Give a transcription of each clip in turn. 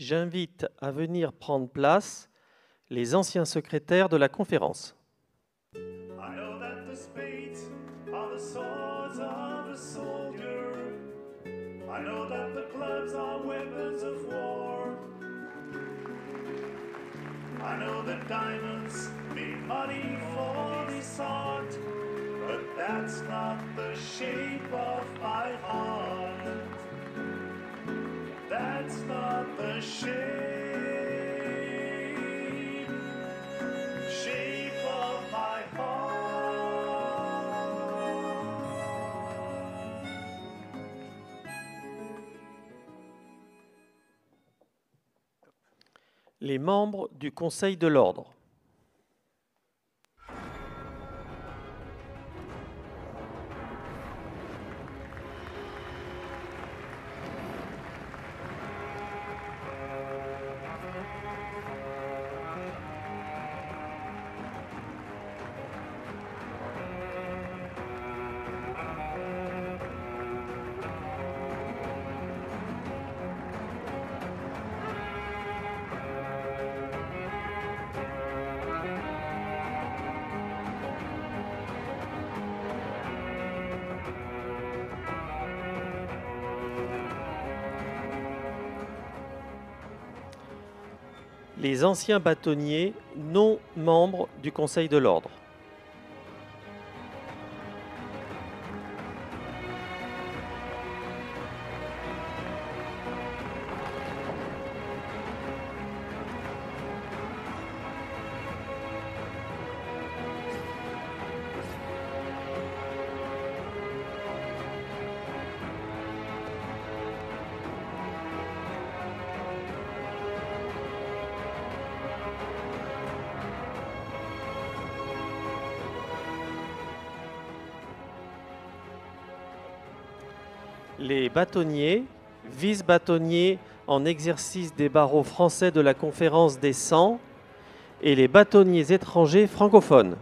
J'invite à venir prendre place les anciens secrétaires de la conférence. I know that diamonds mean money for this art, but that's not the shape of my heart. Les membres du Conseil de l'Ordre. Anciens bâtonniers non membres du Conseil de l'Ordre. Bâtonniers, vice-bâtonniers en exercice des barreaux français de la conférence des 100 et les bâtonniers étrangers francophones.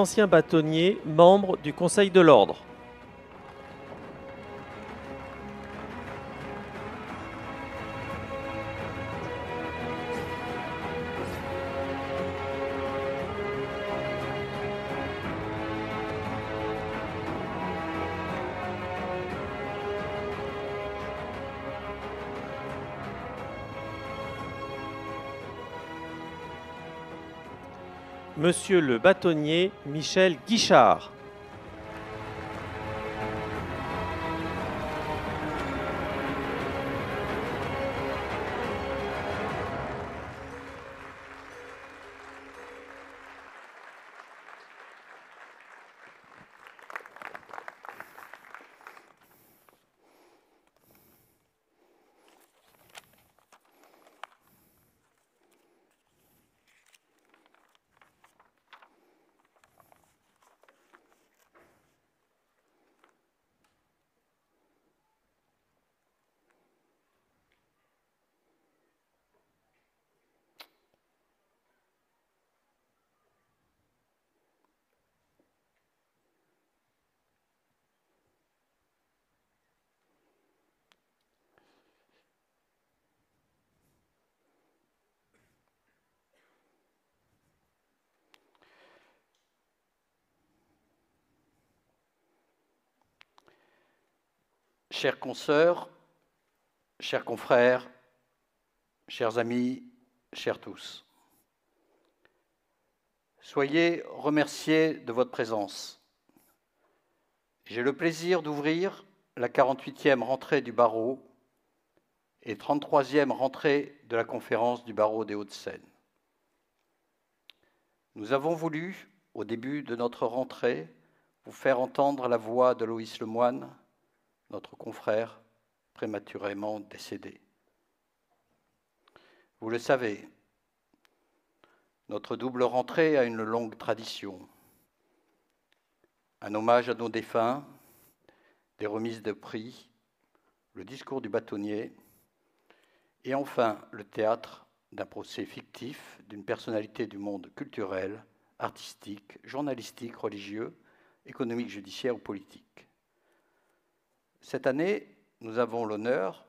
Anciens bâtonniers membres du Conseil de l'Ordre. Monsieur le bâtonnier Michel Guichard. Chers consoeurs, chers confrères, chers amis, chers tous, Soyez remerciés de votre présence. J'ai le plaisir d'ouvrir la 48e rentrée du barreau et 33e rentrée de la conférence du barreau des Hauts-de-Seine. Nous avons voulu, au début de notre rentrée, vous faire entendre la voix de Loïs Lemoine, notre confrère prématurément décédé. Vous le savez, notre double rentrée a une longue tradition. Un hommage à nos défunts, des remises de prix, le discours du bâtonnier, et enfin le théâtre d'un procès fictif d'une personnalité du monde culturel, artistique, journalistique, religieux, économique, judiciaire ou politique. Cette année, nous avons l'honneur,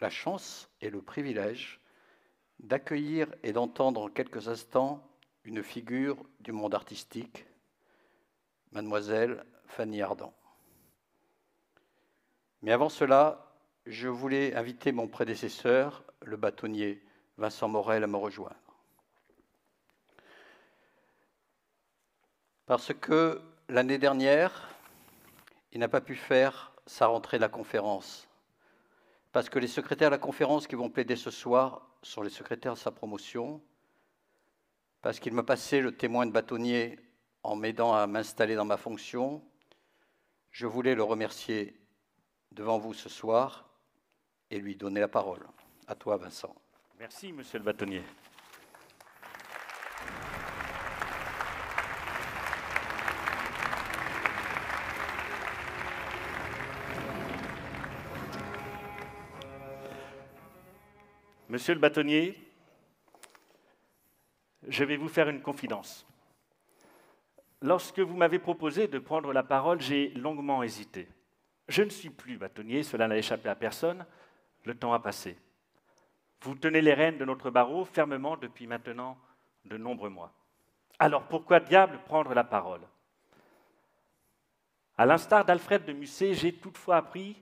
la chance et le privilège d'accueillir et d'entendre en quelques instants une figure du monde artistique, mademoiselle Fanny Ardant. Mais avant cela, je voulais inviter mon prédécesseur, le bâtonnier Vincent Morel, à me rejoindre. Parce que l'année dernière, il n'a pas pu faire sa rentrée de la conférence. Parce que les secrétaires de la conférence qui vont plaider ce soir sont les secrétaires de sa promotion. Parce qu'il m'a passé le témoin de bâtonnier en m'aidant à m'installer dans ma fonction. Je voulais le remercier devant vous ce soir et lui donner la parole. À toi, Vincent. Merci, monsieur le bâtonnier. Monsieur le bâtonnier, je vais vous faire une confidence. Lorsque vous m'avez proposé de prendre la parole, j'ai longuement hésité. Je ne suis plus bâtonnier, cela n'a échappé à personne, le temps a passé. Vous tenez les rênes de notre barreau fermement depuis maintenant de nombreux mois. Alors pourquoi diable prendre la parole? À l'instar d'Alfred de Musset, j'ai toutefois appris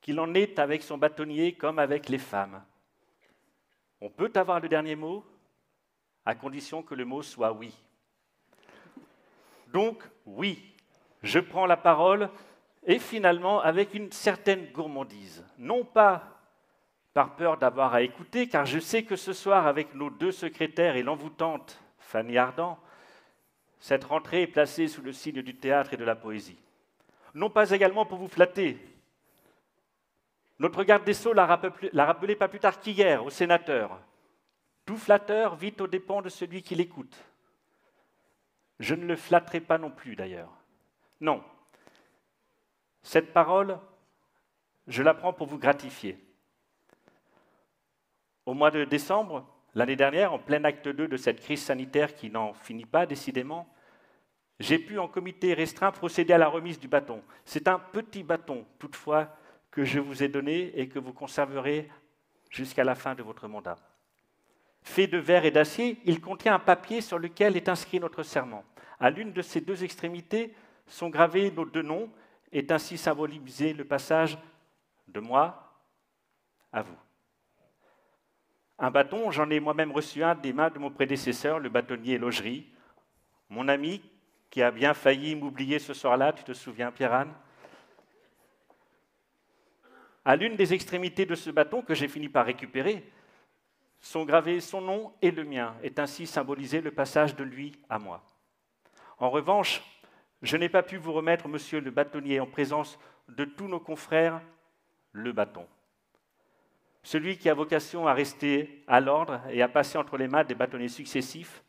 qu'il en est avec son bâtonnier comme avec les femmes. On peut avoir le dernier mot à condition que le mot soit oui. Donc oui, je prends la parole et finalement avec une certaine gourmandise. Non pas par peur d'avoir à écouter, car je sais que ce soir, avec nos deux secrétaires et l'envoûtante Fanny Ardant, cette rentrée est placée sous le signe du théâtre et de la poésie. Non pas également pour vous flatter. Notre garde des Sceaux l'a rappelé, pas plus tard qu'hier au sénateur. Tout flatteur vit aux dépens de celui qui l'écoute. Je ne le flatterai pas non plus d'ailleurs. Non, cette parole, je la prends pour vous gratifier. Au mois de décembre, l'année dernière, en plein acte 2 de cette crise sanitaire qui n'en finit pas décidément, j'ai pu en comité restreint procéder à la remise du bâton. C'est un petit bâton, toutefois, que je vous ai donné et que vous conserverez jusqu'à la fin de votre mandat. Fait de verre et d'acier, il contient un papier sur lequel est inscrit notre serment. À l'une de ses deux extrémités sont gravés nos deux noms est ainsi symbolisé le passage de moi à vous. Un bâton, j'en ai moi-même reçu un des mains de mon prédécesseur, le bâtonnier Logerie, mon ami qui a bien failli m'oublier ce soir-là, tu te souviens, Pierre-Anne? À l'une des extrémités de ce bâton que j'ai fini par récupérer, sont gravés son nom et le mien, est ainsi symbolisé le passage de lui à moi. En revanche, je n'ai pas pu vous remettre, monsieur le bâtonnier, en présence de tous nos confrères, le bâton. Celui qui a vocation à rester à l'ordre et à passer entre les mains des bâtonniers successifs,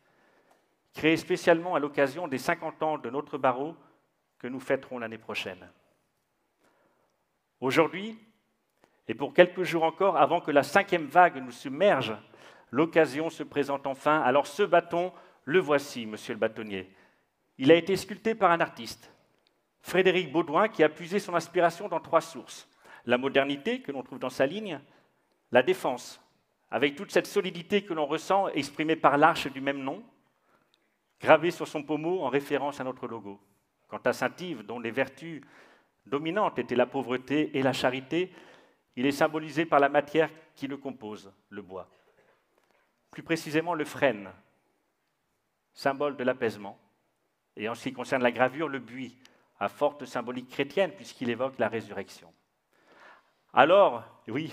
créé spécialement à l'occasion des 50 ans de notre barreau que nous fêterons l'année prochaine. Aujourd'hui, et pour quelques jours encore avant que la cinquième vague nous submerge, l'occasion se présente enfin. Alors ce bâton, le voici, monsieur le bâtonnier. Il a été sculpté par un artiste, Frédéric Baudouin, qui a puisé son inspiration dans trois sources. La modernité, que l'on trouve dans sa ligne, la défense, avec toute cette solidité que l'on ressent exprimée par l'arche du même nom, gravée sur son pommeau en référence à notre logo. Quant à Saint-Yves, dont les vertus dominantes étaient la pauvreté et la charité, il est symbolisé par la matière qui le compose, le bois. Plus précisément le frêne, symbole de l'apaisement. Et en ce qui concerne la gravure, le buis, à forte symbolique chrétienne, puisqu'il évoque la résurrection. Alors, oui,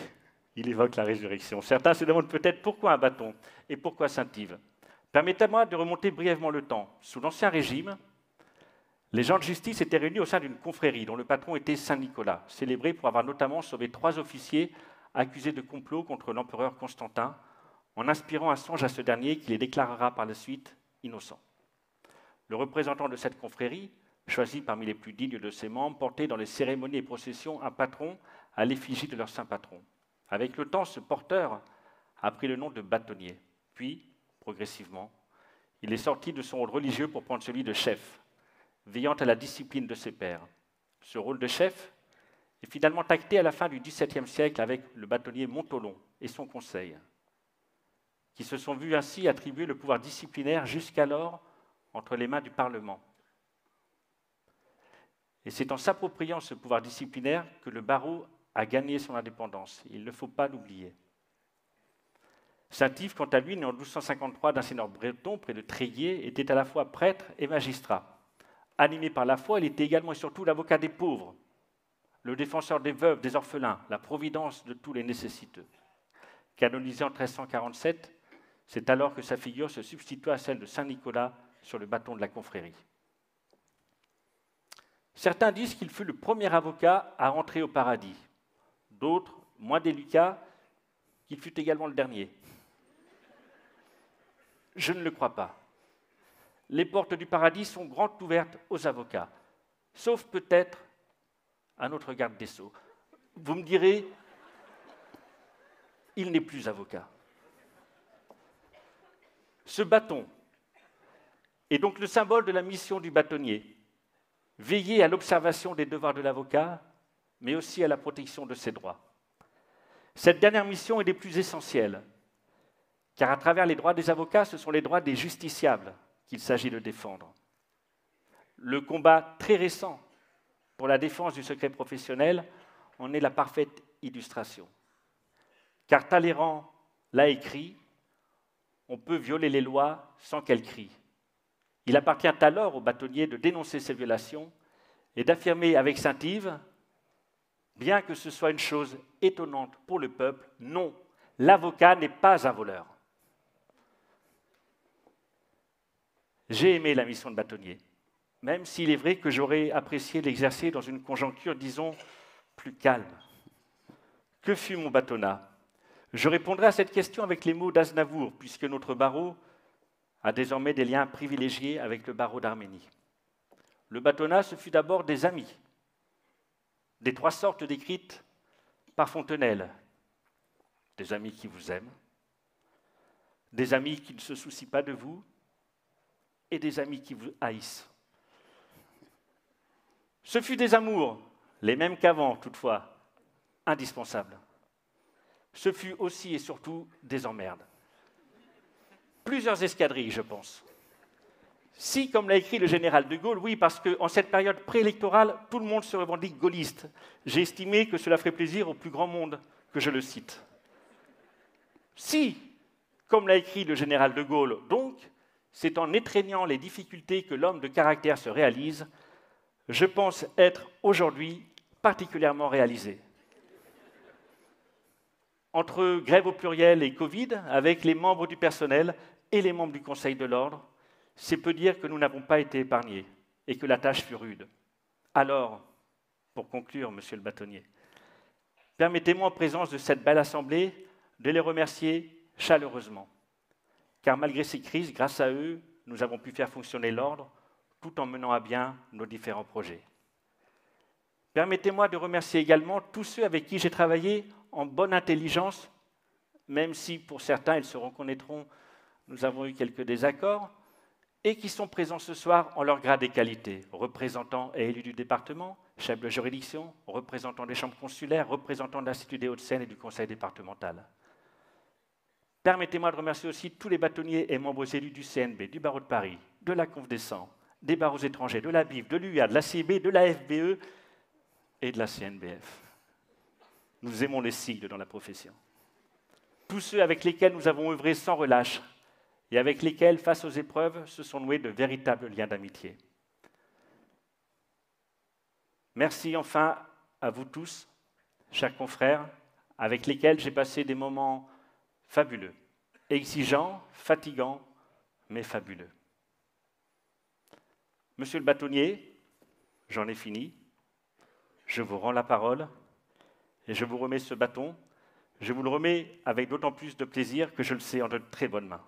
il évoque la résurrection. Certains se demandent peut-être pourquoi un bâton et pourquoi Saint-Yves. Permettez-moi de remonter brièvement le temps. Sous l'Ancien Régime, les gens de justice étaient réunis au sein d'une confrérie dont le patron était Saint Nicolas, célébré pour avoir notamment sauvé trois officiers accusés de complot contre l'empereur Constantin, en inspirant un songe à ce dernier qui les déclarera par la suite innocents. Le représentant de cette confrérie, choisi parmi les plus dignes de ses membres, portait dans les cérémonies et processions un patron à l'effigie de leur saint patron. Avec le temps, ce porteur a pris le nom de bâtonnier. Puis, progressivement, il est sorti de son rôle religieux pour prendre celui de chef, veillant à la discipline de ses pairs. Ce rôle de chef est finalement tacté à la fin du XVIIe siècle avec le bâtonnier Montolon et son conseil, qui se sont vus ainsi attribuer le pouvoir disciplinaire jusqu'alors entre les mains du Parlement. Et c'est en s'appropriant ce pouvoir disciplinaire que le barreau a gagné son indépendance. Il ne faut pas l'oublier. Saint-Yves, quant à lui, né en 1253 d'un seigneur breton près de Tréguier, était à la fois prêtre et magistrat. Animé par la foi, il était également et surtout l'avocat des pauvres, le défenseur des veuves, des orphelins, la providence de tous les nécessiteux. Canonisé en 1347, c'est alors que sa figure se substitua à celle de Saint Nicolas sur le bâton de la confrérie. Certains disent qu'il fut le premier avocat à rentrer au paradis. D'autres, moins délicats, qu'il fut également le dernier. Je ne le crois pas. Les portes du paradis sont grandes ouvertes aux avocats, sauf peut-être à notre garde des sceaux. Vous me direz, il n'est plus avocat. Ce bâton est donc le symbole de la mission du bâtonnier, veiller à l'observation des devoirs de l'avocat, mais aussi à la protection de ses droits. Cette dernière mission est des plus essentielles, car à travers les droits des avocats, ce sont les droits des justiciables qu'il s'agit de défendre. Le combat très récent pour la défense du secret professionnel en est la parfaite illustration. Car Talleyrand l'a écrit, on peut violer les lois sans qu'elles crient. Il appartient alors au bâtonnier de dénoncer ces violations et d'affirmer avec Saint-Yves, bien que ce soit une chose étonnante pour le peuple, non, l'avocat n'est pas un voleur. J'ai aimé la mission de bâtonnier, même s'il est vrai que j'aurais apprécié l'exercer dans une conjoncture, disons, plus calme. Que fut mon bâtonnat? Je répondrai à cette question avec les mots d'Aznavour, puisque notre barreau a désormais des liens privilégiés avec le barreau d'Arménie. Le bâtonnat, ce fut d'abord des amis, des trois sortes décrites par Fontenelle. Des amis qui vous aiment, des amis qui ne se soucient pas de vous, et des amis qui vous haïssent. Ce fut des amours, les mêmes qu'avant toutefois, indispensables. Ce fut aussi et surtout des emmerdes plusieurs escadrilles, je pense. Si, comme l'a écrit le général de Gaulle, oui, parce qu'en cette période préélectorale, tout le monde se revendique gaulliste. J'ai estimé que cela ferait plaisir au plus grand monde que je le cite. Si, comme l'a écrit le général de Gaulle, c'est en étreignant les difficultés que l'homme de caractère se réalise, je pense être aujourd'hui particulièrement réalisé. Entre grève au pluriel et Covid, avec les membres du personnel et les membres du Conseil de l'ordre, c'est peu dire que nous n'avons pas été épargnés et que la tâche fut rude. Alors, pour conclure, monsieur le bâtonnier, permettez-moi en présence de cette belle assemblée de les remercier chaleureusement, car malgré ces crises, grâce à eux, nous avons pu faire fonctionner l'ordre tout en menant à bien nos différents projets. Permettez-moi de remercier également tous ceux avec qui j'ai travaillé en bonne intelligence, même si pour certains, ils se reconnaîtront, nous avons eu quelques désaccords, et qui sont présents ce soir en leur grade et qualité, représentants et élus du département, chefs de juridiction, représentants des chambres consulaires, représentants de l'Institut des Hauts-de-Seine et du Conseil départemental. Permettez-moi de remercier aussi tous les bâtonniers et membres élus du CNB, du barreau de Paris, de la Conf des 100, des barreaux étrangers, de la BIF, de l'UA, de la CB, de la FBE et de la CNBF. Nous aimons les sigles dans la profession. Tous ceux avec lesquels nous avons œuvré sans relâche et avec lesquels, face aux épreuves, se sont noués de véritables liens d'amitié. Merci enfin à vous tous, chers confrères, avec lesquels j'ai passé des moments fabuleux, exigeants, fatigants, mais fabuleux. Monsieur le bâtonnier, j'en ai fini. Je vous rends la parole et je vous remets ce bâton. Je vous le remets avec d'autant plus de plaisir que je le sais en de très bonnes mains.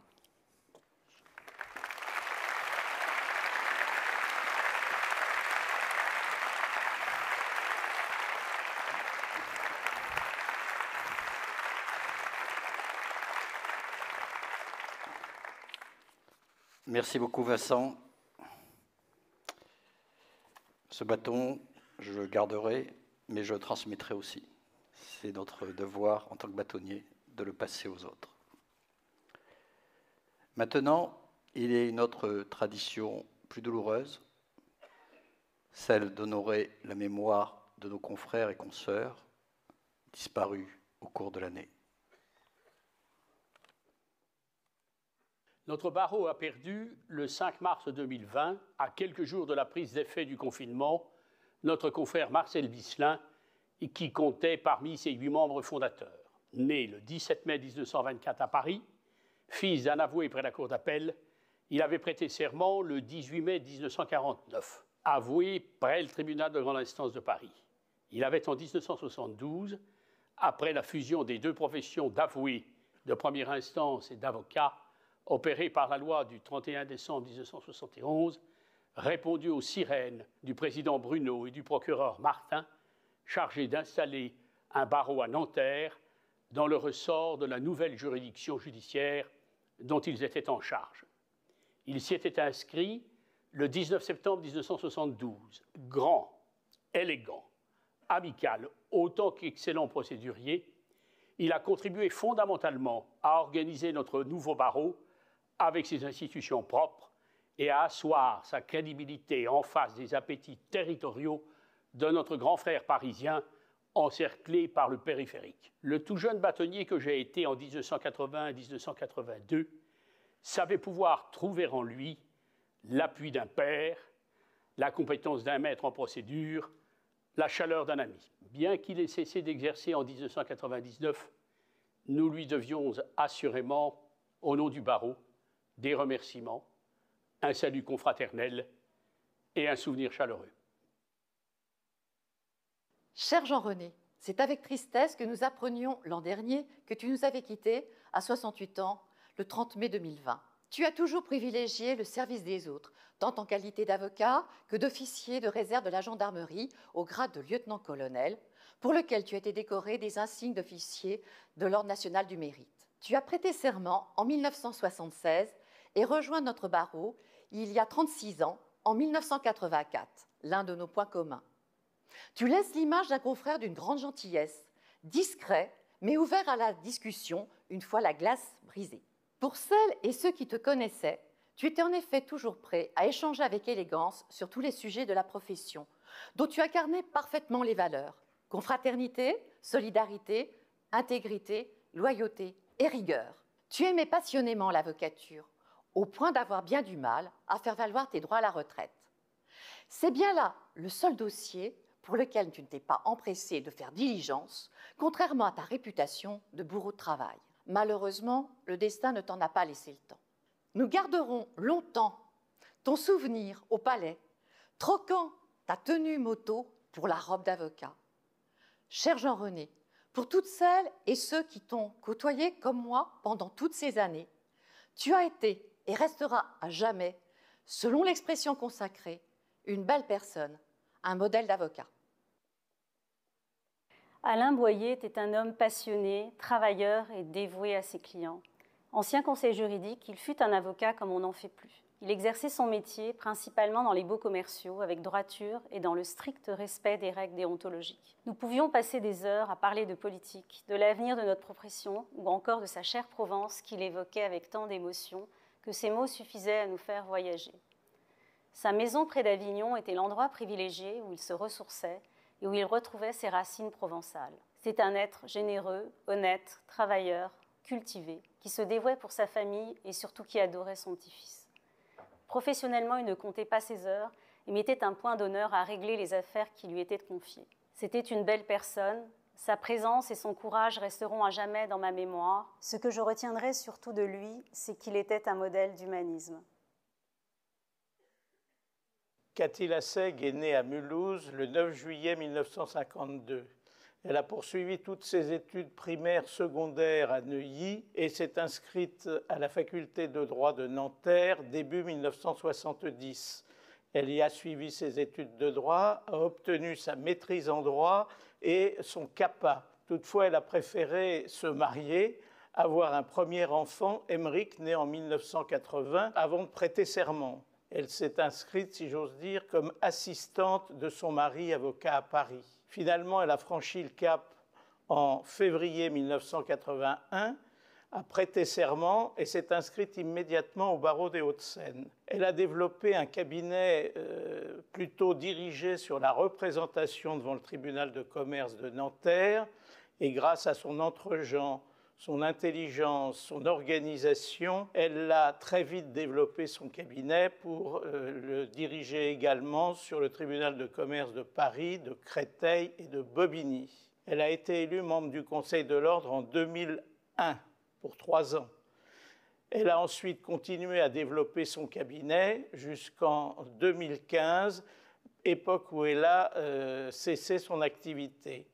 Merci beaucoup Vincent. Ce bâton, je le garderai, mais je le transmettrai aussi. C'est notre devoir en tant que bâtonnier de le passer aux autres. Maintenant, il est une autre tradition plus douloureuse, celle d'honorer la mémoire de nos confrères et consoeurs disparus au cours de l'année. Notre barreau a perdu, le 5 mars 2020, à quelques jours de la prise d'effet du confinement, notre confrère Marcel Bisselin, qui comptait parmi ses huit membres fondateurs. Né le 17 mai 1924 à Paris, fils d'un avoué près la cour d'appel, il avait prêté serment le 18 mai 1949, avoué près le tribunal de grande instance de Paris. Il avait en 1972, après la fusion des deux professions d'avoué de première instance et d'avocat, opéré par la loi du 31 décembre 1971, répondu aux sirènes du président Bruno et du procureur Martin, chargés d'installer un barreau à Nanterre dans le ressort de la nouvelle juridiction judiciaire dont ils étaient en charge. Il s'y était inscrit le 19 septembre 1972, grand, élégant, amical, autant qu'excellent procédurier, il a contribué fondamentalement à organiser notre nouveau barreau avec ses institutions propres et à asseoir sa crédibilité en face des appétits territoriaux de notre grand frère parisien encerclé par le périphérique. Le tout jeune bâtonnier que j'ai été en 1980-1982 savait pouvoir trouver en lui l'appui d'un père, la compétence d'un maître en procédure, la chaleur d'un ami. Bien qu'il ait cessé d'exercer en 1999, nous lui devions assurément, au nom du barreau, des remerciements, un salut confraternel et un souvenir chaleureux. Cher Jean-René, c'est avec tristesse que nous apprenions l'an dernier que tu nous avais quittés à 68 ans, le 30 mai 2020. Tu as toujours privilégié le service des autres, tant en qualité d'avocat que d'officier de réserve de la gendarmerie au grade de lieutenant-colonel, pour lequel tu as été décoré des insignes d'officier de l'Ordre national du mérite. Tu as prêté serment en 1976 et rejoint notre barreau il y a 36 ans, en 1984, l'un de nos points communs. Tu laisses l'image d'un confrère d'une grande gentillesse, discret, mais ouvert à la discussion une fois la glace brisée. Pour celles et ceux qui te connaissaient, tu étais en effet toujours prêt à échanger avec élégance sur tous les sujets de la profession, dont tu incarnais parfaitement les valeurs confraternité, solidarité, intégrité, loyauté et rigueur. Tu aimais passionnément l'avocature, au point d'avoir bien du mal à faire valoir tes droits à la retraite. C'est bien là le seul dossier pour lequel tu ne t'es pas empressé de faire diligence, contrairement à ta réputation de bourreau de travail. Malheureusement, le destin ne t'en a pas laissé le temps. Nous garderons longtemps ton souvenir au palais, troquant ta tenue moto pour la robe d'avocat. Cher Jean-René, pour toutes celles et ceux qui t'ont côtoyé comme moi pendant toutes ces années, tu as été et restera à jamais, selon l'expression consacrée, une belle personne, un modèle d'avocat. Alain Boyer était un homme passionné, travailleur et dévoué à ses clients. Ancien conseil juridique, il fut un avocat comme on n'en fait plus. Il exerçait son métier principalement dans les beaux commerciaux, avec droiture et dans le strict respect des règles déontologiques. Nous pouvions passer des heures à parler de politique, de l'avenir de notre profession ou encore de sa chère Provence qu'il évoquait avec tant d'émotion que ces mots suffisaient à nous faire voyager. Sa maison près d'Avignon était l'endroit privilégié où il se ressourçait et où il retrouvait ses racines provençales. C'est un être généreux, honnête, travailleur, cultivé, qui se dévouait pour sa famille et surtout qui adorait son petit-fils. Professionnellement, il ne comptait pas ses heures et mettait un point d'honneur à régler les affaires qui lui étaient confiées. C'était une belle personne, sa présence et son courage resteront à jamais dans ma mémoire. Ce que je retiendrai surtout de lui, c'est qu'il était un modèle d'humanisme. Cathy Lasseg est née à Mulhouse le 9 juillet 1952. Elle a poursuivi toutes ses études primaires, secondaires à Neuilly et s'est inscrite à la faculté de droit de Nanterre début 1970. Elle y a suivi ses études de droit, a obtenu sa maîtrise en droit et son CAPA. Toutefois, elle a préféré se marier, avoir un premier enfant, Emmerich, né en 1980, avant de prêter serment. Elle s'est inscrite, si j'ose dire, comme assistante de son mari, avocat à Paris. Finalement, elle a franchi le cap en février 1981, a prêté serment et s'est inscrite immédiatement au barreau des Hauts-de-Seine. Elle a développé un cabinet euh, plutôt dirigé sur la représentation devant le tribunal de commerce de Nanterre et grâce à son entre-gens son intelligence, son organisation, elle a très vite développé son cabinet pour euh, le diriger également sur le tribunal de commerce de Paris, de Créteil et de Bobigny. Elle a été élue membre du Conseil de l'ordre en 2001 pour trois ans. Elle a ensuite continué à développer son cabinet jusqu'en 2015, époque où elle a euh, cessé son activité.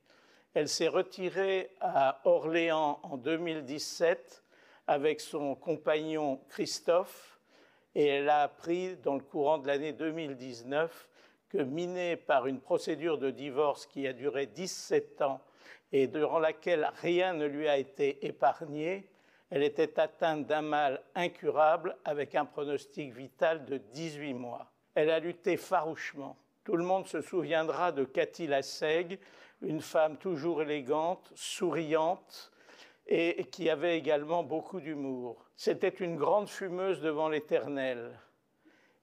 Elle s'est retirée à Orléans en 2017 avec son compagnon Christophe et elle a appris dans le courant de l'année 2019 que minée par une procédure de divorce qui a duré 17 ans et durant laquelle rien ne lui a été épargné, elle était atteinte d'un mal incurable avec un pronostic vital de 18 mois. Elle a lutté farouchement. Tout le monde se souviendra de Cathy Lasseg, une femme toujours élégante, souriante et qui avait également beaucoup d'humour. C'était une grande fumeuse devant l'Éternel.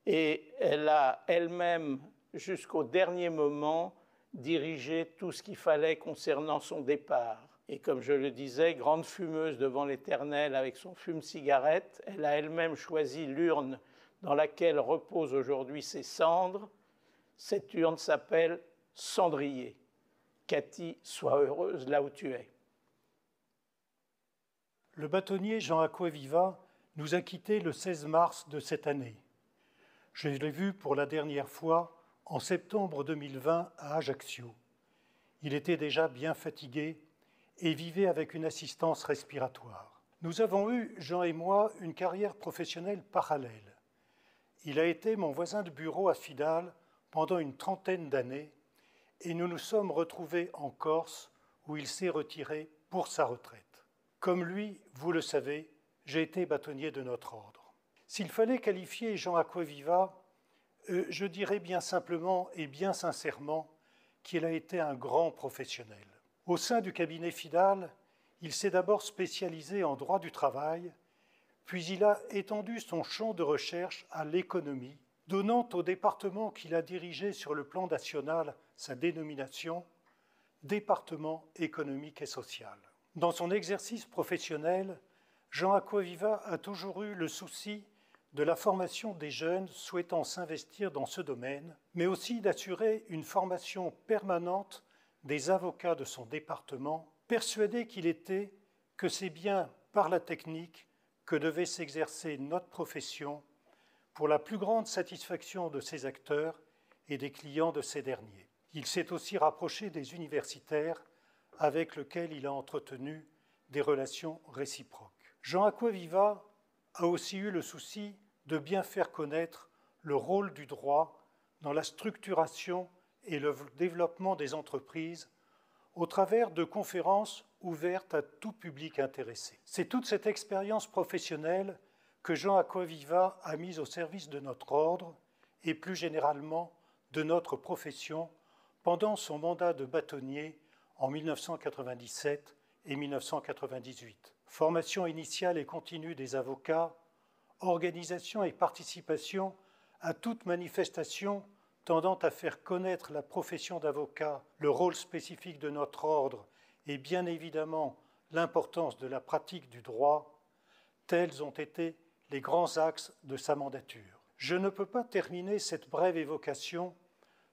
Et elle a elle-même, jusqu'au dernier moment, dirigé tout ce qu'il fallait concernant son départ. Et comme je le disais, grande fumeuse devant l'Éternel avec son fume-cigarette, elle a elle-même choisi l'urne dans laquelle reposent aujourd'hui ses cendres. Cette urne s'appelle cendrier. Cathy, sois heureuse là où tu es. Le bâtonnier Jean Aquaviva nous a quittés le 16 mars de cette année. Je l'ai vu pour la dernière fois en septembre 2020 à Ajaccio. Il était déjà bien fatigué et vivait avec une assistance respiratoire. Nous avons eu, Jean et moi, une carrière professionnelle parallèle. Il a été mon voisin de bureau à Fidal pendant une trentaine d'années et nous nous sommes retrouvés en Corse où il s'est retiré pour sa retraite. Comme lui, vous le savez, j'ai été bâtonnier de notre ordre. S'il fallait qualifier Jean Aquaviva, euh, je dirais bien simplement et bien sincèrement qu'il a été un grand professionnel. Au sein du cabinet Fidal, il s'est d'abord spécialisé en droit du travail, puis il a étendu son champ de recherche à l'économie, donnant au département qu'il a dirigé sur le plan national sa dénomination département économique et social. Dans son exercice professionnel, Jean Aquaviva a toujours eu le souci de la formation des jeunes souhaitant s'investir dans ce domaine, mais aussi d'assurer une formation permanente des avocats de son département, persuadé qu'il était que c'est bien par la technique que devait s'exercer notre profession pour la plus grande satisfaction de ses acteurs et des clients de ces derniers. Il s'est aussi rapproché des universitaires avec lesquels il a entretenu des relations réciproques. Jean Aquaviva a aussi eu le souci de bien faire connaître le rôle du droit dans la structuration et le développement des entreprises au travers de conférences ouvertes à tout public intéressé. C'est toute cette expérience professionnelle que Jean Aquaviva a mise au service de notre ordre et plus généralement de notre profession pendant son mandat de bâtonnier en 1997 et 1998. Formation initiale et continue des avocats, organisation et participation à toute manifestation tendant à faire connaître la profession d'avocat, le rôle spécifique de notre ordre et bien évidemment l'importance de la pratique du droit, tels ont été les grands axes de sa mandature. Je ne peux pas terminer cette brève évocation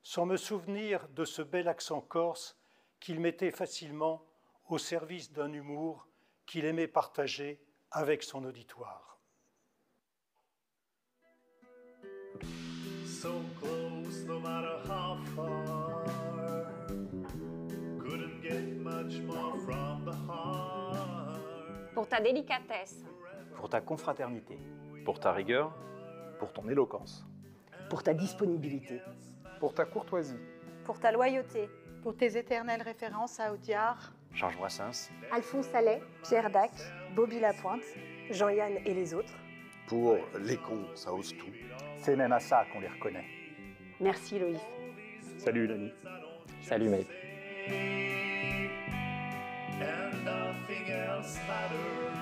sans me souvenir de ce bel accent corse qu'il mettait facilement au service d'un humour qu'il aimait partager avec son auditoire. Pour ta délicatesse, pour ta confraternité, pour ta rigueur, pour ton éloquence, pour ta disponibilité, pour ta courtoisie, pour ta loyauté, pour tes éternelles références à Audiard, Georges Brassens, Alphonse Allais, Pierre Dac, Bobby Lapointe, Jean-Yann et les autres. Pour les cons, ça ose tout. C'est même à ça qu'on les reconnaît. Merci Loïs. Salut Denis. Salut Maël. Matters.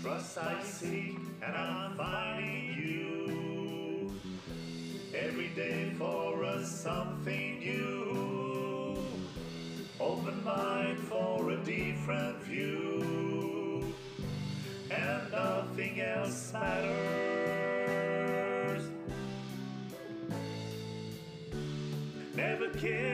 Trust I seek, and I'm finding you. Every day for us something new. Open mind for a different view. And nothing else matters. Never cared for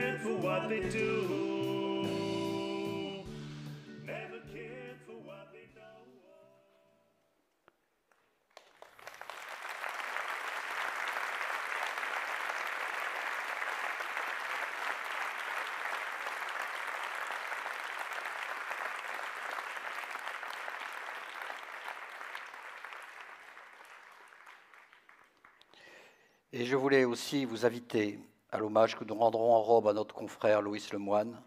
Et je voulais aussi vous inviter à l'hommage que nous rendrons en robe à notre confrère Louis Lemoine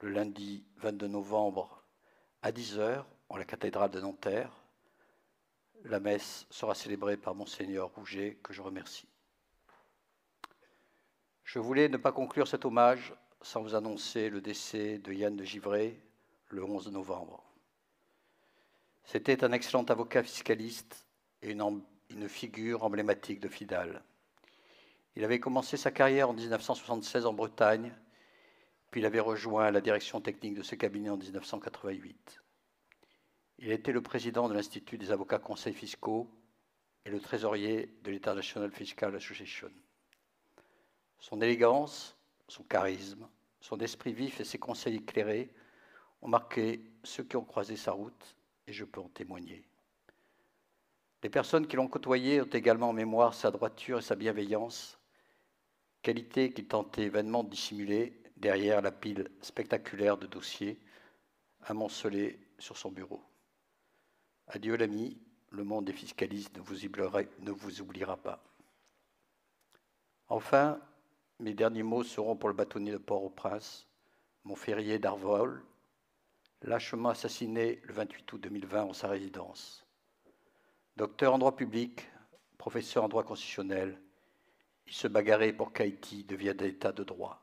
le lundi 22 novembre à 10h en la cathédrale de Nanterre. La messe sera célébrée par Monseigneur Rouget, que je remercie. Je voulais ne pas conclure cet hommage sans vous annoncer le décès de Yann de Givray le 11 novembre. C'était un excellent avocat fiscaliste et une, une figure emblématique de Fidal. Il avait commencé sa carrière en 1976 en Bretagne, puis il avait rejoint la direction technique de ce cabinet en 1988. Il était le président de l'Institut des avocats conseils fiscaux et le trésorier de l'International Fiscal Association. Son élégance, son charisme, son esprit vif et ses conseils éclairés ont marqué ceux qui ont croisé sa route, et je peux en témoigner. Les personnes qui l'ont côtoyé ont également en mémoire sa droiture et sa bienveillance, qualité qu'il tentait vainement de dissimuler derrière la pile spectaculaire de dossiers amoncelés sur son bureau. Adieu l'ami, le monde des fiscalistes ne vous, oubliera, pas. Enfin, mes derniers mots seront pour le bâtonnier de Port-au-Prince, mon ferrier d'Arvol, lâchement assassiné le 28 août 2020 en sa résidence. Docteur en droit public, professeur en droit constitutionnel, il se bagarrait pour qu'Haïti devienne état de droit.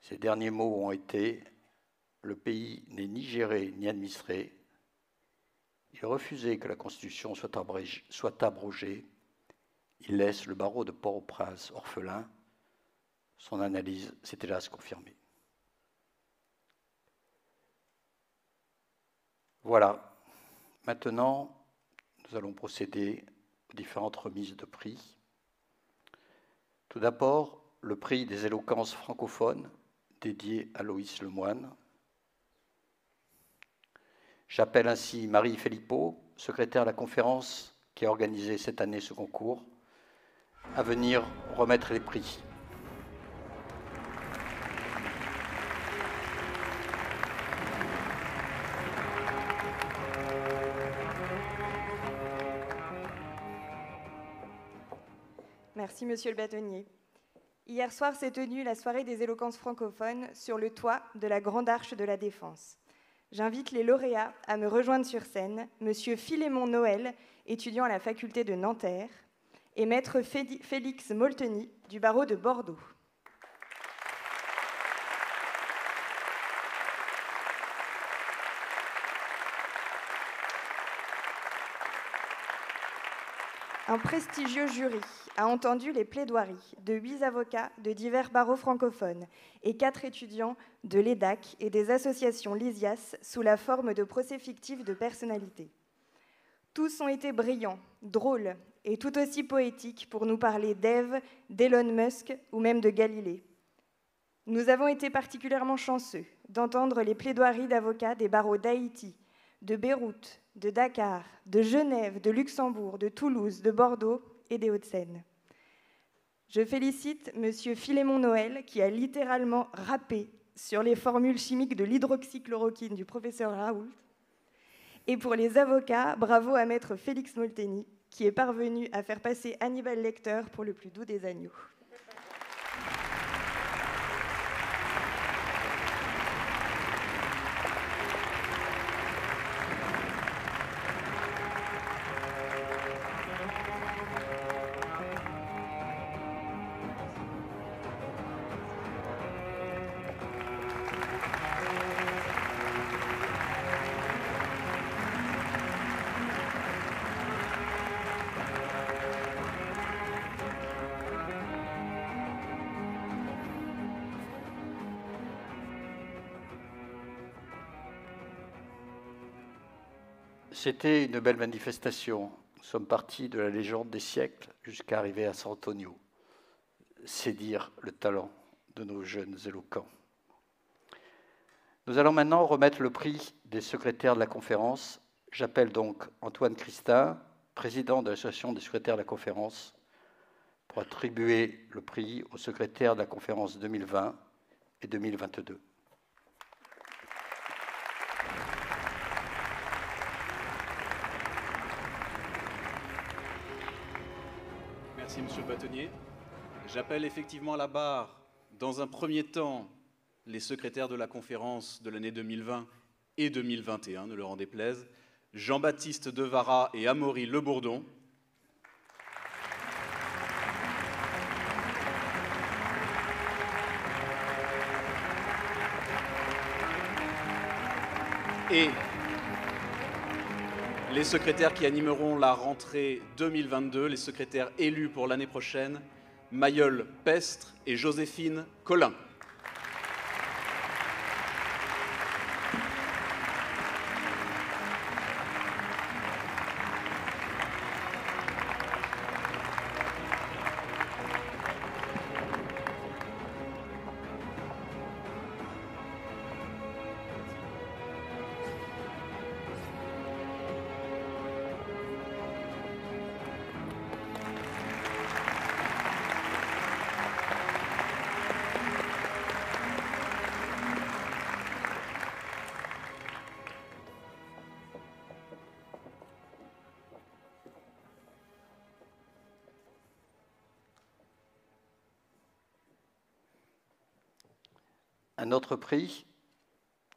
Ses derniers mots ont été Le pays n'est ni géré ni administré. Il refusait que la Constitution soit soit abrogée. Il laisse le barreau de Port-au-Prince orphelin. Son analyse s'est hélas confirmée. Voilà. Maintenant, nous allons procéder aux différentes remises de prix. Tout d'abord, le prix des éloquences francophones dédié à Loïs Lemoine. J'appelle ainsi Marie Filippo, secrétaire de la conférence qui a organisé cette année ce concours, à venir remettre les prix. Merci, monsieur le bâtonnier. Hier soir s'est tenue la soirée des éloquences francophones sur le toit de la Grande Arche de la Défense. J'invite les lauréats à me rejoindre sur scène, monsieur Philémon Noël, étudiant à la faculté de Nanterre, et maître Félix Molteni, du barreau de Bordeaux. Un prestigieux jury a entendu les plaidoiries de huit avocats de divers barreaux francophones et quatre étudiants de l'EDAC et des associations Lysias sous la forme de procès fictifs de personnalités. Tous ont été brillants, drôles et tout aussi poétiques pour nous parler d'Ève, d'Elon Musk ou même de Galilée. Nous avons été particulièrement chanceux d'entendre les plaidoiries d'avocats des barreaux d'Haïti, de Beyrouth, de Dakar, de Genève, de Luxembourg, de Toulouse, de Bordeaux et des Hauts-de-Seine. Je félicite M. Philémon Noël qui a littéralement rappé sur les formules chimiques de l'hydroxychloroquine du professeur Raoult. Et pour les avocats, bravo à maître Félix Molteni qui est parvenu à faire passer Hannibal Lecter pour le plus doux des agneaux. C'était une belle manifestation. Nous sommes partis de la légende des siècles jusqu'à arriver à San Antonio. C'est dire le talent de nos jeunes éloquents. Nous allons maintenant remettre le prix des secrétaires de la conférence. J'appelle donc Antoine Christin, président de l'association des secrétaires de la conférence, pour attribuer le prix aux secrétaires de la conférence 2020 et 2022. Merci, Monsieur le. J'appelle effectivement à la barre, dans un premier temps, les secrétaires de la conférence de l'année 2020 et 2021, ne leur en déplaise, Jean-Baptiste Devara et Amaury Le Bourdon. Et les secrétaires qui animeront la rentrée 2022, les secrétaires élus pour l'année prochaine, Mayol Pestre et Joséphine Collin. Un autre prix,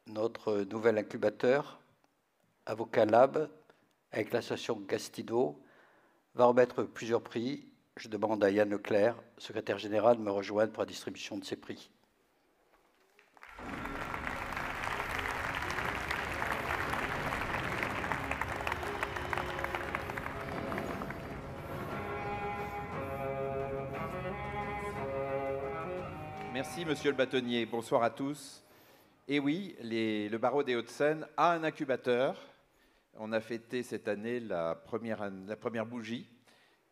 notre nouvel incubateur, Avocat Lab, avec l'association Gastido, va remettre plusieurs prix. Je demande à Yann Leclerc, secrétaire général, de me rejoindre pour la distribution de ces prix. Merci, monsieur le bâtonnier. Bonsoir à tous. Et oui, le barreau des Hauts-de-Seine a un incubateur. On a fêté cette année la première, bougie.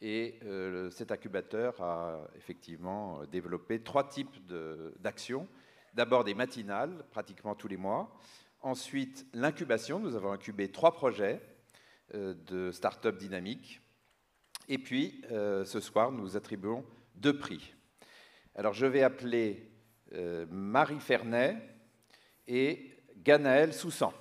Et euh, cet incubateur a effectivement développé trois types d'actions. D'abord des matinales, pratiquement tous les mois. Ensuite, l'incubation. Nous avons incubé trois projets euh, de start-up dynamiques. Et puis, euh, ce soir, nous attribuons deux prix. Alors, je vais appeler euh, Marie Fernet et Ganaël Soussan.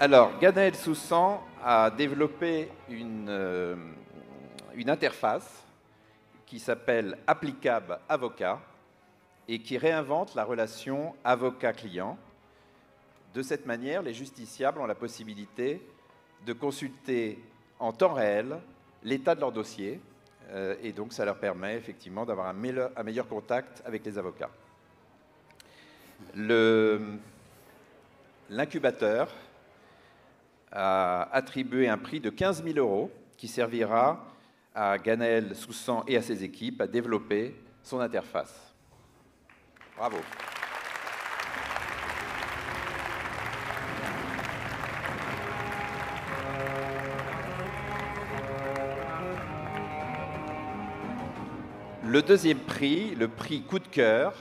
Alors, Ganaël Soussan a développé une, euh, une interface qui s'appelle Applicable Avocat et qui réinvente la relation avocat-client. De cette manière, les justiciables ont la possibilité de consulter en temps réel l'état de leur dossier euh, et donc ça leur permet effectivement d'avoir un meilleur, contact avec les avocats. L'incubateur a attribué un prix de 15 000 euros qui servira à Ganaël Soussan et à ses équipes à développer son interface. Bravo. Le deuxième prix, le prix coup de cœur,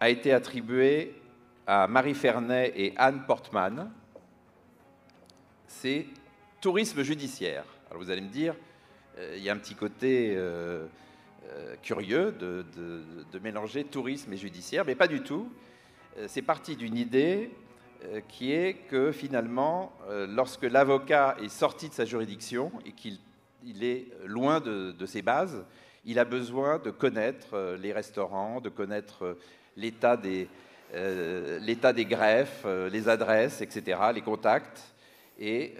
a été attribué à Marie Fernet et Anne Portman. C'est tourisme judiciaire. Alors vous allez me dire, euh, il y a un petit côté euh, euh, curieux de, mélanger tourisme et judiciaire, mais pas du tout. C'est parti d'une idée qui est que finalement, lorsque l'avocat est sorti de sa juridiction et qu'il il est loin de ses bases, il a besoin de connaître euh, les restaurants, de connaître euh, l'état des, euh, l'état des greffes, les adresses, etc., les contacts. Et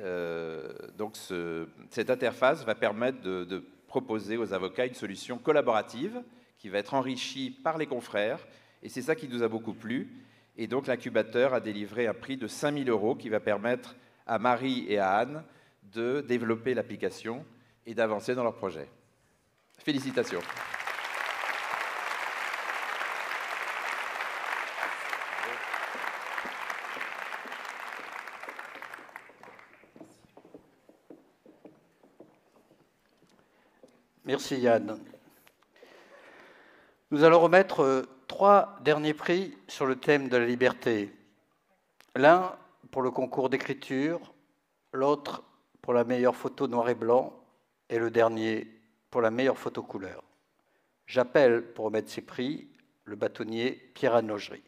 donc ce- cette interface va permettre de, de proposer aux avocats une solution collaborative qui va être enrichie par les confrères. Et c'est ça qui nous a beaucoup plu. Et donc l'incubateur a délivré un prix de 5000 euros qui va permettre à Marie et à Anne de développer l'application et d'avancer dans leur projet. Félicitations. Merci Yann. Nous allons remettre euh, trois derniers prix sur le thème de la liberté. L'un pour le concours d'écriture, l'autre pour la meilleure photo noir et blanc et le dernier pour la meilleure photo couleur. J'appelle pour remettre ces prix le bâtonnier Pierre Nogerie.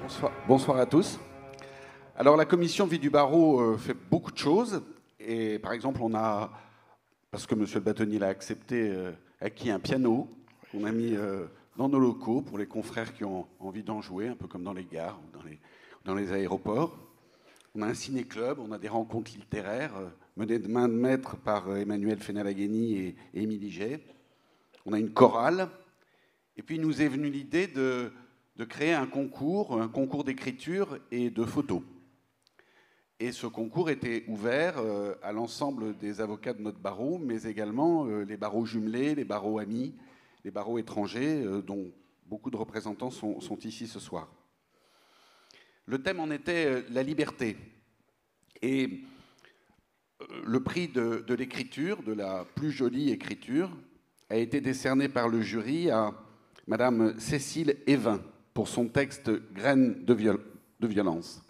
Bonsoir, bonsoir à tous. Alors la commission Vie du Barreau euh, fait beaucoup de choses. Et par exemple, on a, parce que Monsieur le bâtonnier l'a accepté, euh, acquis un piano qu'on a mis euh, dans nos locaux pour les confrères qui ont envie d'en jouer, un peu comme dans les gares ou dans les, aéroports. On a un ciné-club, on a des rencontres littéraires euh, menées de main de maître par euh, Emmanuel Fenalagheni et, Émilie Jay. On a une chorale. Et puis, il nous est venu l'idée de, de créer un concours, un concours d'écriture et de photos. Et ce concours était ouvert euh, à l'ensemble des avocats de notre barreau, mais également les barreaux jumelés, les barreaux amis, les barreaux étrangers, euh, dont beaucoup de représentants sont, ici ce soir. Le thème en était euh, la liberté. Et euh, le prix de, l'écriture, de la plus jolie écriture, a été décerné par le jury à Madame Cécile Evin pour son texte Graines de violence.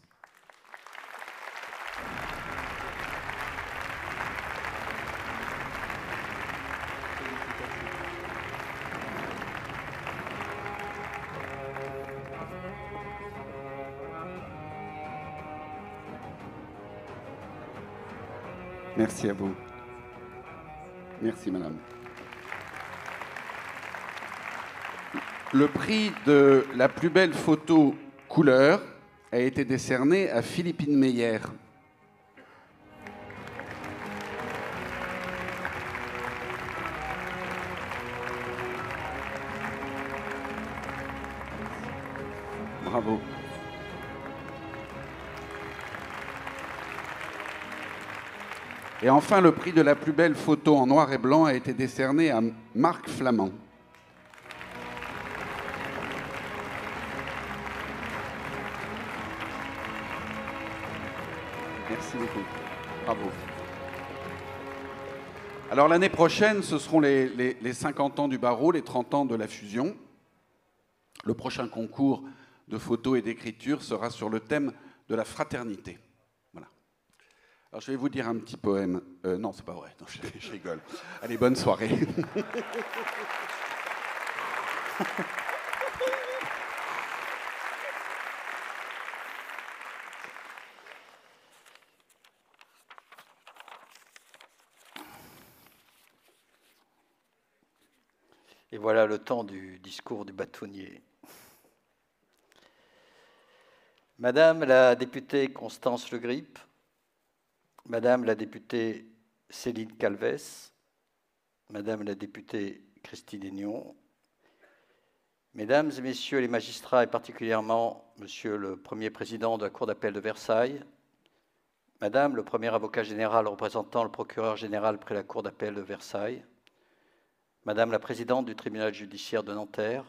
Merci à vous. Merci, madame. Le prix de la plus belle photo couleur a été décerné à Philippine Meyer. Bravo. Et enfin, le prix de la plus belle photo en noir et blanc a été décerné à Marc Flamand. Merci beaucoup. Bravo. Alors l'année prochaine, ce seront les, les- les 50 ans du barreau, les 30 ans de la fusion. Le prochain concours de photos et d'écriture sera sur le thème de la fraternité. Alors je vais vous dire un petit poème. Euh, non, c'est pas vrai. Je, je rigole. Allez, bonne soirée. Et voilà le temps du discours du bâtonnier. Madame la députée Constance Le Grip, Madame la députée Céline Calves, Madame la députée Christine Aignon, Mesdames et Messieurs les magistrats et particulièrement Monsieur le Premier Président de la Cour d'appel de Versailles, Madame le Premier Avocat général représentant le Procureur général près la Cour d'appel de Versailles, Madame la Présidente du Tribunal judiciaire de Nanterre,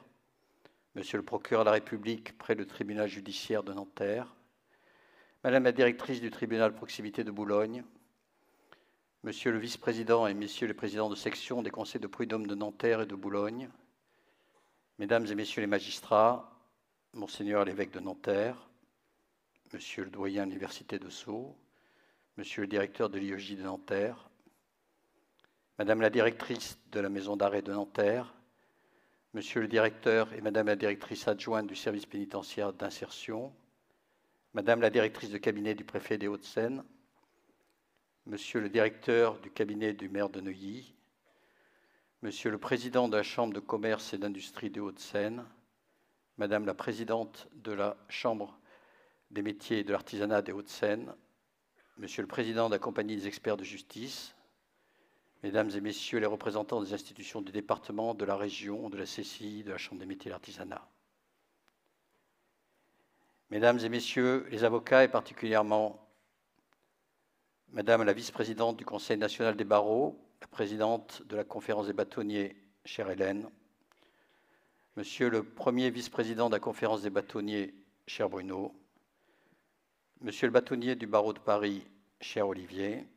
Monsieur le Procureur de la République près le Tribunal judiciaire de Nanterre, Madame la Directrice du Tribunal proximité de Boulogne, Monsieur le Vice-président et Messieurs les présidents de section des conseils de prud'homme de Nanterre et de Boulogne, Mesdames et Messieurs les magistrats, Monseigneur l'évêque de Nanterre, Monsieur le doyen de l'Université de Sceaux, Monsieur le directeur de l'IEJ de Nanterre, Madame la directrice de la maison d'arrêt de Nanterre, Monsieur le directeur et Madame la directrice adjointe du service pénitentiaire d'insertion, Madame la directrice de cabinet du préfet des Hauts-de-Seine, Monsieur le directeur du cabinet du maire de Neuilly, Monsieur le président de la Chambre de commerce et d'industrie des Hauts-de-Seine, Madame la présidente de la Chambre des métiers et de l'artisanat des Hauts-de-Seine, Monsieur le président de la Compagnie des experts de justice, Mesdames et Messieurs les représentants des institutions du département, de la région, de la CCI, de la Chambre des métiers et de l'artisanat, Mesdames et Messieurs les avocats et particulièrement Madame la vice-présidente du Conseil national des barreaux, la présidente de la conférence des bâtonniers, chère Hélène, Monsieur le premier vice-président de la conférence des bâtonniers, cher Bruno, Monsieur le bâtonnier du barreau de Paris, cher Olivier,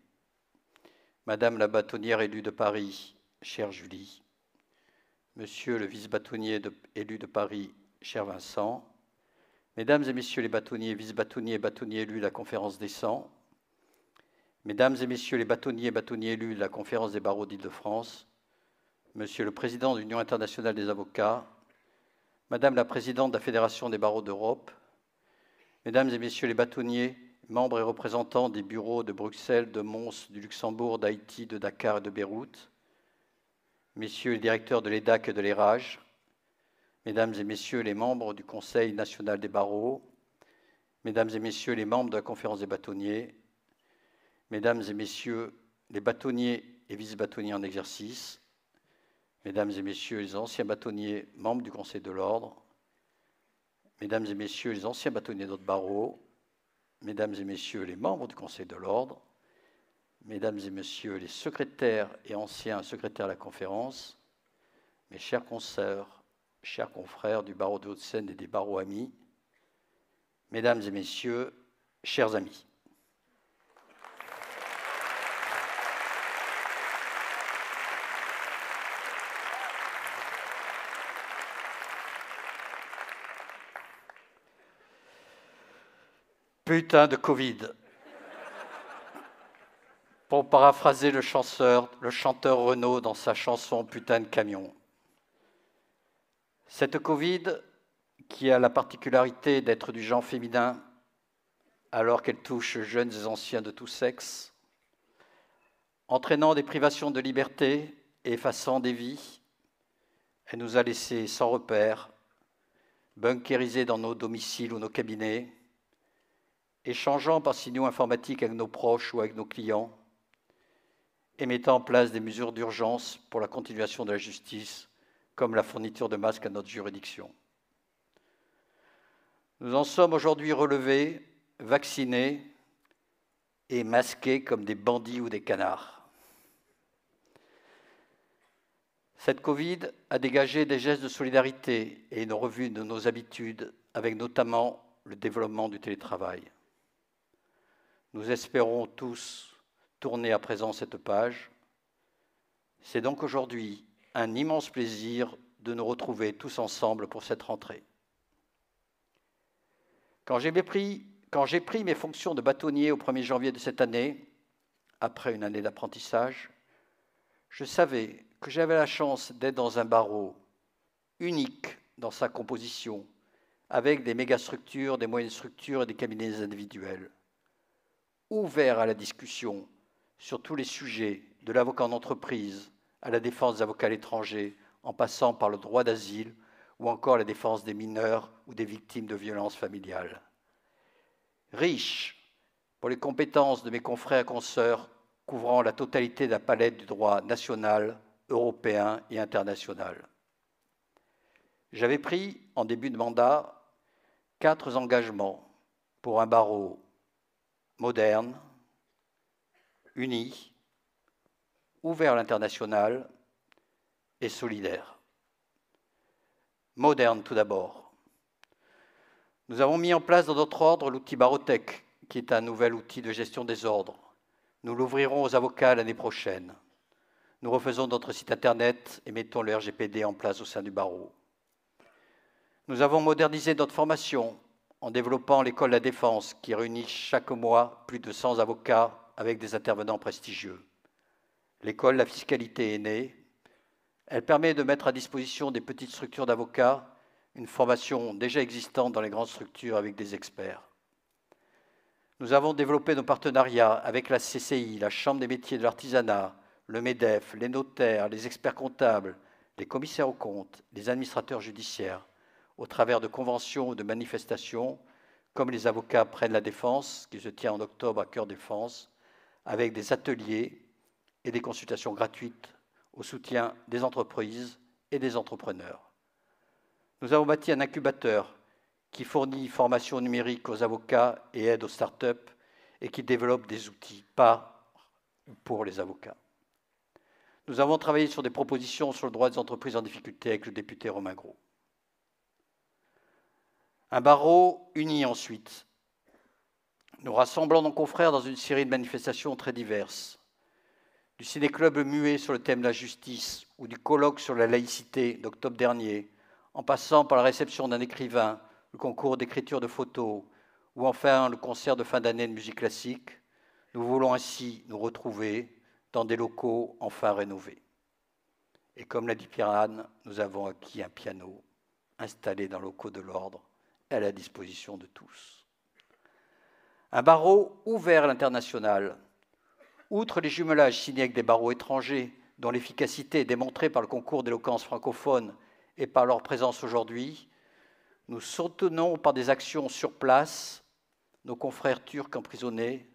Madame la bâtonnière élue de Paris, chère Julie, Monsieur le vice-bâtonnier élu de Paris, cher Vincent, Mesdames et Messieurs les bâtonniers, vice-bâtonniers et bâtonniers élus de la conférence des 100, Mesdames et Messieurs les bâtonniers et bâtonniers élus de la conférence des barreaux d'Île-de-France, Monsieur le Président de l'Union internationale des avocats, Madame la Présidente de la Fédération des barreaux d'Europe, Mesdames et Messieurs les bâtonniers, membres et représentants des bureaux de Bruxelles, de Mons, du Luxembourg, d'Haïti, de Dakar et de Beyrouth, Messieurs les directeurs de l'EDAC et de l'ERAGE, Mesdames et Messieurs les membres du Conseil national des barreaux, Mesdames et Messieurs les membres de la conférence des bâtonniers, Mesdames et Messieurs les bâtonniers et vice-bâtonniers en exercice, Mesdames et Messieurs les anciens bâtonniers membres du Conseil de l'Ordre, Mesdames et Messieurs les anciens bâtonniers d'autres barreaux, Mesdames et Messieurs les membres du Conseil de l'Ordre, Mesdames et Messieurs les secrétaires et anciens secrétaires de la conférence, mes chers consoeurs, chers confrères du barreau de Haute-Seine et des barreaux amis, Mesdames et Messieurs, chers amis. Putain de Covid. Pour paraphraser le le chanteur Renaud dans sa chanson Putain de camion. Cette Covid, qui a la particularité d'être du genre féminin, alors qu'elle touche jeunes et anciens de tous sexes, entraînant des privations de liberté et effaçant des vies, elle nous a laissés sans repère, bunkérisés dans nos domiciles ou nos cabinets, échangeant par signaux informatiques avec nos proches ou avec nos clients, et mettant en place des mesures d'urgence pour la continuation de la justice, comme la fourniture de masques à notre juridiction. Nous en sommes aujourd'hui relevés, vaccinés et masqués comme des bandits ou des canards. Cette Covid a dégagé des gestes de solidarité et une revue de nos habitudes, avec notamment le développement du télétravail. Nous espérons tous tourner à présent cette page. C'est donc aujourd'hui un immense plaisir de nous retrouver tous ensemble pour cette rentrée. Quand j'ai pris, mes fonctions de bâtonnier au 1er janvier de cette année, après une année d'apprentissage, je savais que j'avais la chance d'être dans un barreau unique dans sa composition, avec des mégastructures, des moyennes structures et des cabinets individuels ouvert à la discussion sur tous les sujets, de l'avocat en entreprise à la défense des avocats à l'étranger, en passant par le droit d'asile ou encore la défense des mineurs ou des victimes de violences familiales. Riche pour les compétences de mes confrères et consoeurs couvrant la totalité de la palette du droit national, européen et international. J'avais pris, en début de mandat, quatre engagements pour un barreau moderne, uni, ouvert à l'international et solidaire. Moderne tout d'abord. Nous avons mis en place dans notre ordre l'outil Barotech, qui est un nouvel outil de gestion des ordres. Nous l'ouvrirons aux avocats l'année prochaine. Nous refaisons notre site internet et mettons le RGPD en place au sein du barreau. Nous avons modernisé notre formation en développant l'école de la défense qui réunit chaque mois plus de 100 avocats avec des intervenants prestigieux. L'école la fiscalité est née. Elle permet de mettre à disposition des petites structures d'avocats une formation déjà existante dans les grandes structures avec des experts. Nous avons développé nos partenariats avec la CCI, la Chambre des métiers de l'artisanat, le MEDEF, les notaires, les experts comptables, les commissaires aux comptes, les administrateurs judiciaires, au travers de conventions ou de manifestations, comme les avocats prennent la défense, qui se tient en octobre à Cœur Défense, avec des ateliers et des consultations gratuites au soutien des entreprises et des entrepreneurs. Nous avons bâti un incubateur qui fournit formation numérique aux avocats et aide aux startups et qui développe des outils par pour les avocats. Nous avons travaillé sur des propositions sur le droit des entreprises en difficulté avec le député Romain Gros. Un barreau uni ensuite. Nous rassemblons nos confrères dans une série de manifestations très diverses. Du ciné-club muet sur le thème de la justice ou du colloque sur la laïcité d'octobre dernier, en passant par la réception d'un écrivain, le concours d'écriture de photos ou enfin le concert de fin d'année de musique classique, nous voulons ainsi nous retrouver dans des locaux enfin rénovés. Et comme l'a dit Pirane, nous avons acquis un piano installé dans le locaux de l'ordre à la disposition de tous. Un barreau ouvert à l'international. Outre les jumelages signés avec des barreaux étrangers, dont l'efficacité est démontrée par le concours d'éloquence francophone et par leur présence aujourd'hui, nous soutenons par des actions sur place nos confrères turcs emprisonnés,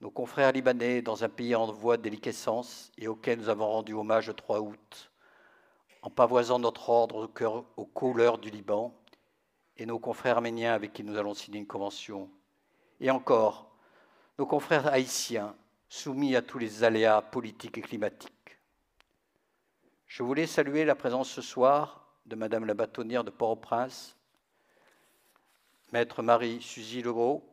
nos confrères libanais dans un pays en voie de déliquescence et auquel nous avons rendu hommage le 3 août, en pavoisant notre ordre aux couleurs du Liban, et nos confrères arméniens avec qui nous allons signer une convention, et encore nos confrères haïtiens soumis à tous les aléas politiques et climatiques. Je voulais saluer la présence ce soir de Madame la bâtonnière de Port-au-Prince, Maître Marie-Suzy Legros,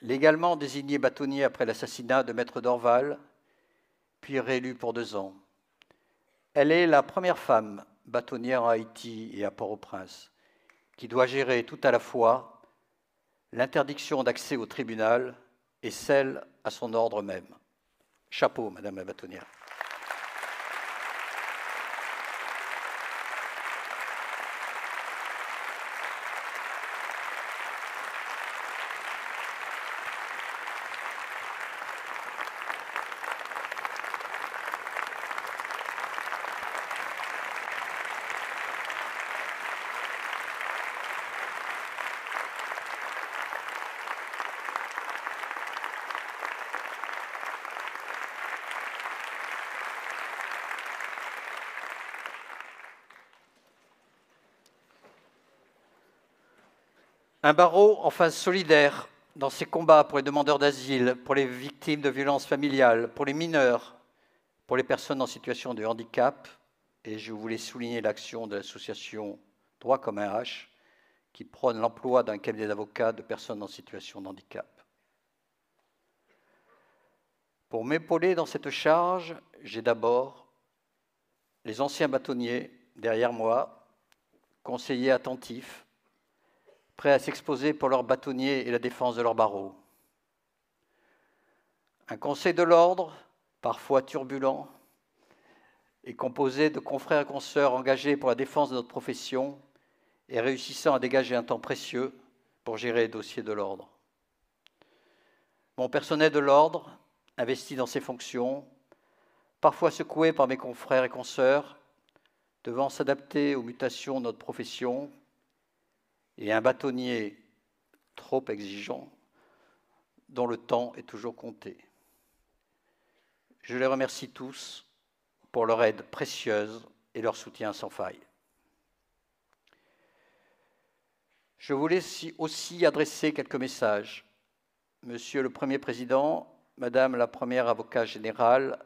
légalement désigné bâtonnier après l'assassinat de Maître Dorval, puis réélu pour deux ans. Elle est la première femme bâtonnière à Haïti et à Port-au-Prince qui doit gérer tout à la fois l'interdiction d'accès au tribunal et celle à son ordre même. Chapeau, Madame la bâtonnière. Un barreau enfin solidaire dans ses combats pour les demandeurs d'asile, pour les victimes de violences familiales, pour les mineurs, pour les personnes en situation de handicap. Et je voulais souligner l'action de l'association Droit comme un H, qui prône l'emploi d'un cabinet d'avocats de personnes en situation de handicap. Pour m'épauler dans cette charge, j'ai d'abord les anciens bâtonniers derrière moi, conseillers attentifs, prêts à s'exposer pour leurs bâtonniers et la défense de leurs barreaux. Un conseil de l'ordre, parfois turbulent, est composé de confrères et consoeurs engagés pour la défense de notre profession et réussissant à dégager un temps précieux pour gérer les dossiers de l'ordre. Mon personnel de l'ordre, investi dans ses fonctions, parfois secoué par mes confrères et consoeurs, devant s'adapter aux mutations de notre profession, et un bâtonnier trop exigeant, dont le temps est toujours compté. Je les remercie tous pour leur aide précieuse et leur soutien sans faille. Je voulais aussi adresser quelques messages. Monsieur le Premier Président, Madame la Première Avocat Générale,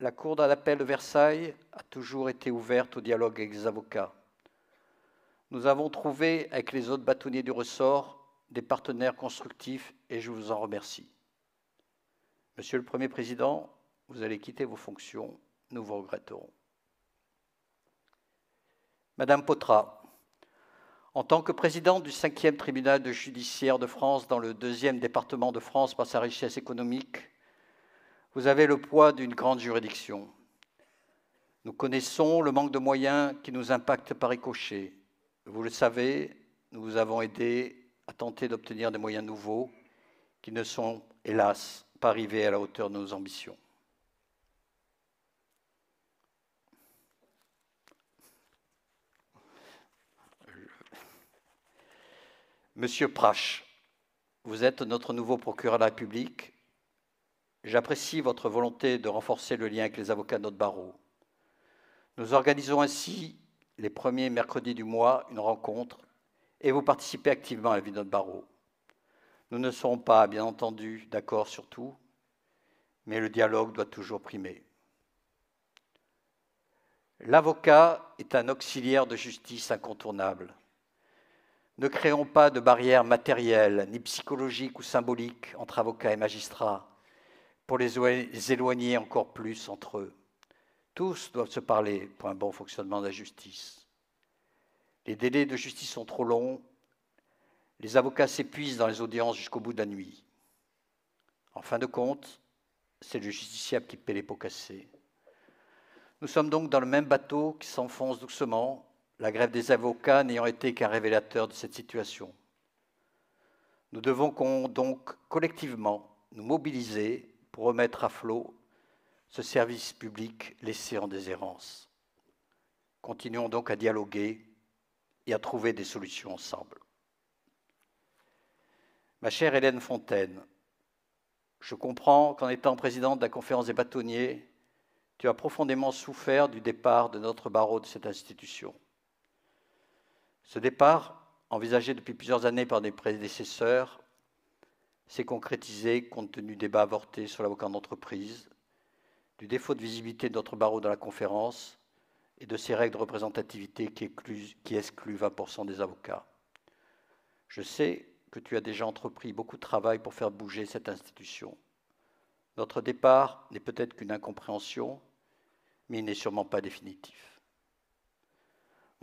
la Cour d'appel de Versailles a toujours été ouverte au dialogue avec les avocats. Nous avons trouvé avec les autres bâtonniers du ressort des partenaires constructifs et je vous en remercie. Monsieur le Premier Président, vous allez quitter vos fonctions, nous vous regretterons. Madame Potra, en tant que présidente du 5e tribunal de judiciaire de France dans le deuxième département de France par sa richesse économique, vous avez le poids d'une grande juridiction. Nous connaissons le manque de moyens qui nous impacte par ricochet. Vous le savez, nous vous avons aidé à tenter d'obtenir des moyens nouveaux qui ne sont, hélas, pas arrivés à la hauteur de nos ambitions. Monsieur Prache, vous êtes notre nouveau procureur de la République. J'apprécie votre volonté de renforcer le lien avec les avocats de notre barreau. Nous organisons ainsi les premiers mercredis du mois une rencontre et vous participez activement à la vie de notre barreau. Nous ne serons pas, bien entendu, d'accord sur tout, mais le dialogue doit toujours primer. L'avocat est un auxiliaire de justice incontournable. Ne créons pas de barrières matérielles, ni psychologiques ou symboliques entre avocats et magistrats, pour les éloigner encore plus entre eux. Tous doivent se parler pour un bon fonctionnement de la justice. Les délais de justice sont trop longs, les avocats s'épuisent dans les audiences jusqu'au bout de la nuit. En fin de compte, c'est le justiciable qui paie les pots cassés. Nous sommes donc dans le même bateau qui s'enfonce doucement la grève des avocats n'ayant été qu'un révélateur de cette situation. Nous devons donc collectivement nous mobiliser pour remettre à flot ce service public laissé en déshérence. Continuons donc à dialoguer et à trouver des solutions ensemble. Ma chère Hélène Fontaine, je comprends qu'en étant présidente de la conférence des bâtonniers, tu as profondément souffert du départ de notre barreau de cette institution. Ce départ, envisagé depuis plusieurs années par des prédécesseurs, s'est concrétisé compte tenu du débat avorté sur l'avocat d'entreprise, du défaut de visibilité de notre barreau dans la conférence et de ces règles de représentativité qui excluent, qui excluent 20% des avocats. Je sais que tu as déjà entrepris beaucoup de travail pour faire bouger cette institution. Notre départ n'est peut-être qu'une incompréhension, mais il n'est sûrement pas définitif.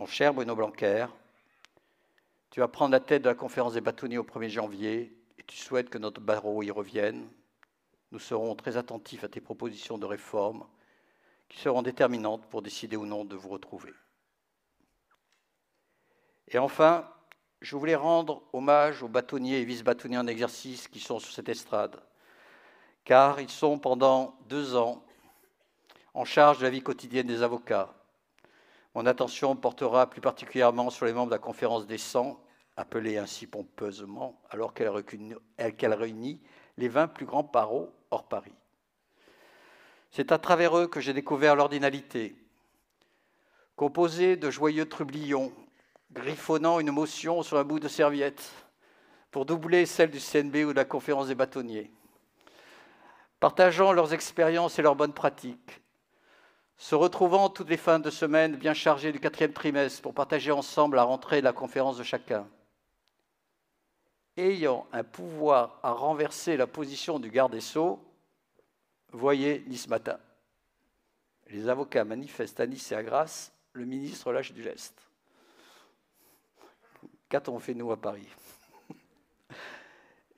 Mon cher Bruno Blanquer, tu vas prendre la tête de la conférence des bâtonniers au 1er janvier et tu souhaites que notre barreau y revienne. Nous serons très attentifs à tes propositions de réforme qui seront déterminantes pour décider ou non de vous retrouver. Et enfin, je voulais rendre hommage aux bâtonniers et vice-bâtonniers en exercice qui sont sur cette estrade, car ils sont pendant deux ans en charge de la vie quotidienne des avocats, mon attention portera plus particulièrement sur les membres de la conférence des 100, appelée ainsi pompeusement, alors qu'elle réunit les 20 plus grands barreaux hors Paris. C'est à travers eux que j'ai découvert l'ordinalité, composée de joyeux trublions, griffonnant une motion sur un bout de serviette pour doubler celle du CNB ou de la conférence des bâtonniers, partageant leurs expériences et leurs bonnes pratiques, se retrouvant toutes les fins de semaine bien chargées du quatrième trimestre pour partager ensemble la rentrée de la conférence de chacun. Ayant un pouvoir à renverser la position du garde des Sceaux, voyez Nice matin. Les avocats manifestent à Nice et à Grasse, le ministre lâche du lest. Qu'a-t-on fait, nous, à Paris?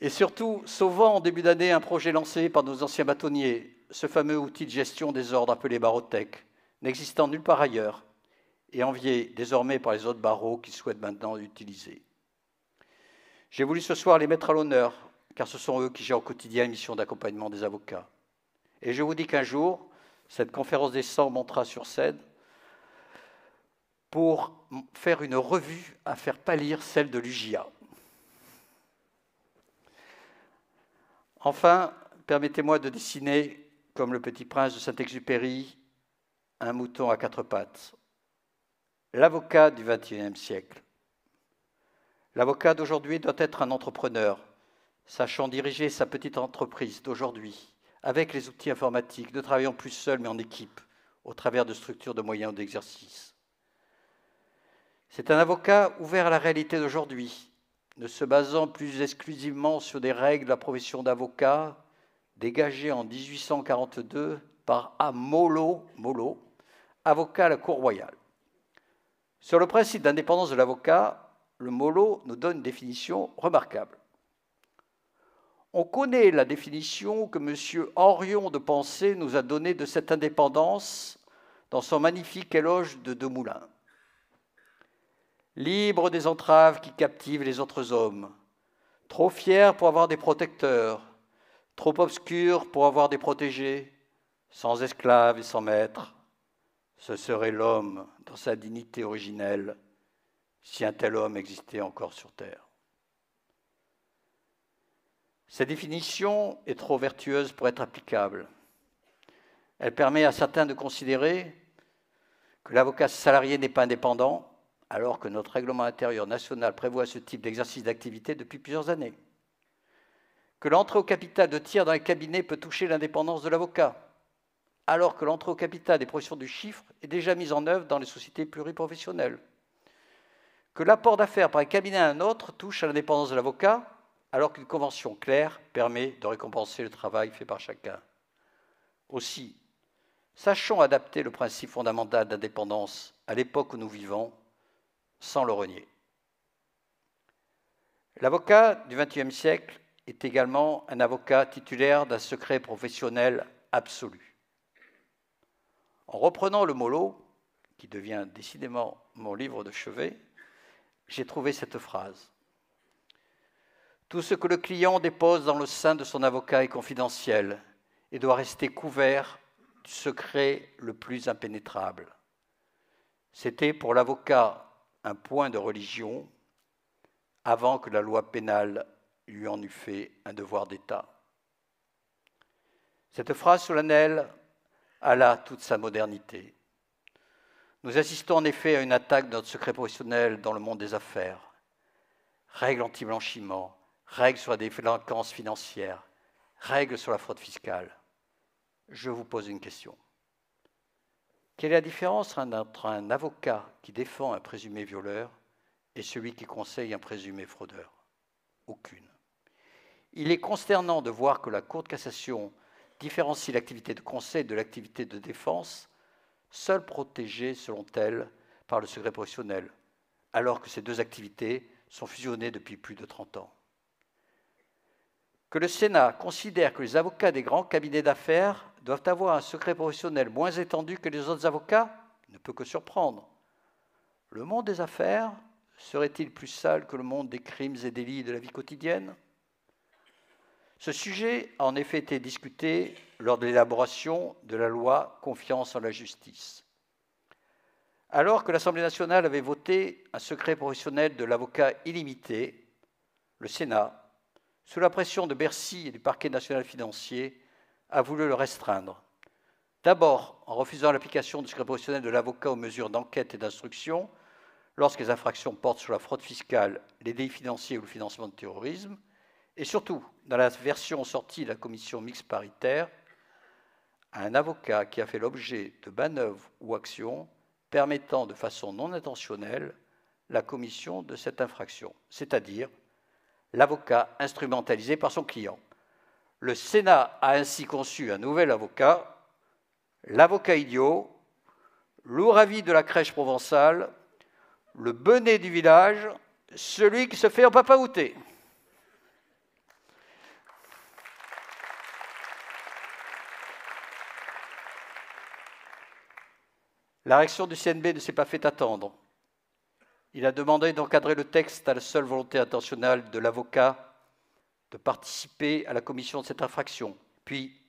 Et surtout, sauvant en début d'année un projet lancé par nos anciens bâtonniers, ce fameux outil de gestion des ordres appelé barothèque, n'existant nulle part ailleurs et envié désormais par les autres barreaux qui souhaitent maintenant l'utiliser. J'ai voulu ce soir les mettre à l'honneur, car ce sont eux qui gèrent au quotidien une mission d'accompagnement des avocats. Et je vous dis qu'un jour, cette conférence des 100 montera sur scène pour faire une revue à faire pâlir celle de l'UGIA. Enfin, permettez-moi de dessiner, comme le petit prince de Saint-Exupéry, un mouton à quatre pattes. L'avocat du XXIe siècle. L'avocat d'aujourd'hui doit être un entrepreneur, sachant diriger sa petite entreprise d'aujourd'hui avec les outils informatiques, ne travaillant plus seul mais en équipe, au travers de structures de moyens d'exercice. C'est un avocat ouvert à la réalité d'aujourd'hui, ne se basant plus exclusivement sur des règles de la profession d'avocat dégagées en 1842 par A. Molo, avocat à la Cour royale. Sur le principe d'indépendance de l'avocat, le Molo nous donne une définition remarquable. On connaît la définition que M. Henrion de Pensée nous a donnée de cette indépendance dans son magnifique éloge de Demoulins. Libre des entraves qui captivent les autres hommes, trop fier pour avoir des protecteurs, trop obscur pour avoir des protégés, sans esclaves et sans maîtres, ce serait l'homme dans sa dignité originelle, si un tel homme existait encore sur Terre. Cette définition est trop vertueuse pour être applicable. Elle permet à certains de considérer que l'avocat salarié n'est pas indépendant, alors que notre règlement intérieur national prévoit ce type d'exercice d'activité depuis plusieurs années. Que l'entrée au capital de tiers dans un cabinet peut toucher l'indépendance de l'avocat, alors que l'entrée au capital des professions du chiffre est déjà mise en œuvre dans les sociétés pluriprofessionnelles. Que l'apport d'affaires par un cabinet à un autre touche à l'indépendance de l'avocat, alors qu'une convention claire permet de récompenser le travail fait par chacun. Aussi, sachons adapter le principe fondamental d'indépendance à l'époque où nous vivons, sans le renier. L'avocat du XXe siècle est également un avocat titulaire d'un secret professionnel absolu. En reprenant le mollo, qui devient décidément mon livre de chevet, j'ai trouvé cette phrase. Tout ce que le client dépose dans le sein de son avocat est confidentiel et doit rester couvert du secret le plus impénétrable. C'était pour l'avocat un point de religion avant que la loi pénale lui en eût fait un devoir d'État. Cette phrase solennelle a là toute sa modernité. Nous assistons en effet à une attaque de notre secret professionnel dans le monde des affaires. Règles anti-blanchiment, règles sur la délinquance financière, règles sur la fraude fiscale. Je vous pose une question. Quelle est la différence entre un avocat qui défend un présumé violeur et celui qui conseille un présumé fraudeur? Aucune. Il est consternant de voir que la Cour de cassation différencie l'activité de conseil de l'activité de défense, seule protégée, selon elle, par le secret professionnel, alors que ces deux activités sont fusionnées depuis plus de 30 ans que le Sénat considère que les avocats des grands cabinets d'affaires doivent avoir un secret professionnel moins étendu que les autres avocats ne peut que surprendre. Le monde des affaires serait-il plus sale que le monde des crimes et délits de la vie quotidienne? Ce sujet a en effet été discuté lors de l'élaboration de la loi Confiance en la justice. Alors que l'Assemblée nationale avait voté un secret professionnel de l'avocat illimité, le Sénat sous la pression de Bercy et du parquet national financier, a voulu le restreindre. D'abord, en refusant l'application du secret professionnel de l'avocat aux mesures d'enquête et d'instruction, lorsque les infractions portent sur la fraude fiscale, les délits financiers ou le financement du terrorisme, et surtout, dans la version sortie de la commission mixte paritaire, un avocat qui a fait l'objet de manœuvres ou actions permettant de façon non intentionnelle la commission de cette infraction, c'est-à-dire l'avocat instrumentalisé par son client. Le Sénat a ainsi conçu un nouvel avocat, l'avocat idiot, l'ouravi de la crèche provençale, le benet du village, celui qui se fait en papaouté. La réaction du CNB ne s'est pas fait attendre. Il a demandé d'encadrer le texte à la seule volonté intentionnelle de l'avocat de participer à la commission de cette infraction. Puis,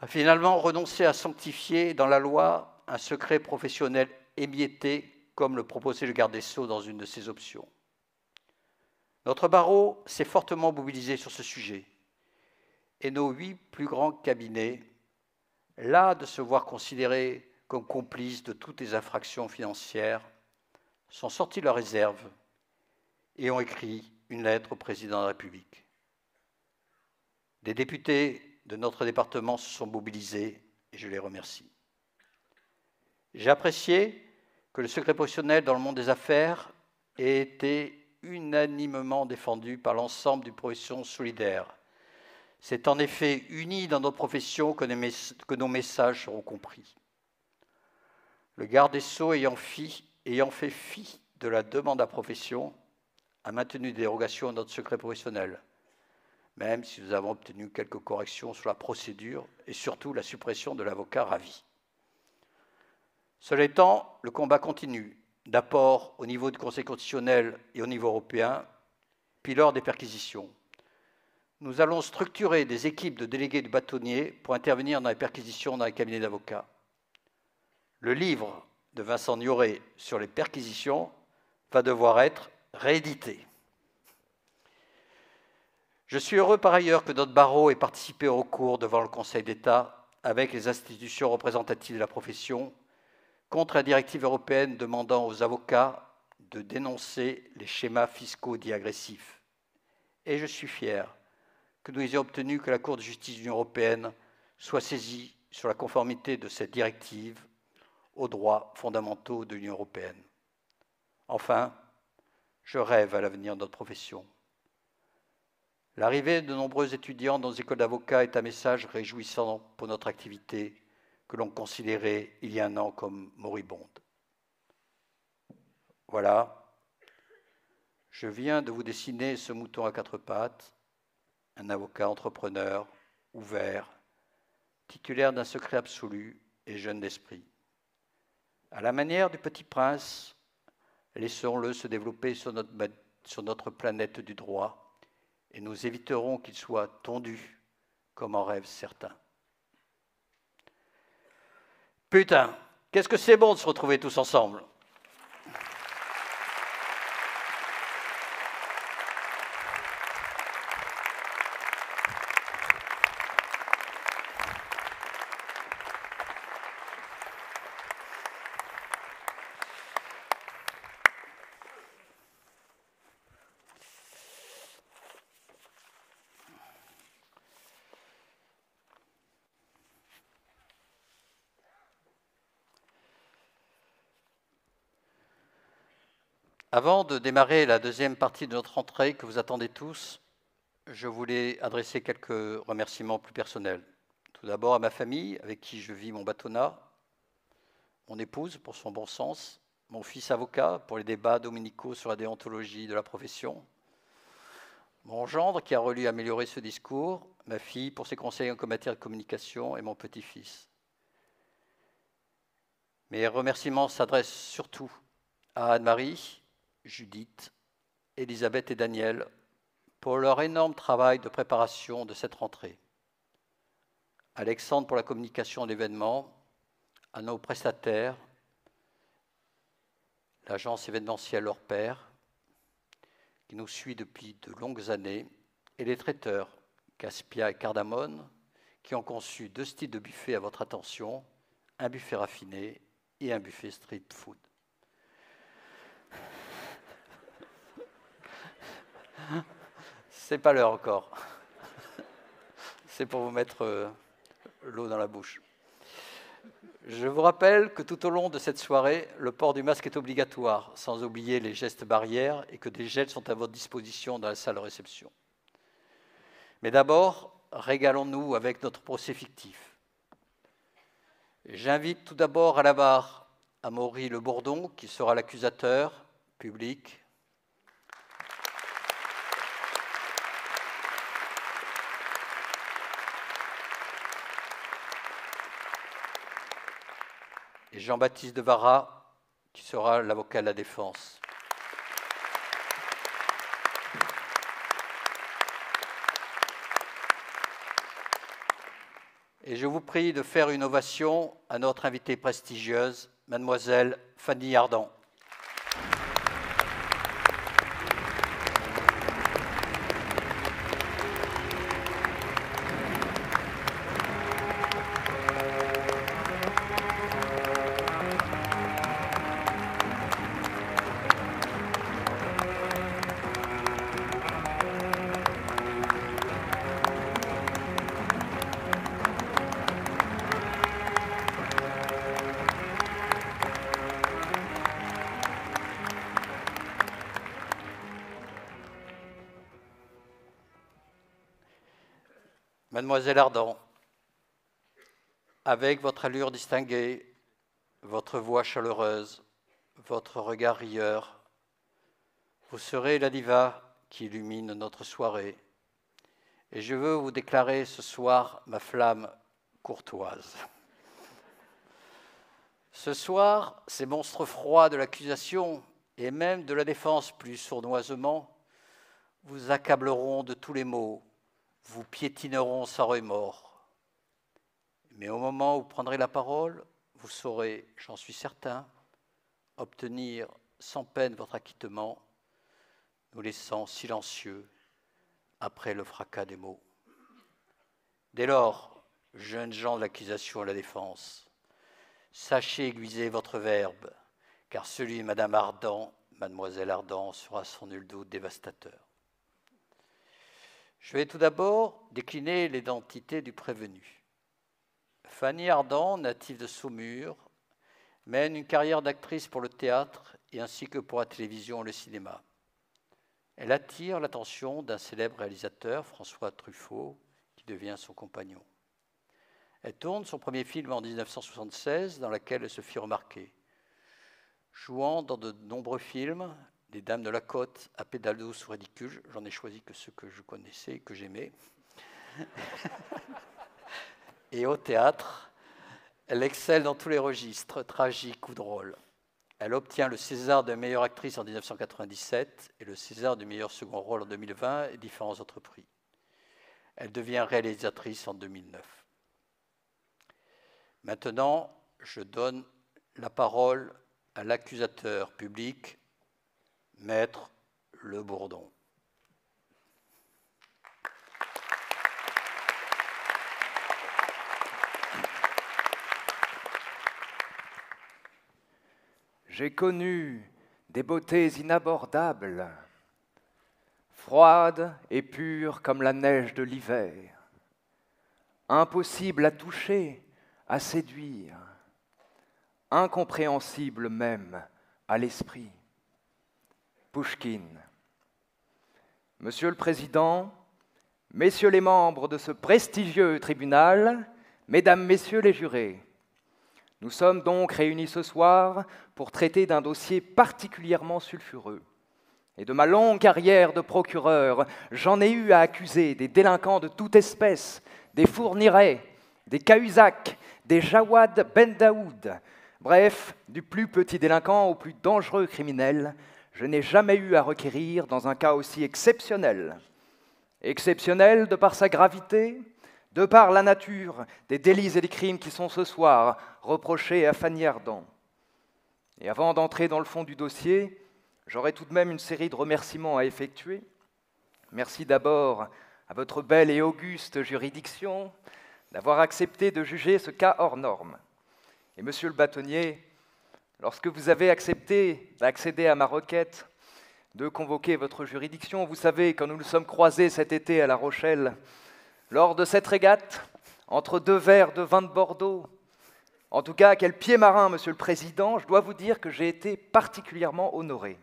a finalement renoncé à sanctifier dans la loi un secret professionnel émietté, comme le proposait le garde des Sceaux dans une de ses options. Notre barreau s'est fortement mobilisé sur ce sujet, et nos huit plus grands cabinets, là de se voir considérés comme complices de toutes les infractions financières, sont sortis de leur réserve et ont écrit une lettre au président de la République. Des députés de notre département se sont mobilisés et je les remercie. J'ai apprécié que le secret professionnel dans le monde des affaires ait été unanimement défendu par l'ensemble du profession solidaire. C'est en effet uni dans notre profession que nos messages seront compris. Le garde des Sceaux ayant, fait fi de la demande à profession a maintenu des dérogations à notre secret professionnel, même si nous avons obtenu quelques corrections sur la procédure et surtout la suppression de l'avocat ravi. Cela étant, le combat continue, d'apport au niveau du Conseil constitutionnel et au niveau européen, puis lors des perquisitions. Nous allons structurer des équipes de délégués du bâtonnier pour intervenir dans les perquisitions dans les cabinets d'avocats. Le livre de Vincent Nioret sur les perquisitions va devoir être réédité. Je suis heureux par ailleurs que notre barreau ait participé au recours devant le Conseil d'État avec les institutions représentatives de la profession contre la directive européenne demandant aux avocats de dénoncer les schémas fiscaux dits agressifs. Et je suis fier que nous ayons obtenu que la Cour de justice de l'Union européenne soit saisie sur la conformité de cette directive aux droits fondamentaux de l'Union européenne. Enfin, je rêve à l'avenir de notre profession. L'arrivée de nombreux étudiants dans les écoles d'avocats est un message réjouissant pour notre activité que l'on considérait il y a un an comme moribonde. Voilà, je viens de vous dessiner ce mouton à quatre pattes, un avocat entrepreneur, ouvert, titulaire d'un secret absolu et jeune d'esprit. À la manière du petit prince, laissons-le se développer sur notre, planète du droit et nous éviterons qu'il soit tondu comme en rêvent certains. Putain, qu'est-ce que c'est bon de se retrouver tous ensemble Avant de démarrer la deuxième partie de notre entrée que vous attendez tous, je voulais adresser quelques remerciements plus personnels. Tout d'abord à ma famille, avec qui je vis mon bâtonnat, mon épouse pour son bon sens, mon fils avocat pour les débats dominicaux sur la déontologie de la profession, mon gendre qui a relu améliorer ce discours, ma fille pour ses conseils en matière de communication et mon petit-fils. Mes remerciements s'adressent surtout à Anne-Marie, Judith, Elisabeth et Daniel pour leur énorme travail de préparation de cette rentrée. Alexandre pour la communication de l'événement, à nos prestataires, l'agence événementielle Leur qui nous suit depuis de longues années, et les traiteurs, Caspia et Cardamone, qui ont conçu deux styles de buffet à votre attention, un buffet raffiné et un buffet street food. C'est pas l'heure encore. C'est pour vous mettre euh, l'eau dans la bouche. Je vous rappelle que tout au long de cette soirée, le port du masque est obligatoire, sans oublier les gestes barrières, et que des gels sont à votre disposition dans la salle de réception. Mais d'abord, régalons-nous avec notre procès fictif. J'invite tout d'abord à la barre Amaury Le Bourdon, qui sera l'accusateur public et Jean-Baptiste de Vara, qui sera l'avocat de la défense. Et je vous prie de faire une ovation à notre invitée prestigieuse, mademoiselle Fanny Ardant. Mademoiselle Ardant, avec votre allure distinguée, votre voix chaleureuse, votre regard rieur, vous serez la diva qui illumine notre soirée. Et je veux vous déclarer ce soir ma flamme courtoise. Ce soir, ces monstres froids de l'accusation et même de la défense plus sournoisement vous accableront de tous les maux, vous piétineront sans remords. Mais au moment où vous prendrez la parole, vous saurez, j'en suis certain, obtenir sans peine votre acquittement, nous laissant silencieux après le fracas des mots. Dès lors, jeunes gens de l'accusation et la défense, sachez aiguiser votre verbe, car celui de Madame Ardent, Mademoiselle Ardent, sera sans nul doute dévastateur. Je vais tout d'abord décliner l'identité du prévenu. Fanny Ardant, native de Saumur, mène une carrière d'actrice pour le théâtre et ainsi que pour la télévision et le cinéma. Elle attire l'attention d'un célèbre réalisateur, François Truffaut, qui devient son compagnon. Elle tourne son premier film en 1976 dans lequel elle se fit remarquer. Jouant dans de nombreux films, Les Dames de la Côte, à pédale douce ou ridicule, j'en ai choisi que ceux que je connaissais et que j'aimais. et au théâtre, elle excelle dans tous les registres, tragiques ou drôles. Elle obtient le César de meilleure actrice en 1997 et le César du meilleur second rôle en 2020 et différents autres prix. Elle devient réalisatrice en 2009. Maintenant, je donne la parole à l'accusateur public, Maître Le Bourdon. J'ai connu des beautés inabordables, froides et pures comme la neige de l'hiver, impossibles à toucher, à séduire, incompréhensibles même à l'esprit. Pouchkine. Monsieur le Président, Messieurs les membres de ce prestigieux tribunal, Mesdames, Messieurs les jurés, nous sommes donc réunis ce soir pour traiter d'un dossier particulièrement sulfureux. Et de ma longue carrière de procureur, j'en ai eu à accuser des délinquants de toute espèce, des fournirets, des Cahuzac, des Jawad Ben Daoud, bref, du plus petit délinquant au plus dangereux criminel, je n'ai jamais eu à requérir dans un cas aussi exceptionnel. Exceptionnel de par sa gravité, de par la nature des délits et des crimes qui sont ce soir reprochés à Fanny Ardant. Et avant d'entrer dans le fond du dossier, j'aurai tout de même une série de remerciements à effectuer. Merci d'abord à votre belle et auguste juridiction d'avoir accepté de juger ce cas hors norme. Et monsieur le bâtonnier, lorsque vous avez accepté d'accéder à ma requête de convoquer votre juridiction, vous savez, quand nous nous sommes croisés cet été à La Rochelle, lors de cette régate, entre deux verres de vin de Bordeaux, en tout cas, quel pied marin, Monsieur le Président, je dois vous dire que j'ai été particulièrement honoré.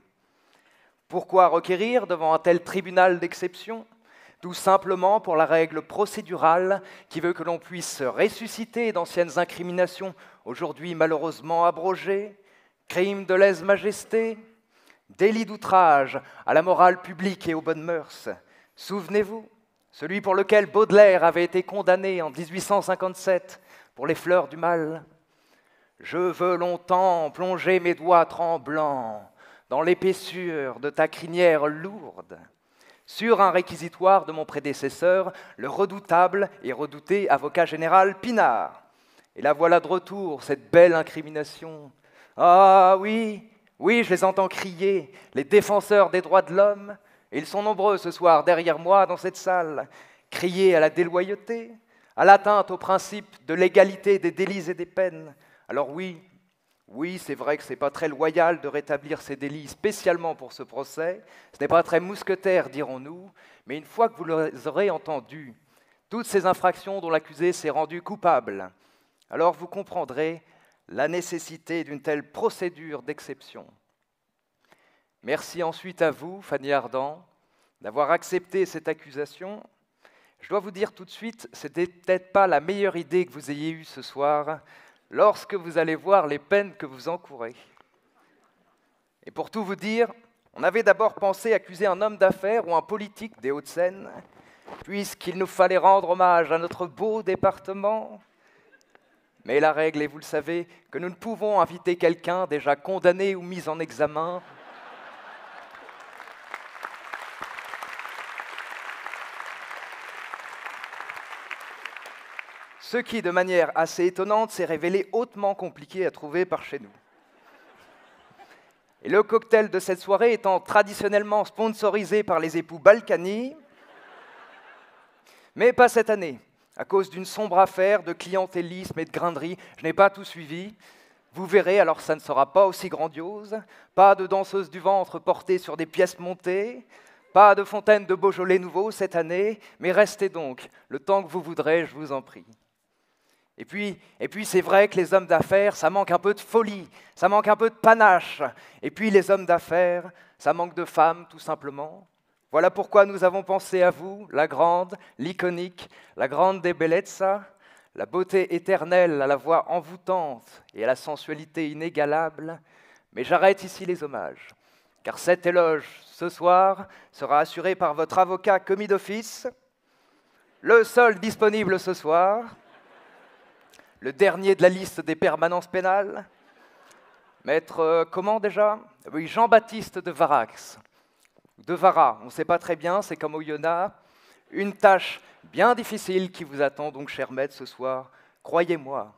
Pourquoi requérir devant un tel tribunal d'exception? Tout simplement pour la règle procédurale qui veut que l'on puisse ressusciter d'anciennes incriminations, aujourd'hui malheureusement abrogées, crimes de lèse-majesté, délit d'outrage à la morale publique et aux bonnes mœurs. Souvenez-vous, celui pour lequel Baudelaire avait été condamné en 1857 pour les fleurs du mal. Je veux longtemps plonger mes doigts tremblants dans l'épaissure de ta crinière lourde. sur un réquisitoire de mon prédécesseur, le redoutable et redouté avocat général Pinard. Et la voilà de retour, cette belle incrimination. Ah oui, oui, je les entends crier, les défenseurs des droits de l'homme, ils sont nombreux ce soir derrière moi dans cette salle, crier à la déloyauté, à l'atteinte au principe de l'égalité des délits et des peines. Alors oui, oui, c'est vrai que ce n'est pas très loyal de rétablir ces délits spécialement pour ce procès, ce n'est pas très mousquetaire, dirons-nous, mais une fois que vous les aurez entendus, toutes ces infractions dont l'accusé s'est rendu coupable, alors vous comprendrez la nécessité d'une telle procédure d'exception. Merci ensuite à vous, Fanny Ardant, d'avoir accepté cette accusation. Je dois vous dire tout de suite, ce n'était peut-être pas la meilleure idée que vous ayez eue ce soir, lorsque vous allez voir les peines que vous encourez. Et pour tout vous dire, on avait d'abord pensé accuser un homme d'affaires ou un politique des Hauts-de-Seine, puisqu'il nous fallait rendre hommage à notre beau département. Mais la règle est, vous le savez, que nous ne pouvons inviter quelqu'un déjà condamné ou mis en examen. Ce qui, de manière assez étonnante, s'est révélé hautement compliqué à trouver par chez nous. Et le cocktail de cette soirée étant traditionnellement sponsorisé par les époux Balkany, mais pas cette année, à cause d'une sombre affaire de clientélisme et de grinderie. Je n'ai pas tout suivi. Vous verrez, alors ça ne sera pas aussi grandiose. Pas de danseuse du ventre portée sur des pièces montées. Pas de fontaine de Beaujolais nouveau cette année. Mais restez donc, le temps que vous voudrez, je vous en prie. Et puis, et puis c'est vrai que les hommes d'affaires, ça manque un peu de folie, ça manque un peu de panache. Et puis les hommes d'affaires, ça manque de femmes, tout simplement. Voilà pourquoi nous avons pensé à vous, la grande, l'iconique, la grande des bellezza, la beauté éternelle à la voix envoûtante et à la sensualité inégalable. Mais j'arrête ici les hommages, car cet éloge ce soir sera assuré par votre avocat commis d'office, le seul disponible ce soir, le dernier de la liste des permanences pénales. Maître, euh, comment déjà? Oui, Jean-Baptiste de Varax. De Vara, on ne sait pas très bien, c'est comme au Yona. Une tâche bien difficile qui vous attend donc, cher maître, ce soir, croyez-moi.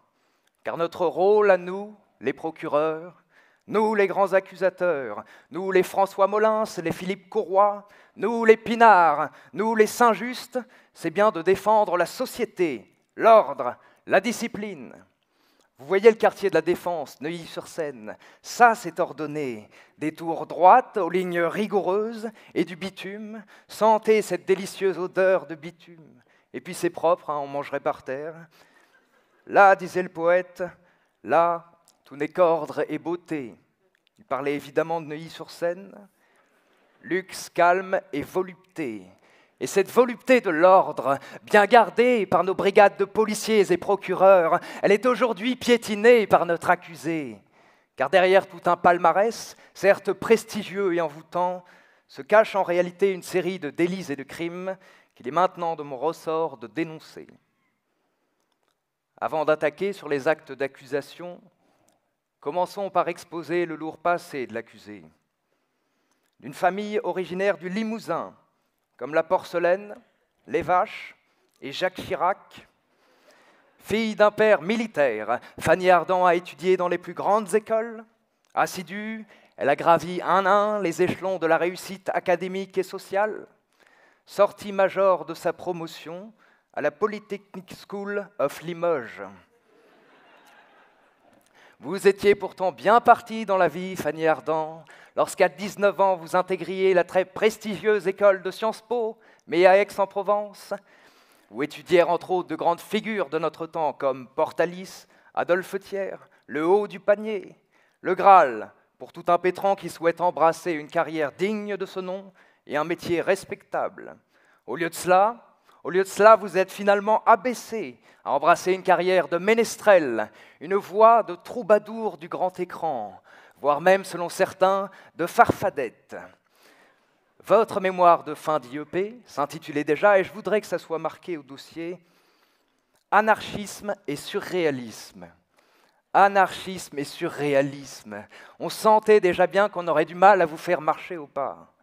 Car notre rôle à nous, les procureurs, nous les grands accusateurs, nous les François Molins, les Philippe Courroy, nous les Pinards, nous les Saint-Just, c'est bien de défendre la société, l'ordre, la discipline. Vous voyez le quartier de la Défense, Neuilly-sur-Seine. Ça, c'est ordonné. Des tours droites aux lignes rigoureuses et du bitume. Sentez cette délicieuse odeur de bitume. Et puis c'est propre, hein, on mangerait par terre. Là, disait le poète, là, tout n'est qu'ordre et beauté. Il parlait évidemment de Neuilly-sur-Seine. Luxe, calme et volupté. Et cette volupté de l'ordre, bien gardée par nos brigades de policiers et procureurs, elle est aujourd'hui piétinée par notre accusé. Car derrière tout un palmarès, certes prestigieux et envoûtant, se cache en réalité une série de délits et de crimes qu'il est maintenant de mon ressort de dénoncer. Avant d'attaquer sur les actes d'accusation, commençons par exposer le lourd passé de l'accusé. D'une famille originaire du Limousin, comme la porcelaine, les vaches et Jacques Chirac. Fille d'un père militaire, Fanny Ardant a étudié dans les plus grandes écoles. Assidue, elle a gravi un à un les échelons de la réussite académique et sociale. Sortie major de sa promotion à la Polytechnic School of Limoges. Vous étiez pourtant bien partie dans la vie, Fanny Ardant, lorsqu'à 19 ans vous intégriez la très prestigieuse école de Sciences Po, mais à Aix-en-Provence, où étudièrent entre autres de grandes figures de notre temps comme Portalis, Adolphe Thiers, le haut du panier, le Graal, pour tout impétrant qui souhaite embrasser une carrière digne de ce nom et un métier respectable. Au lieu de cela, au lieu de cela, vous êtes finalement abaissé à embrasser une carrière de ménestrel, une voix de troubadour du grand écran, voire même, selon certains, de farfadette. Votre mémoire de fin d'IEP s'intitulait déjà, et je voudrais que ça soit marqué au dossier, Anarchisme et surréalisme. Anarchisme et surréalisme. On sentait déjà bien qu'on aurait du mal à vous faire marcher au pas.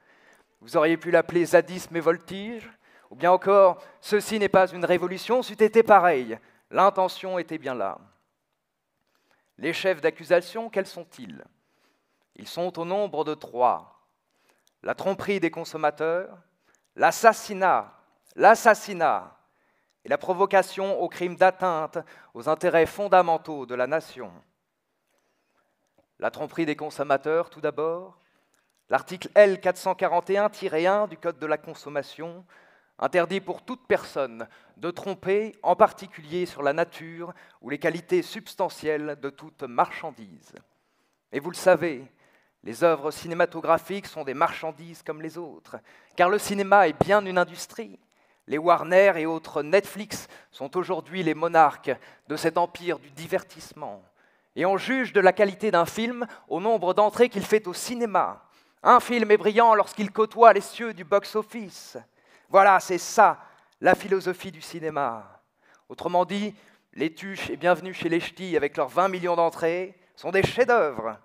Vous auriez pu l'appeler zadisme et voltige, ou bien encore, ceci n'est pas une révolution, c'eût été pareil. L'intention était bien là. Les chefs d'accusation, quels sont-ils? Ils sont au nombre de trois. La tromperie des consommateurs, l'assassinat, l'assassinat et la provocation au crime d'atteinte aux intérêts fondamentaux de la nation. La tromperie des consommateurs, tout d'abord. L'article L441-1 du Code de la consommation interdit pour toute personne de tromper, en particulier sur la nature ou les qualités substantielles de toute marchandise. Et vous le savez, les œuvres cinématographiques sont des marchandises comme les autres, car le cinéma est bien une industrie. Les Warner et autres Netflix sont aujourd'hui les monarques de cet empire du divertissement. Et on juge de la qualité d'un film au nombre d'entrées qu'il fait au cinéma. Un film est brillant lorsqu'il côtoie les cieux du box-office. Voilà, c'est ça la philosophie du cinéma. Autrement dit, les Tuches et Bienvenue chez les Ch'tis avec leurs 20 millions d'entrées sont des chefs-d'œuvre.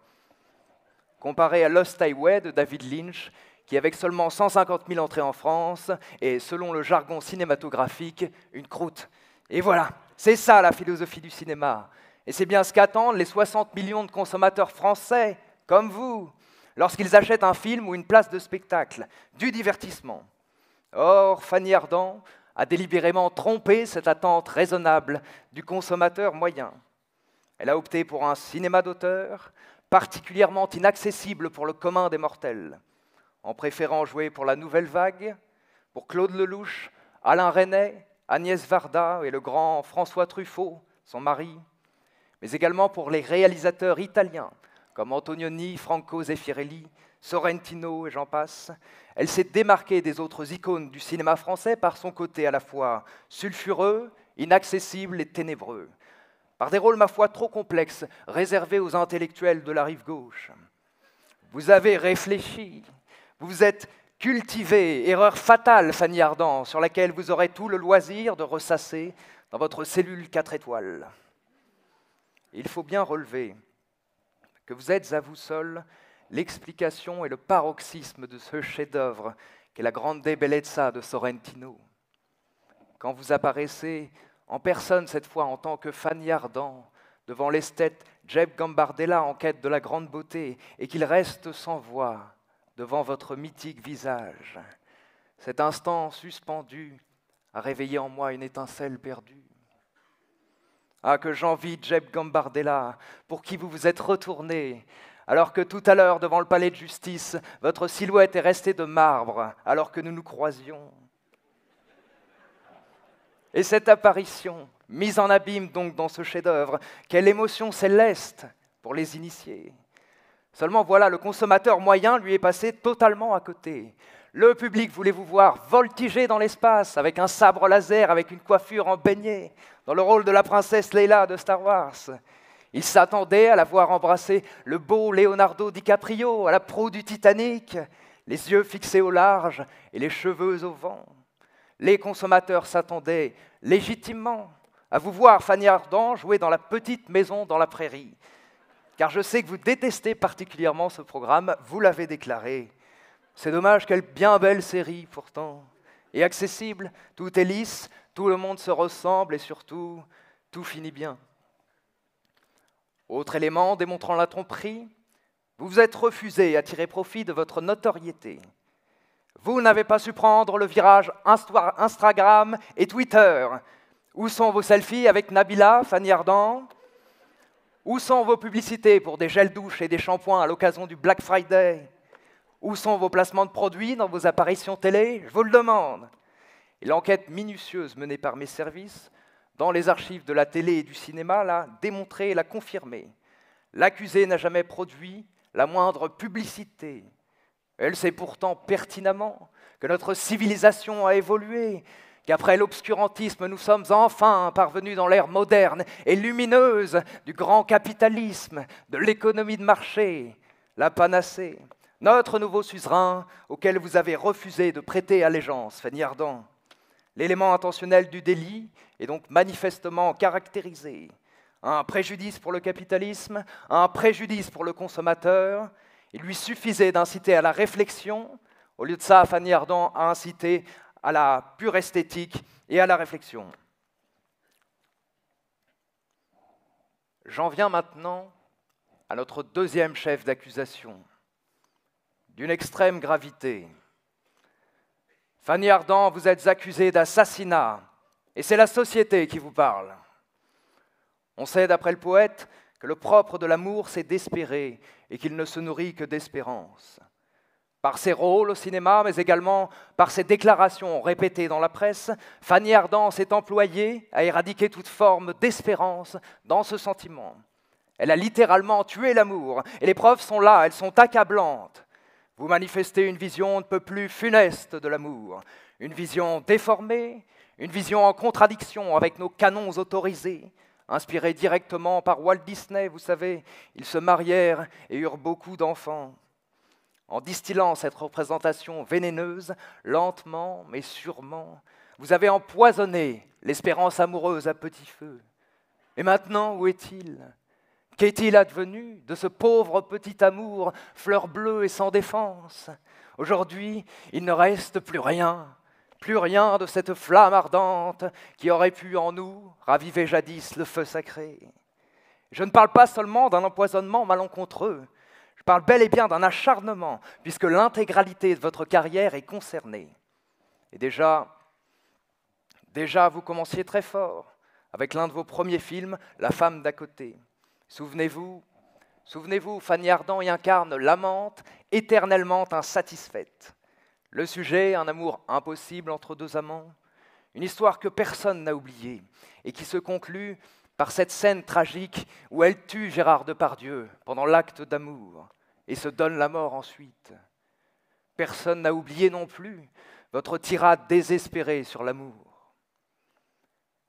Comparé à Lost Highway de David Lynch, qui avec seulement 150 000 entrées en France est, selon le jargon cinématographique, une croûte. Et voilà, c'est ça la philosophie du cinéma. Et c'est bien ce qu'attendent les 60 millions de consommateurs français, comme vous, lorsqu'ils achètent un film ou une place de spectacle, du divertissement. Or, Fanny Ardant a délibérément trompé cette attente raisonnable du consommateur moyen. Elle a opté pour un cinéma d'auteur particulièrement inaccessible pour le commun des mortels, en préférant jouer pour la nouvelle vague, pour Claude Lelouch, Alain Resnais, Agnès Varda et le grand François Truffaut, son mari, mais également pour les réalisateurs italiens comme Antonioni, Franco Zeffirelli, Sorrentino et j'en passe. Elle s'est démarquée des autres icônes du cinéma français par son côté à la fois sulfureux, inaccessible et ténébreux, par des rôles, ma foi, trop complexes, réservés aux intellectuels de la rive gauche. Vous avez réfléchi, vous vous êtes cultivé, erreur fatale, Fanny Ardant, sur laquelle vous aurez tout le loisir de ressasser dans votre cellule 4 étoiles. Il faut bien relever que vous êtes à vous seul l'explication et le paroxysme de ce chef-d'œuvre qu'est la Grande Bellezza de Sorrentino. Quand vous apparaissez en personne cette fois en tant que Fanny Ardant devant l'esthète Jeb Gambardella en quête de la grande beauté et qu'il reste sans voix devant votre mythique visage, cet instant suspendu a réveillé en moi une étincelle perdue. Ah, que j'envie Jeb Gambardella, pour qui vous vous êtes retourné, alors que tout à l'heure, devant le palais de justice, votre silhouette est restée de marbre, alors que nous nous croisions. Et cette apparition, mise en abîme donc dans ce chef-d'œuvre, quelle émotion céleste pour les initiés. Seulement voilà, le consommateur moyen lui est passé totalement à côté. Le public voulait vous voir voltiger dans l'espace avec un sabre laser, avec une coiffure en beignet, dans le rôle de la princesse Leila de Star Wars. Il s'attendait à la voir embrasser le beau Leonardo DiCaprio à la proue du Titanic, les yeux fixés au large et les cheveux au vent. Les consommateurs s'attendaient légitimement à vous voir Fanny Ardant jouer dans la petite maison dans la prairie. Car je sais que vous détestez particulièrement ce programme, vous l'avez déclaré. C'est dommage, quelle bien belle série pourtant. Et accessible, tout est lisse, tout le monde se ressemble et surtout, tout finit bien. Autre élément démontrant la tromperie, vous vous êtes refusé à tirer profit de votre notoriété. Vous n'avez pas su prendre le virage Instagram et Twitter. Où sont vos selfies avec Nabila, Fanny Ardant? Où sont vos publicités pour des gels douches et des shampoings à l'occasion du Black Friday? Où sont vos placements de produits dans vos apparitions télé? Je vous le demande. Et l'enquête minutieuse menée par mes services dans les archives de la télé et du cinéma l'a démontré et l'a confirmé. L'accusé n'a jamais produit la moindre publicité. Elle sait pourtant pertinemment que notre civilisation a évolué, qu'après l'obscurantisme, nous sommes enfin parvenus dans l'ère moderne et lumineuse du grand capitalisme, de l'économie de marché, la panacée notre nouveau suzerain auquel vous avez refusé de prêter allégeance, Fanny Ardant. L'élément intentionnel du délit est donc manifestement caractérisé. Un préjudice pour le capitalisme, un préjudice pour le consommateur. Il lui suffisait d'inciter à la réflexion Au lieu de ça, Fanny Ardant a incité à la pure esthétique et à la réflexion. J'en viens maintenant à notre deuxième chef d'accusation, d'une extrême gravité. Fanny Ardant, vous êtes accusée d'assassinat, et c'est la société qui vous parle. On sait, d'après le poète, que le propre de l'amour, c'est d'espérer, et qu'il ne se nourrit que d'espérance. Par ses rôles au cinéma, mais également par ses déclarations répétées dans la presse, Fanny Ardant s'est employée à éradiquer toute forme d'espérance dans ce sentiment. Elle a littéralement tué l'amour, et les preuves sont là, elles sont accablantes. Vous manifestez une vision un peu plus funeste de l'amour, une vision déformée, une vision en contradiction avec nos canons autorisés, inspirés directement par Walt Disney, vous savez, ils se marièrent et eurent beaucoup d'enfants. En distillant cette représentation vénéneuse, lentement mais sûrement, vous avez empoisonné l'espérance amoureuse à petit feu. Et maintenant, où est-il? Qu'est-il advenu de ce pauvre petit amour, fleur bleue et sans défense? Aujourd'hui, il ne reste plus rien, plus rien de cette flamme ardente qui aurait pu en nous raviver jadis le feu sacré. Je ne parle pas seulement d'un empoisonnement malencontreux, je parle bel et bien d'un acharnement, puisque l'intégralité de votre carrière est concernée. Et déjà, déjà, vous commenciez très fort avec l'un de vos premiers films, La femme d'à côté. Souvenez-vous, souvenez-vous, Fanny Ardant y incarne l'amante éternellement insatisfaite. Le sujet, un amour impossible entre deux amants, une histoire que personne n'a oubliée et qui se conclut par cette scène tragique où elle tue Gérard Depardieu pendant l'acte d'amour et se donne la mort ensuite. Personne n'a oublié non plus votre tirade désespérée sur l'amour.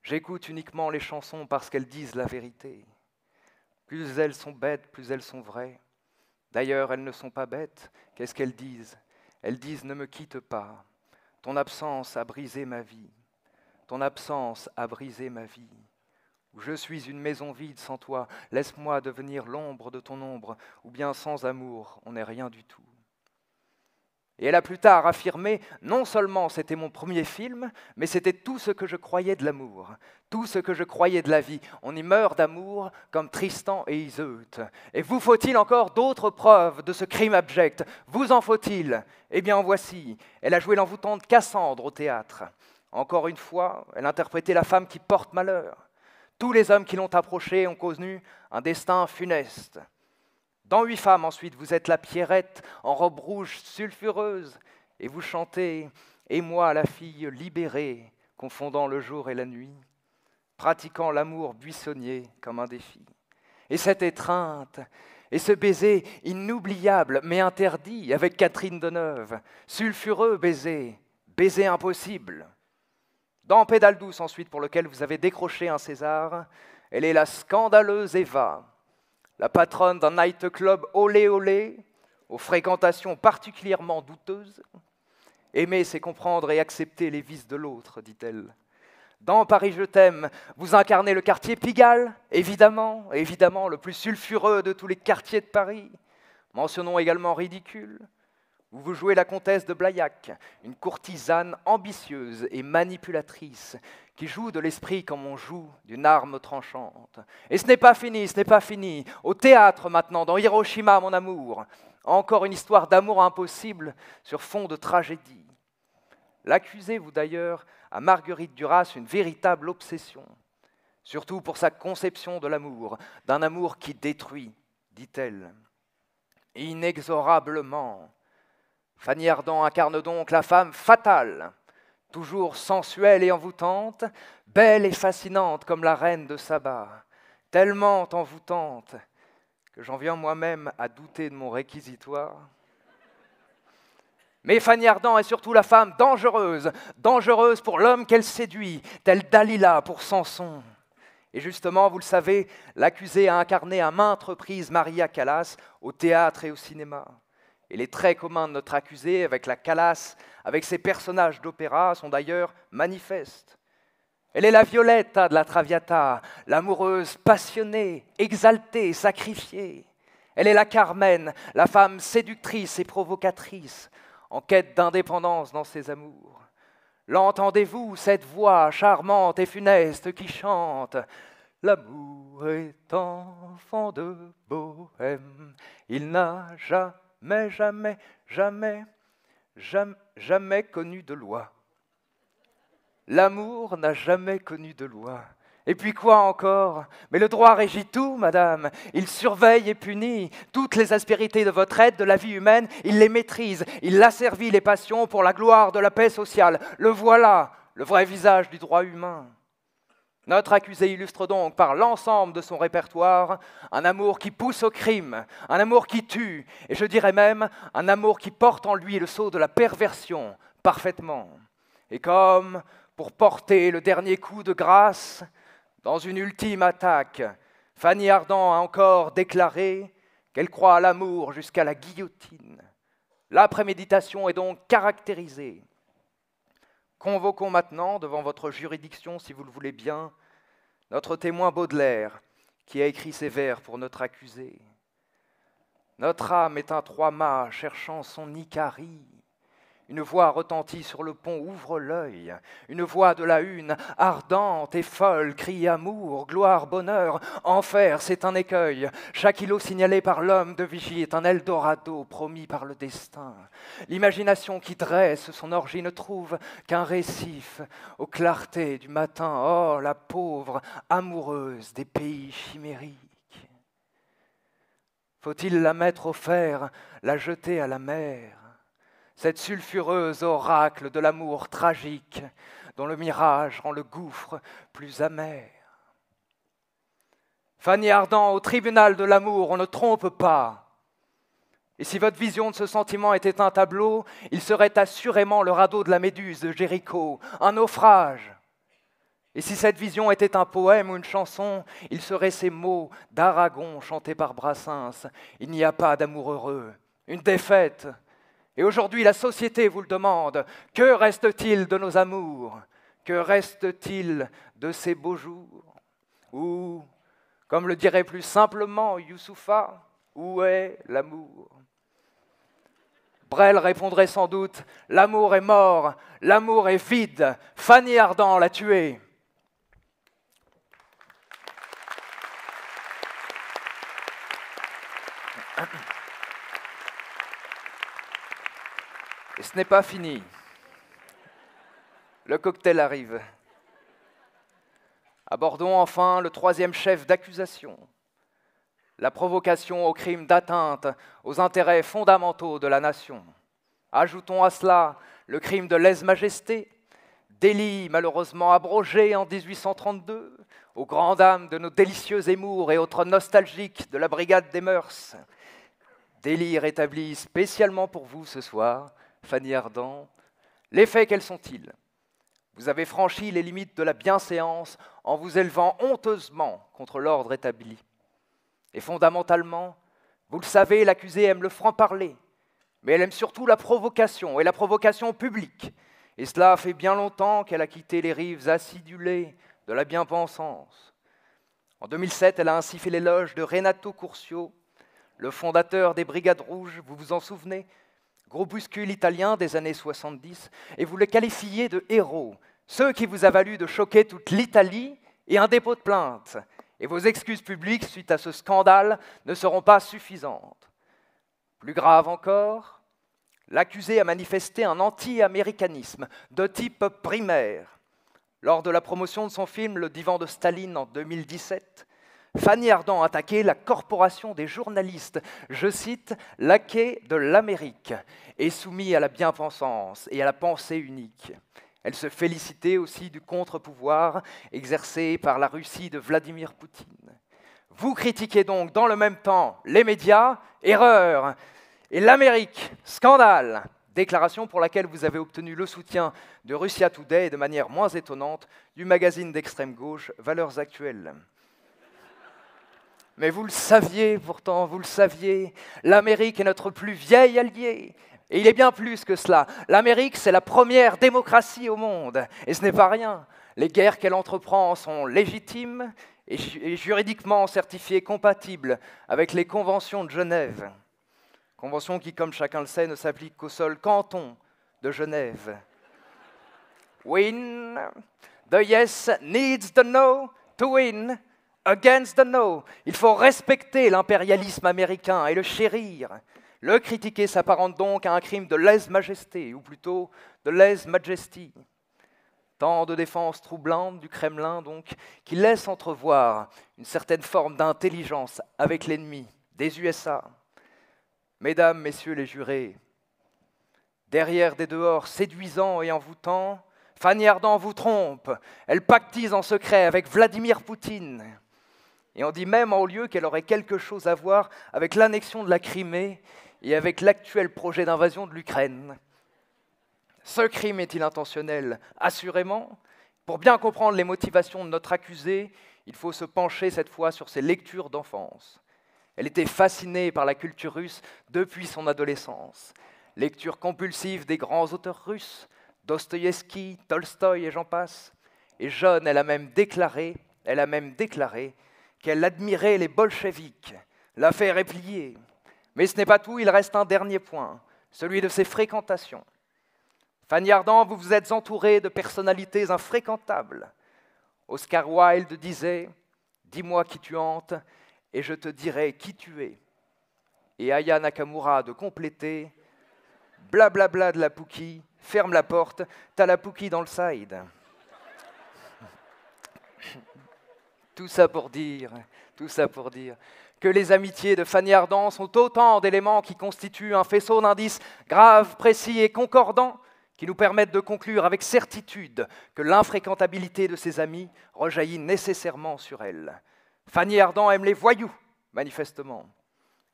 J'écoute uniquement les chansons parce qu'elles disent la vérité. Plus elles sont bêtes, plus elles sont vraies. D'ailleurs, elles ne sont pas bêtes. Qu'est-ce qu'elles disent? Elles disent Ne me quitte pas. Ton absence a brisé ma vie. Ton absence a brisé ma vie. Je suis une maison vide sans toi. Laisse-moi devenir l'ombre de ton ombre. Ou bien sans amour, on n'est rien du tout. Et elle a plus tard affirmé, non seulement c'était mon premier film, mais c'était tout ce que je croyais de l'amour, tout ce que je croyais de la vie. On y meurt d'amour comme Tristan et Iseut. Et vous faut-il encore d'autres preuves de ce crime abject? Vous en faut-il? Eh bien voici, elle a joué l'envoûtante Cassandre au théâtre. Encore une fois, elle interprétait la femme qui porte malheur. Tous les hommes qui l'ont approchée ont connu un destin funeste. Dans Huit femmes, ensuite, vous êtes la Pierrette en robe rouge sulfureuse, et vous chantez Et moi, la fille libérée, confondant le jour et la nuit, pratiquant l'amour buissonnier comme un défi. Et cette étreinte, et ce baiser inoubliable mais interdit avec Catherine Deneuve, sulfureux baiser, baiser impossible. Dans Pédale douce, ensuite, pour lequel vous avez décroché un César, elle est la scandaleuse Eva, la patronne d'un nightclub olé olé, aux fréquentations particulièrement douteuses. Aimer, c'est comprendre et accepter les vices de l'autre, dit-elle. Dans Paris, je t'aime, vous incarnez le quartier Pigalle, évidemment, évidemment, le plus sulfureux de tous les quartiers de Paris. Mentionnons également ridicule, où vous jouez la comtesse de Blaillac, une courtisane ambitieuse et manipulatrice, qui joue de l'esprit comme on joue d'une arme tranchante. Et ce n'est pas fini, ce n'est pas fini. Au théâtre maintenant, dans Hiroshima, mon amour, encore une histoire d'amour impossible sur fond de tragédie. L'accusez, vous d'ailleurs, à Marguerite Duras, une véritable obsession, surtout pour sa conception de l'amour, d'un amour qui détruit, dit-elle. Inexorablement, Fanny Ardant incarne donc la femme fatale, toujours sensuelle et envoûtante, belle et fascinante comme la reine de Saba, tellement envoûtante que j'en viens moi-même à douter de mon réquisitoire. Mais Fanny Ardant est surtout la femme dangereuse, dangereuse pour l'homme qu'elle séduit, telle Dalila pour Samson. Et justement, vous le savez, l'accusé a incarné à maintes reprises Maria Callas au théâtre et au cinéma. Et les traits communs de notre accusé avec la Calas, avec ses personnages d'opéra, sont d'ailleurs manifestes. Elle est la Violetta de la Traviata, l'amoureuse passionnée, exaltée, sacrifiée. Elle est la Carmen, la femme séductrice et provocatrice, en quête d'indépendance dans ses amours. L'entendez-vous, cette voix charmante et funeste qui chante? L'amour est enfant de bohème, il n'a jamais, jamais, jamais, jamais, jamais connu de loi. L'amour n'a jamais connu de loi. Et puis quoi encore? Mais le droit régit tout, madame. Il surveille et punit toutes les aspérités de votre aide, de la vie humaine. Il les maîtrise. Il asservit les passions pour la gloire de la paix sociale. Le voilà, le vrai visage du droit humain. Notre accusé illustre donc par l'ensemble de son répertoire un amour qui pousse au crime, un amour qui tue, et je dirais même un amour qui porte en lui le sceau de la perversion parfaitement. Et comme pour porter le dernier coup de grâce, dans une ultime attaque, Fanny Ardant a encore déclaré qu'elle croit à l'amour jusqu'à la guillotine. La préméditation est donc caractérisée. Convoquons maintenant, devant votre juridiction, si vous le voulez bien, notre témoin Baudelaire, qui a écrit ces vers pour notre accusé. Notre âme est un trois-mâts cherchant son Icarie. Une voix retentit sur le pont, ouvre l'œil. Une voix de la une, ardente et folle, crie amour, gloire, bonheur. Enfer, c'est un écueil. Chaque îlot signalé par l'homme de vigie est un Eldorado promis par le destin. L'imagination qui dresse son orgie ne trouve qu'un récif aux clartés du matin. Oh, la pauvre amoureuse des pays chimériques. Faut-il la mettre au fer, la jeter à la mer? Cette sulfureuse oracle de l'amour tragique dont le mirage rend le gouffre plus amer. Fanny Ardant, au tribunal de l'amour, on ne trompe pas. Et si votre vision de ce sentiment était un tableau, il serait assurément le radeau de la Méduse de Jéricho, un naufrage. Et si cette vision était un poème ou une chanson, il serait ces mots d'Aragon chantés par Brassens. Il n'y a pas d'amour heureux, une défaite, et aujourd'hui, la société vous le demande. Que reste-t-il de nos amours? Que reste-t-il de ces beaux jours? Ou, comme le dirait plus simplement Youssoufa, où est l'amour? Brel répondrait sans doute L'amour est mort, l'amour est vide, Fanny Ardant l'a tué. Et ce n'est pas fini. Le cocktail arrive. Abordons enfin le troisième chef d'accusation, la provocation au crime d'atteinte aux intérêts fondamentaux de la nation. Ajoutons à cela le crime de lèse-majesté, délit malheureusement abrogé en 1832, aux grandes dames de nos délicieux émours et autres nostalgiques de la brigade des mœurs. Délit rétabli spécialement pour vous ce soir, Fanny Ardant. Les faits, quels sont-ils? Vous avez franchi les limites de la bienséance en vous élevant honteusement contre l'ordre établi. Et fondamentalement, vous le savez, l'accusée aime le franc-parler, mais elle aime surtout la provocation, et la provocation publique. Et cela fait bien longtemps qu'elle a quitté les rives acidulées de la bien-pensance. En 2007, elle a ainsi fait l'éloge de Renato Curcio, le fondateur des Brigades Rouges, vous vous en souvenez, groupuscule italien des années 70, et vous le qualifiez de héros, ce qui vous a valu de choquer toute l'Italie et un dépôt de plainte. Et vos excuses publiques suite à ce scandale ne seront pas suffisantes. Plus grave encore, l'accusé a manifesté un anti-américanisme de type primaire. Lors de la promotion de son film Le divan de Staline en 2017, Fanny Ardant a attaqué la corporation des journalistes, je cite, laquais de l'Amérique, et soumis à la bien-pensance et à la pensée unique. Elle se félicitait aussi du contre-pouvoir exercé par la Russie de Vladimir Poutine. Vous critiquez donc dans le même temps les médias, erreur, et l'Amérique, scandale, déclaration pour laquelle vous avez obtenu le soutien de Russia Today et de manière moins étonnante du magazine d'extrême gauche Valeurs Actuelles. Mais vous le saviez pourtant, vous le saviez, l'Amérique est notre plus vieil allié. Et il est bien plus que cela. L'Amérique, c'est la première démocratie au monde. Et ce n'est pas rien. Les guerres qu'elle entreprend sont légitimes et juridiquement certifiées compatibles avec les conventions de Genève. Convention qui, comme chacun le sait, ne s'applique qu'au seul canton de Genève. Win. The yes needs the no to win against the no. Il faut respecter l'impérialisme américain et le chérir. Le critiquer s'apparente donc à un crime de lèse-majesté, ou plutôt de lèse-majesty. Tant de défense troublante du Kremlin, donc, qui laisse entrevoir une certaine forme d'intelligence avec l'ennemi des USA. Mesdames, Messieurs les jurés, derrière des dehors séduisants et envoûtants, Fanny Ardant vous trompe. Elle pactise en secret avec Vladimir Poutine. Et on dit même en haut lieu qu'elle aurait quelque chose à voir avec l'annexion de la Crimée et avec l'actuel projet d'invasion de l'Ukraine. Ce crime est-il intentionnel? Assurément. Pour bien comprendre les motivations de notre accusé, il faut se pencher cette fois sur ses lectures d'enfance. Elle était fascinée par la culture russe depuis son adolescence. Lecture compulsive des grands auteurs russes, Dostoïevski, Tolstoï et j'en passe. Et jeune, elle a même déclaré, elle a même déclaré qu'elle admirait les bolcheviks. L'affaire est pliée. Mais ce n'est pas tout, il reste un dernier point, celui de ses fréquentations. Fanny Ardant, vous vous êtes entourée de personnalités infréquentables. Oscar Wilde disait Dis-moi qui tu hantes, et je te dirai qui tu es. Et Aya Nakamura de compléter Blablabla bla bla de la Pouki, ferme la porte, t'as la Pouki dans le side. Tout ça pour dire, tout ça pour dire que les amitiés de Fanny Ardant sont autant d'éléments qui constituent un faisceau d'indices graves, précis et concordants qui nous permettent de conclure avec certitude que l'infréquentabilité de ses amis rejaillit nécessairement sur elle. Fanny Ardant aime les voyous, manifestement.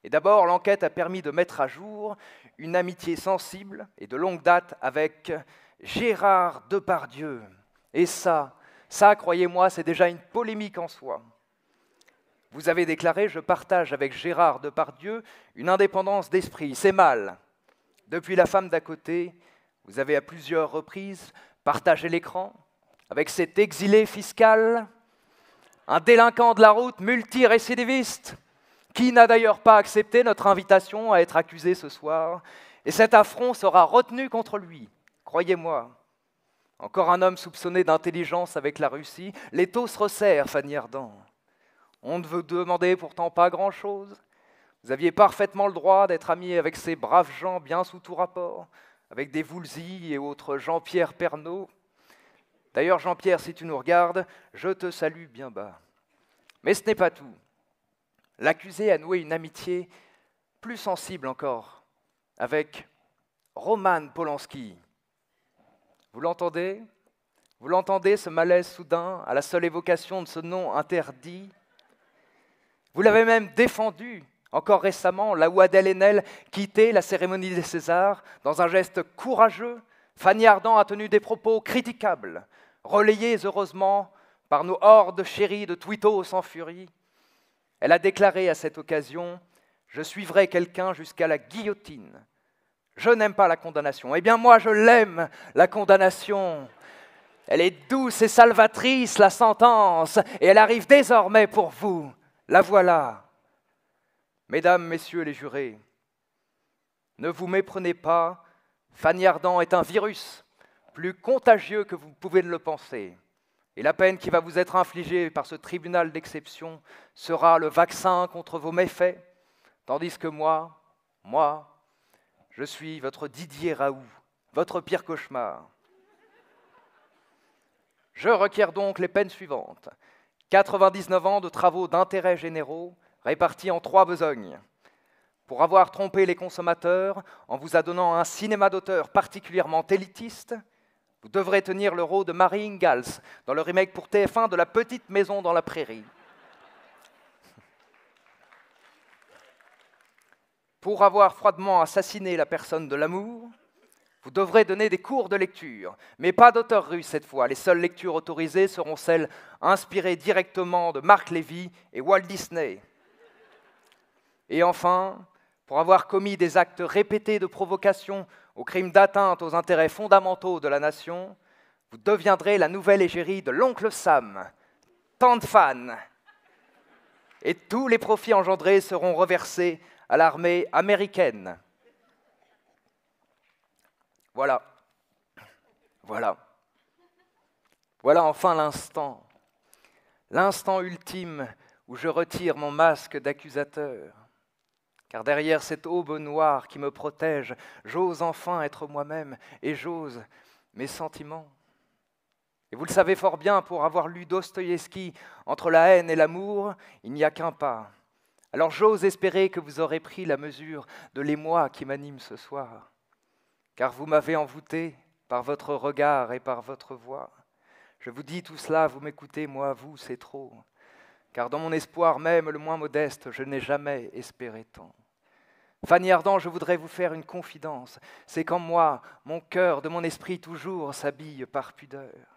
Et d'abord, l'enquête a permis de mettre à jour une amitié sensible et de longue date avec Gérard Depardieu. Et ça, ça, croyez-moi, c'est déjà une polémique en soi. Vous avez déclaré Je partage avec Gérard Depardieu une indépendance d'esprit. C'est mal. Depuis la femme d'à côté, vous avez à plusieurs reprises partagé l'écran avec cet exilé fiscal, un délinquant de la route multirécidiviste, qui n'a d'ailleurs pas accepté notre invitation à être accusé ce soir, et cet affront sera retenu contre lui. Croyez-moi, encore un homme soupçonné d'intelligence avec la Russie, les taux se resserrent, Fanny Ardant. On ne veut demander pourtant pas grand-chose. Vous aviez parfaitement le droit d'être ami avec ces braves gens bien sous tout rapport, avec des Voulzy et autres Jean-Pierre Pernaud. D'ailleurs, Jean-Pierre, si tu nous regardes, je te salue bien bas. Mais ce n'est pas tout. L'accusé a noué une amitié plus sensible encore avec Roman Polanski. Vous l'entendez? Vous l'entendez, ce malaise soudain, à la seule évocation de ce nom interdit? Vous l'avez même défendu encore récemment, là où Adèle Haenel quittait la cérémonie des Césars, dans un geste courageux, Fanny Ardant a tenu des propos critiquables, relayés heureusement par nos hordes chéries de twittos en furie. Elle a déclaré à cette occasion Je suivrai quelqu'un jusqu'à la guillotine. Je n'aime pas la condamnation. Eh bien, moi, je l'aime, la condamnation. Elle est douce et salvatrice, la sentence, et elle arrive désormais pour vous. La voilà. Mesdames, Messieurs les jurés, ne vous méprenez pas, Fanny Ardant est un virus plus contagieux que vous pouvez le penser. Et la peine qui va vous être infligée par ce tribunal d'exception sera le vaccin contre vos méfaits, tandis que moi, moi, je suis votre Didier Raoult, votre pire cauchemar. Je requiers donc les peines suivantes. 99 ans de travaux d'intérêt généraux répartis en trois besognes. Pour avoir trompé les consommateurs en vous adonnant un cinéma d'auteur particulièrement élitiste, vous devrez tenir le rôle de Marie Ingalls dans le remake pour TF1 de La Petite Maison dans la Prairie. Pour avoir froidement assassiné la personne de l'amour, vous devrez donner des cours de lecture, mais pas d'auteur russe cette fois. Les seules lectures autorisées seront celles inspirées directement de Marc Lévy et Walt Disney. Et enfin, pour avoir commis des actes répétés de provocation au crime d'atteinte aux intérêts fondamentaux de la nation, vous deviendrez la nouvelle égérie de l'oncle Sam, tant de fans. Et tous les profits engendrés seront reversés à l'armée américaine. Voilà. Voilà. Voilà enfin l'instant. L'instant ultime où je retire mon masque d'accusateur. Car derrière cette aube noire qui me protège, j'ose enfin être moi-même et j'ose mes sentiments. Et vous le savez fort bien, pour avoir lu Dostoïevski, entre la haine et l'amour, il n'y a qu'un pas. Alors j'ose espérer que vous aurez pris la mesure de l'émoi qui m'anime ce soir, car vous m'avez envoûté par votre regard et par votre voix. Je vous dis tout cela, vous m'écoutez, moi, vous, c'est trop, car dans mon espoir même le moins modeste, je n'ai jamais espéré tant. Fanny Ardant, je voudrais vous faire une confidence, c'est qu'en moi, mon cœur de mon esprit toujours s'habille par pudeur.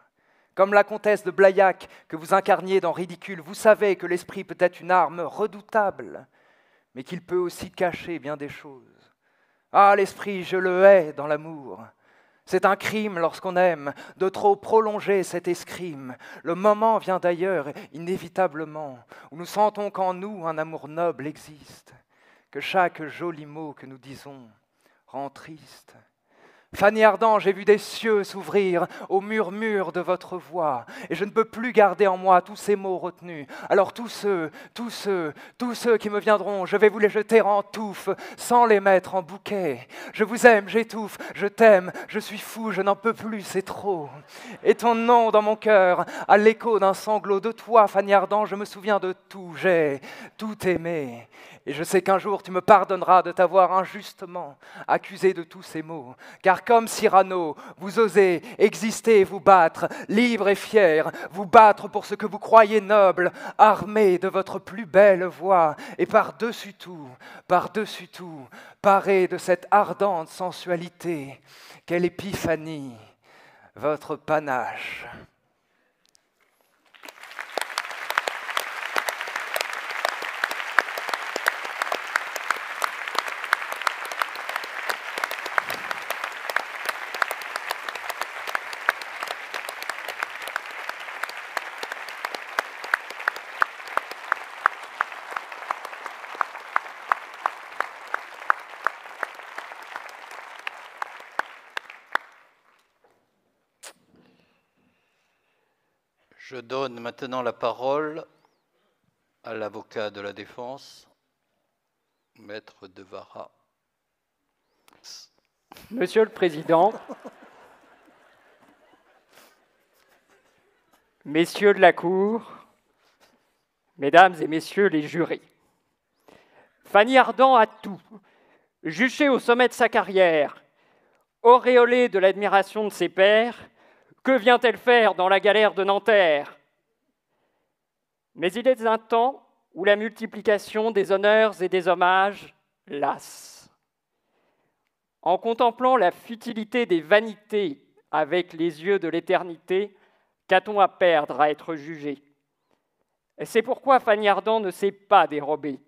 Comme la comtesse de Blaillac que vous incarniez dans Ridicule, vous savez que l'esprit peut être une arme redoutable, mais qu'il peut aussi cacher bien des choses. Ah, l'esprit, je le hais dans l'amour. C'est un crime lorsqu'on aime de trop prolonger cet escrime. Le moment vient d'ailleurs, inévitablement, où nous sentons qu'en nous un amour noble existe, que chaque joli mot que nous disons rend triste. Fanny Ardant, j'ai vu des cieux s'ouvrir au murmure de votre voix, et je ne peux plus garder en moi tous ces mots retenus. Alors tous ceux, tous ceux, tous ceux qui me viendront, je vais vous les jeter en touffe, sans les mettre en bouquet. Je vous aime, j'étouffe, je t'aime, je suis fou, je n'en peux plus, c'est trop. Et ton nom dans mon cœur, à l'écho d'un sanglot de toi, Fanny Ardant, je me souviens de tout, j'ai tout aimé. Et je sais qu'un jour tu me pardonneras de t'avoir injustement accusé de tous ces maux. Car comme Cyrano, vous osez exister et vous battre, libre et fier, vous battre pour ce que vous croyez noble, armé de votre plus belle voix, et par-dessus tout, par-dessus tout, paré de cette ardente sensualité, quelle épiphanie, votre panache. Donne maintenant la parole à l'avocat de la défense, Maître Devara. Monsieur le Président, Messieurs de la Cour, Mesdames et Messieurs les jurés, Fanny Ardant a tout, juché au sommet de sa carrière, auréolée de l'admiration de ses pairs, que vient-elle faire dans la galère de Nanterre? Mais il est un temps où la multiplication des honneurs et des hommages lasse. En contemplant la futilité des vanités avec les yeux de l'éternité, qu'a-t-on à perdre à être jugé? C'est pourquoi Fanny Ardant ne s'est pas dérobée.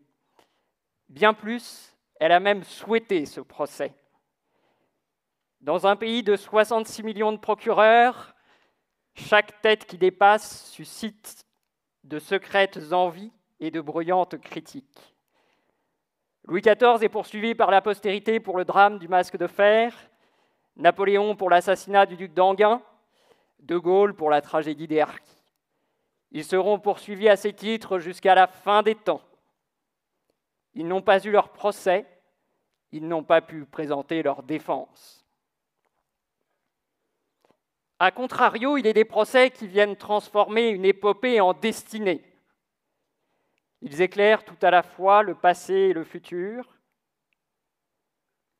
Bien plus, elle a même souhaité ce procès. Dans un pays de 66 millions de procureurs, chaque tête qui dépasse suscite de secrètes envies et de bruyantes critiques. Louis XIV est poursuivi par la postérité pour le drame du masque de fer, Napoléon pour l'assassinat du duc d'Anguin, De Gaulle pour la tragédie des Harkis. Ils seront poursuivis à ces titres jusqu'à la fin des temps. Ils n'ont pas eu leur procès, ils n'ont pas pu présenter leur défense. A contrario, il est des procès qui viennent transformer une épopée en destinée. Ils éclairent tout à la fois le passé et le futur.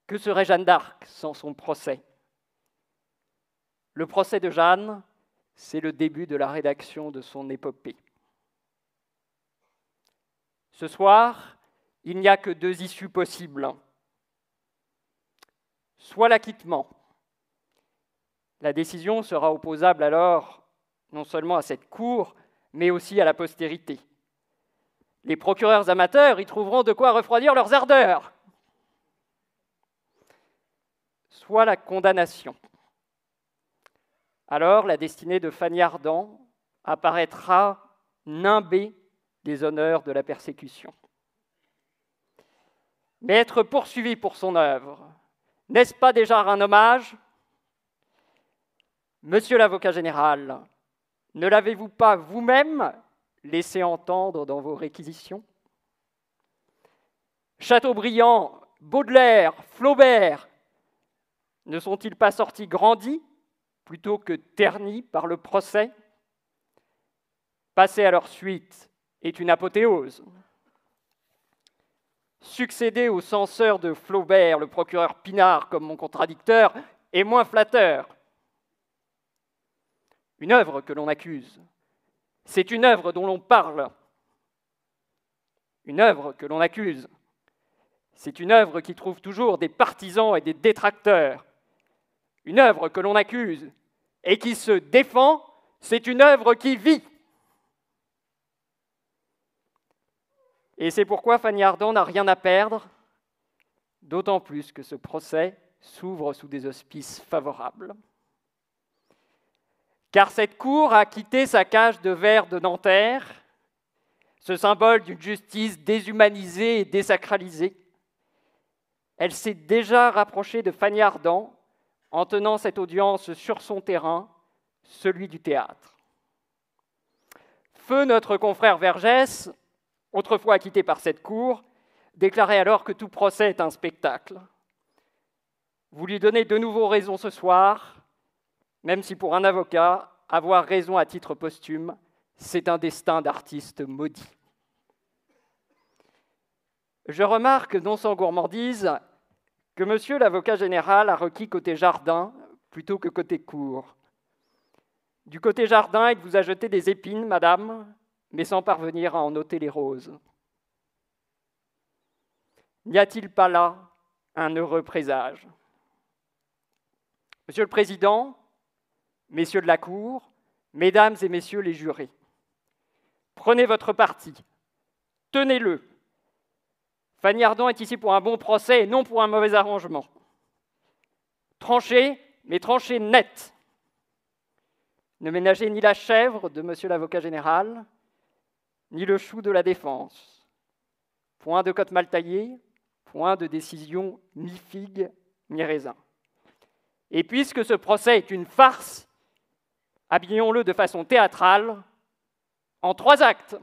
Que serait Jeanne d'Arc sans son procès? Le procès de Jeanne, c'est le début de la rédaction de son épopée. Ce soir, il n'y a que deux issues possibles. Soit l'acquittement, la décision sera opposable alors non seulement à cette Cour, mais aussi à la postérité. Les procureurs amateurs y trouveront de quoi refroidir leurs ardeurs. Soit la condamnation. Alors la destinée de Fanny Ardant apparaîtra nimbée des honneurs de la persécution. Mais être poursuivi pour son œuvre, n'est-ce pas déjà un hommage Monsieur l'avocat général, ne l'avez-vous pas vous-même laissé entendre dans vos réquisitions? Chateaubriand, Baudelaire, Flaubert, ne sont-ils pas sortis grandis plutôt que ternis par le procès? Passer à leur suite est une apothéose. Succéder au censeur de Flaubert, le procureur Pinard, comme mon contradicteur, est moins flatteur. Une œuvre que l'on accuse, c'est une œuvre dont l'on parle. Une œuvre que l'on accuse, c'est une œuvre qui trouve toujours des partisans et des détracteurs. Une œuvre que l'on accuse et qui se défend, c'est une œuvre qui vit. Et c'est pourquoi Fanny Ardant n'a rien à perdre, d'autant plus que ce procès s'ouvre sous des auspices favorables. Car cette cour a quitté sa cage de verre de Nanterre, ce symbole d'une justice déshumanisée et désacralisée. Elle s'est déjà rapprochée de Fanny Ardant en tenant cette audience sur son terrain, celui du théâtre. Feu notre confrère Vergès, autrefois acquitté par cette cour, déclarait alors que tout procès est un spectacle. Vous lui donnez de nouveau raison ce soir, même si pour un avocat, avoir raison à titre posthume, c'est un destin d'artiste maudit. Je remarque, non sans gourmandise, que monsieur l'avocat général a requis côté jardin plutôt que côté cour. Du côté jardin, il vous a jeté des épines, madame, mais sans parvenir à en ôter les roses. N'y a-t-il pas là un heureux présage? Monsieur le Président, messieurs de la Cour, mesdames et messieurs les jurés, prenez votre parti, tenez-le, Fanny Ardant est ici pour un bon procès et non pour un mauvais arrangement. Tranchez, mais tranchez net. Ne ménagez ni la chèvre de monsieur l'avocat général, ni le chou de la défense. Point de cote mal taillée, point de décision mi-figue, mi-raisin. Et puisque ce procès est une farce, habillons-le de façon théâtrale en trois actes.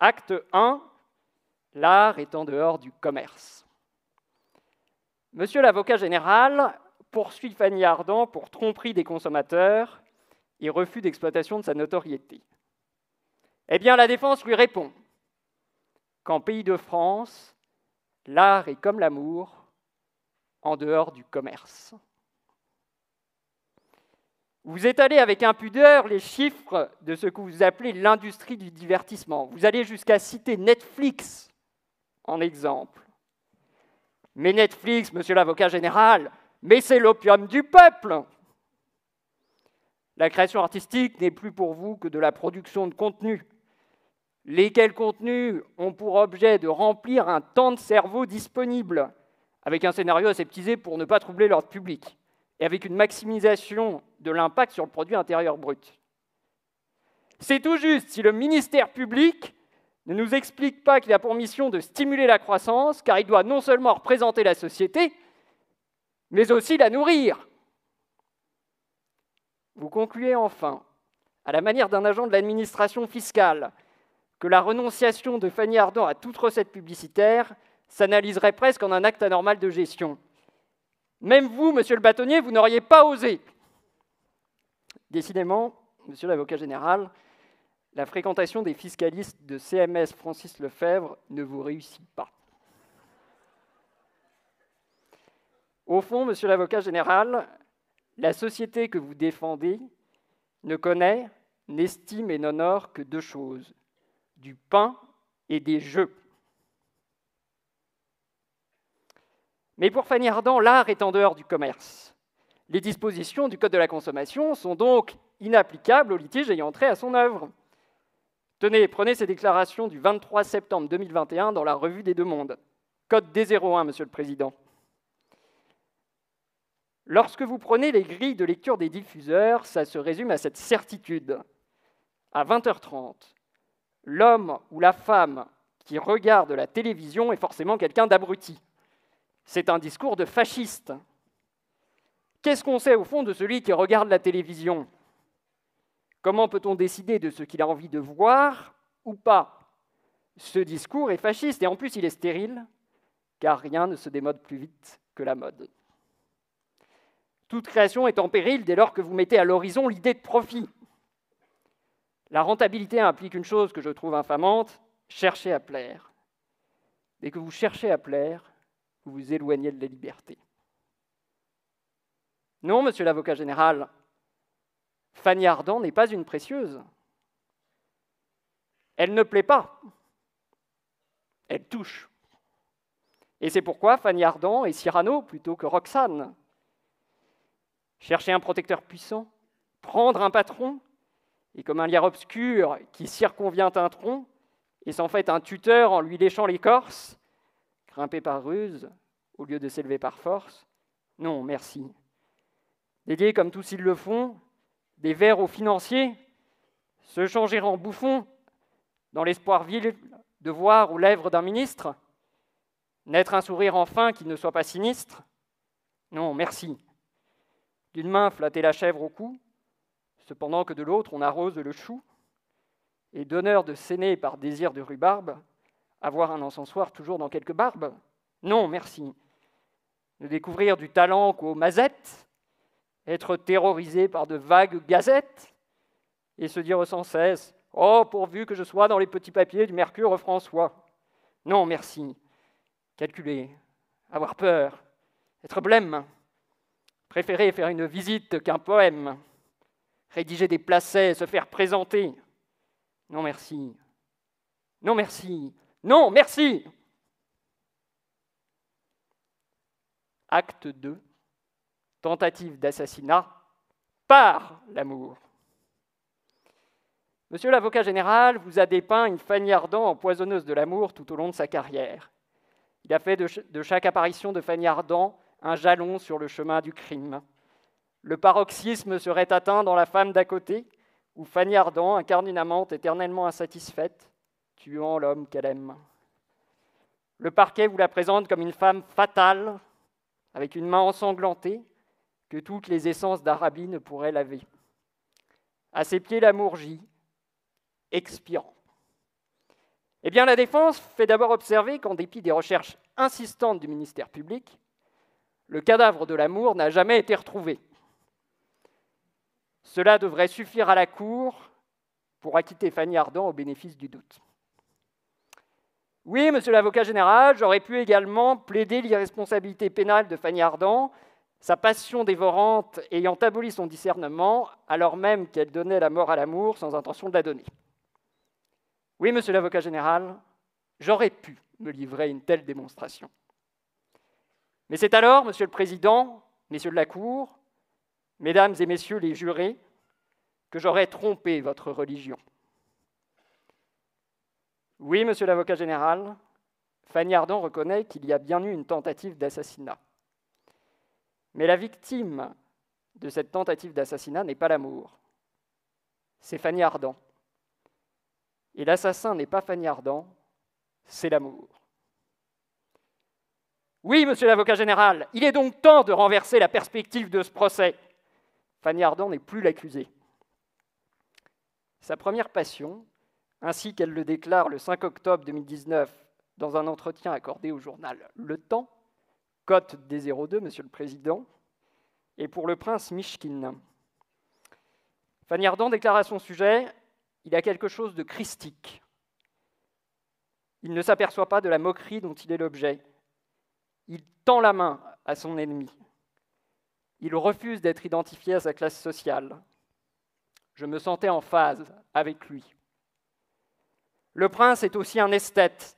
Acte 1, l'art est en dehors du commerce. Monsieur l'avocat général poursuit Fanny Ardant pour tromperie des consommateurs et refus d'exploitation de sa notoriété. Eh bien, la défense lui répond qu'en pays de France, l'art est comme l'amour, en dehors du commerce. Vous étalez avec impudeur les chiffres de ce que vous appelez l'industrie du divertissement. Vous allez jusqu'à citer Netflix en exemple. Mais Netflix, monsieur l'avocat général, mais c'est l'opium du peuple. La création artistique n'est plus pour vous que de la production de contenu, lesquels contenus ont pour objet de remplir un temps de cerveau disponible, avec un scénario aseptisé pour ne pas troubler l'ordre public et avec une maximisation de l'impact sur le produit intérieur brut? C'est tout juste si le ministère public ne nous explique pas qu'il a pour mission de stimuler la croissance, car il doit non seulement représenter la société, mais aussi la nourrir. Vous concluez enfin, à la manière d'un agent de l'administration fiscale, que la renonciation de Fanny Ardant à toute recette publicitaire s'analyserait presque en un acte anormal de gestion. Même vous, monsieur le bâtonnier, vous n'auriez pas osé. Décidément, monsieur l'avocat général, la fréquentation des fiscalistes de CMS Francis Lefebvre ne vous réussit pas. Au fond, monsieur l'avocat général, la société que vous défendez ne connaît, n'estime et n'honore que deux choses, du pain et des jeux. Mais pour Fanny Ardant, l'art est en dehors du commerce. Les dispositions du Code de la consommation sont donc inapplicables au litige ayant trait à son œuvre. Tenez, prenez ces déclarations du 23 septembre 2021 dans la Revue des Deux Mondes. Code D01, Monsieur le Président. Lorsque vous prenez les grilles de lecture des diffuseurs, ça se résume à cette certitude. À 20h30, l'homme ou la femme qui regarde la télévision est forcément quelqu'un d'abruti. C'est un discours de fasciste. Qu'est-ce qu'on sait au fond de celui qui regarde la télévision? Comment peut-on décider de ce qu'il a envie de voir ou pas? Ce discours est fasciste et en plus il est stérile, car rien ne se démode plus vite que la mode. Toute création est en péril dès lors que vous mettez à l'horizon l'idée de profit. La rentabilité implique une chose que je trouve infamante, chercher à plaire. Dès que vous cherchez à plaire, vous vous éloignez de la liberté. Non, monsieur l'avocat général, Fanny Ardant n'est pas une précieuse. Elle ne plaît pas. Elle touche. Et c'est pourquoi Fanny Ardant est Cyrano plutôt que Roxane. Chercher un protecteur puissant, prendre un patron, et comme un lierre obscur qui circonvient un tronc, et s'en fait un tuteur en lui léchant l'écorce, grimper par ruse au lieu de s'élever par force. Non, merci. Dédier comme tous ils le font, des vers aux financiers, se changer en bouffon, dans l'espoir vil de voir aux lèvres d'un ministre, naître un sourire enfin qui ne soit pas sinistre. Non, merci d'une main flatter la chèvre au cou, cependant que de l'autre on arrose le chou, et d'honneur de s'aîner par désir de rhubarbe, avoir un encensoir toujours dans quelque barbe Non, merci. Ne découvrir du talent qu'aux mazettes, être terrorisé par de vagues gazettes, et se dire sans cesse Oh, pourvu que je sois dans les petits papiers du Mercure François. Non, merci. Calculer, avoir peur, être blême, Préférer faire une visite qu'un poème, rédiger des placets, se faire présenter. Non merci. Non merci. Non merci. Acte 2. Tentative d'assassinat par l'amour. Monsieur l'avocat général vous a dépeint une Fanny Ardant empoisonneuse de l'amour tout au long de sa carrière. Il a fait de, chaque apparition de Fanny un jalon sur le chemin du crime. Le paroxysme serait atteint dans la femme d'à côté, où Fanny Ardant incarne une éternellement insatisfaite, tuant l'homme qu'elle aime. Le parquet vous la présente comme une femme fatale, avec une main ensanglantée, que toutes les essences d'Arabie ne pourraient laver. À ses pieds, l'amour gît, expirant. Eh bien, la défense fait d'abord observer qu'en dépit des recherches insistantes du ministère public, le cadavre de l'amour n'a jamais été retrouvé. Cela devrait suffire à la Cour pour acquitter Fanny Ardant au bénéfice du doute. Oui, monsieur l'avocat général, j'aurais pu également plaider l'irresponsabilité pénale de Fanny Ardant, sa passion dévorante ayant aboli son discernement, alors même qu'elle donnait la mort à l'amour sans intention de la donner. Oui, monsieur l'avocat général, j'aurais pu me livrer à une telle démonstration. Mais c'est alors, Monsieur le Président, Messieurs de la Cour, Mesdames et Messieurs les jurés, que j'aurais trompé votre religion. Oui, Monsieur l'avocat général, Fanny Ardant reconnaît qu'il y a bien eu une tentative d'assassinat. Mais la victime de cette tentative d'assassinat n'est pas l'amour, c'est Fanny Ardant. Et l'assassin n'est pas Fanny Ardant, c'est l'amour. Oui, monsieur l'avocat général, il est donc temps de renverser la perspective de ce procès. Fanny Ardant n'est plus l'accusée. Sa première passion, ainsi qu'elle le déclare le 5 octobre 2019 dans un entretien accordé au journal Le Temps, cote des 02, monsieur le président, et pour le prince Mishkin. Fanny Ardant déclare à son sujet Il a quelque chose de christique. Il ne s'aperçoit pas de la moquerie dont il est l'objet. Il tend la main à son ennemi. Il refuse d'être identifié à sa classe sociale. Je me sentais en phase avec lui. Le prince est aussi un esthète,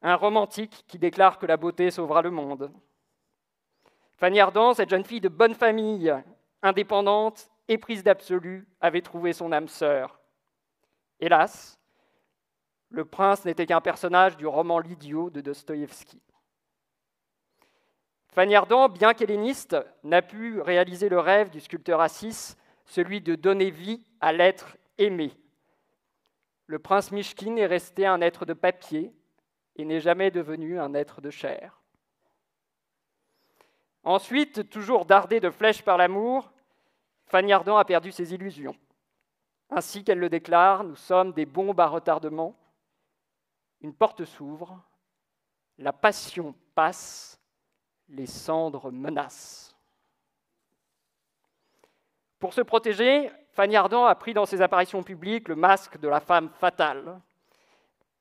un romantique qui déclare que la beauté sauvera le monde. Fanny Ardant, cette jeune fille de bonne famille, indépendante, éprise d'absolu, avait trouvé son âme sœur. Hélas, le prince n'était qu'un personnage du roman L'idiot de Dostoïevski. Fanny Ardant, bien qu'helléniste, n'a pu réaliser le rêve du sculpteur Assis, celui de donner vie à l'être aimé. Le prince Mishkin est resté un être de papier et n'est jamais devenu un être de chair. Ensuite, toujours dardée de flèches par l'amour, Fanny Ardant a perdu ses illusions. Ainsi qu'elle le déclare, nous sommes des bombes à retardement. Une porte s'ouvre, la passion passe, les cendres menacent. Pour se protéger, Fanny Ardant a pris dans ses apparitions publiques le masque de la femme fatale.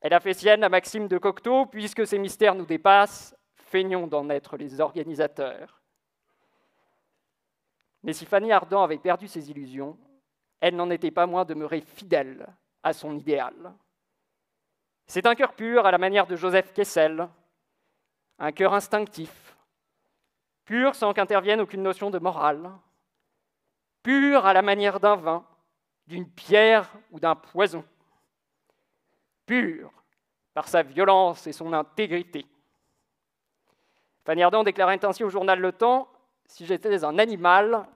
Elle a fait sienne la maxime de Cocteau, puisque ces mystères nous dépassent, feignons d'en être les organisateurs. Mais si Fanny Ardant avait perdu ses illusions, elle n'en était pas moins demeurée fidèle à son idéal. C'est un cœur pur à la manière de Joseph Kessel, un cœur instinctif, pur sans qu'intervienne aucune notion de morale, pur à la manière d'un vin, d'une pierre ou d'un poison, pur par sa violence et son intégrité. Fanny Ardant déclarait ainsi au journal Le Temps Si j'étais un animal,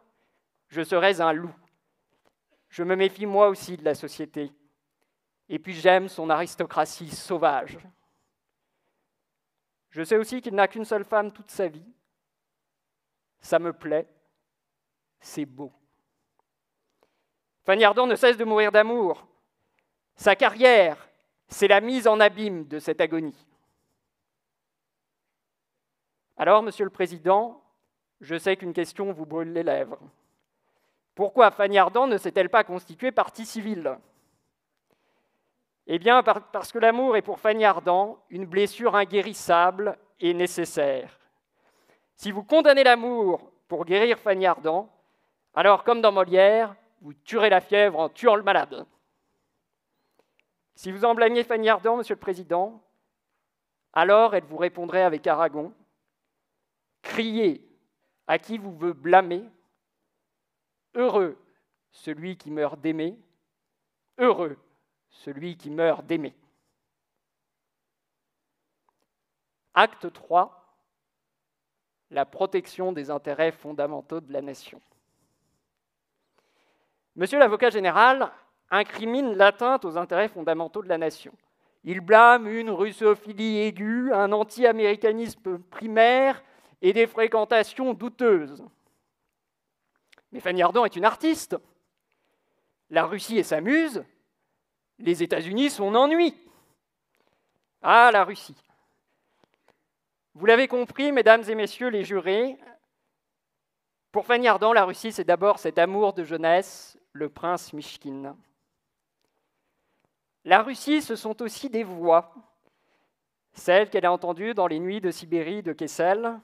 je serais un loup. Je me méfie moi aussi de la société. Et puis j'aime son aristocratie sauvage. Je sais aussi qu'il n'a qu'une seule femme toute sa vie. Ça me plaît. C'est beau. Fanny Ardant ne cesse de mourir d'amour. Sa carrière, c'est la mise en abîme de cette agonie. Alors, Monsieur le Président, je sais qu'une question vous brûle les lèvres. Pourquoi Fanny Ardant ne s'est-elle pas constituée partie civile? Eh bien, parce que l'amour est pour Fanny Ardant une blessure inguérissable et nécessaire. Si vous condamnez l'amour pour guérir Fanny Ardant, alors, comme dans Molière, vous tuerez la fièvre en tuant le malade. Si vous en blâmiez Fanny Ardant, Monsieur le Président, alors elle vous répondrait avec Aragon Criez à qui vous veut blâmer. Heureux celui qui meurt d'aimer. Heureux celui qui meurt d'aimer. Acte 3. La protection des intérêts fondamentaux de la nation. Monsieur l'avocat général incrimine l'atteinte aux intérêts fondamentaux de la nation. Il blâme une russophilie aiguë, un anti-américanisme primaire et des fréquentations douteuses. Mais Fanny Ardant est une artiste. La Russie est sa muse, les États-Unis son ennui. Ah, la Russie. Vous l'avez compris, mesdames et messieurs les jurés, pour Fanny Ardant, la Russie, c'est d'abord cet amour de jeunesse, le prince Mishkin. La Russie, ce sont aussi des voix, celles qu'elle a entendues dans les nuits de Sibérie de Kessel,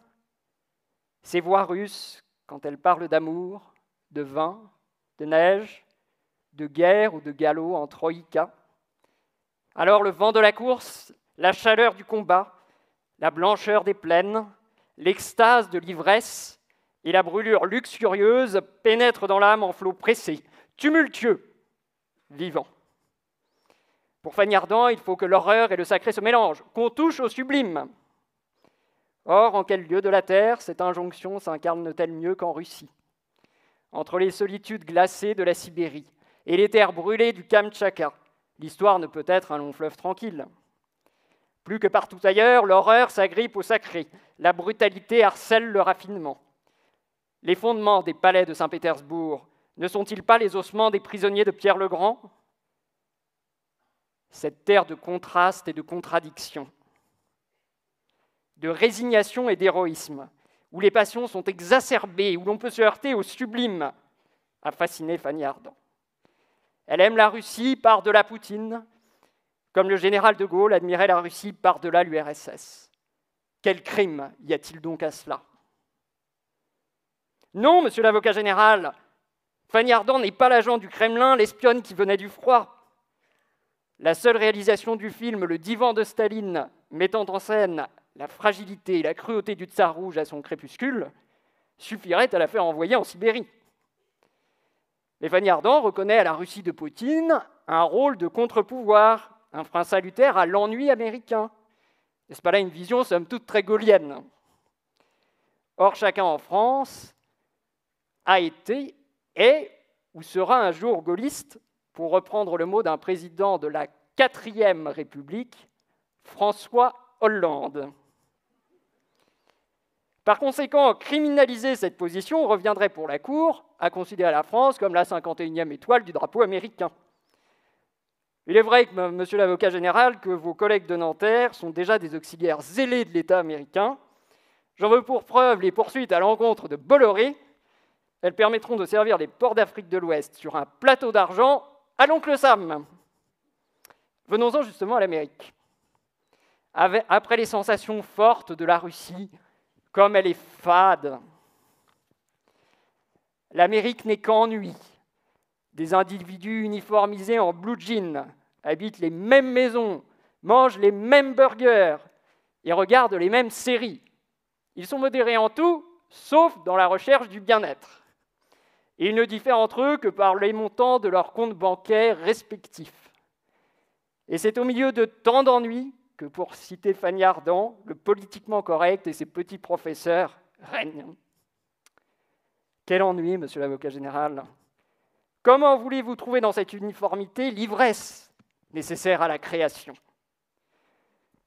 ces voix russes quand elles parlent d'amour, de vin, de neige, de guerre ou de galop en troïka. Alors le vent de la course, la chaleur du combat, la blancheur des plaines, l'extase de l'ivresse et la brûlure luxurieuse pénètrent dans l'âme en flot pressé, tumultueux, vivant. Pour Fanny Ardant, il faut que l'horreur et le sacré se mélangent, qu'on touche au sublime. Or, en quel lieu de la terre cette injonction s'incarne-t-elle mieux qu'en Russie? Entre les solitudes glacées de la Sibérie et les terres brûlées du Kamtchatka, l'histoire ne peut être un long fleuve tranquille. Plus que partout ailleurs, l'horreur s'agrippe au sacré, la brutalité harcèle le raffinement. Les fondements des palais de Saint-Pétersbourg ne sont-ils pas les ossements des prisonniers de Pierre le Grand? Cette terre de contraste et de contradiction, de résignation et d'héroïsme, où les passions sont exacerbées, où l'on peut se heurter au sublime, a fasciné Fanny Ardant. Elle aime la Russie par-delà Poutine, comme le général de Gaulle admirait la Russie par-delà l'URSS. Quel crime y a-t-il donc à cela? Non, monsieur l'avocat général, Fanny Ardant n'est pas l'agent du Kremlin, l'espionne qui venait du froid. La seule réalisation du film Le divan de Staline, mettant en scène la fragilité et la cruauté du tsar rouge à son crépuscule, suffirait à la faire envoyer en Sibérie. Mais Fanny Ardant reconnaît à la Russie de Poutine un rôle de contre-pouvoir, un frein salutaire à l'ennui américain. N'est-ce pas là une vision, somme toute, très gaulienne Or, chacun en France a été, est ou sera un jour gaulliste, pour reprendre le mot d'un président de la quatrième République, François Hollande. Par conséquent, criminaliser cette position reviendrait pour la Cour à considérer la France comme la 51e étoile du drapeau américain. Il est vrai, monsieur l'avocat général, que vos collègues de Nanterre sont déjà des auxiliaires zélés de l'État américain. J'en veux pour preuve les poursuites à l'encontre de Bolloré. Elles permettront de servir les ports d'Afrique de l'Ouest sur un plateau d'argent à l'oncle Sam. Venons-en justement à l'Amérique. Après les sensations fortes de la Russie, comme elle est fade, l'Amérique n'est qu'ennui. Des individus uniformisés en blue jean habitent les mêmes maisons, mangent les mêmes burgers et regardent les mêmes séries. Ils sont modérés en tout, sauf dans la recherche du bien-être. Ils ne diffèrent entre eux que par les montants de leurs comptes bancaires respectifs. Et c'est au milieu de tant d'ennuis que, pour citer Fanny Ardant, le politiquement correct et ses petits professeurs règnent. Quel ennui, monsieur l'avocat général. Comment voulez-vous trouver dans cette uniformité l'ivresse nécessaire à la création?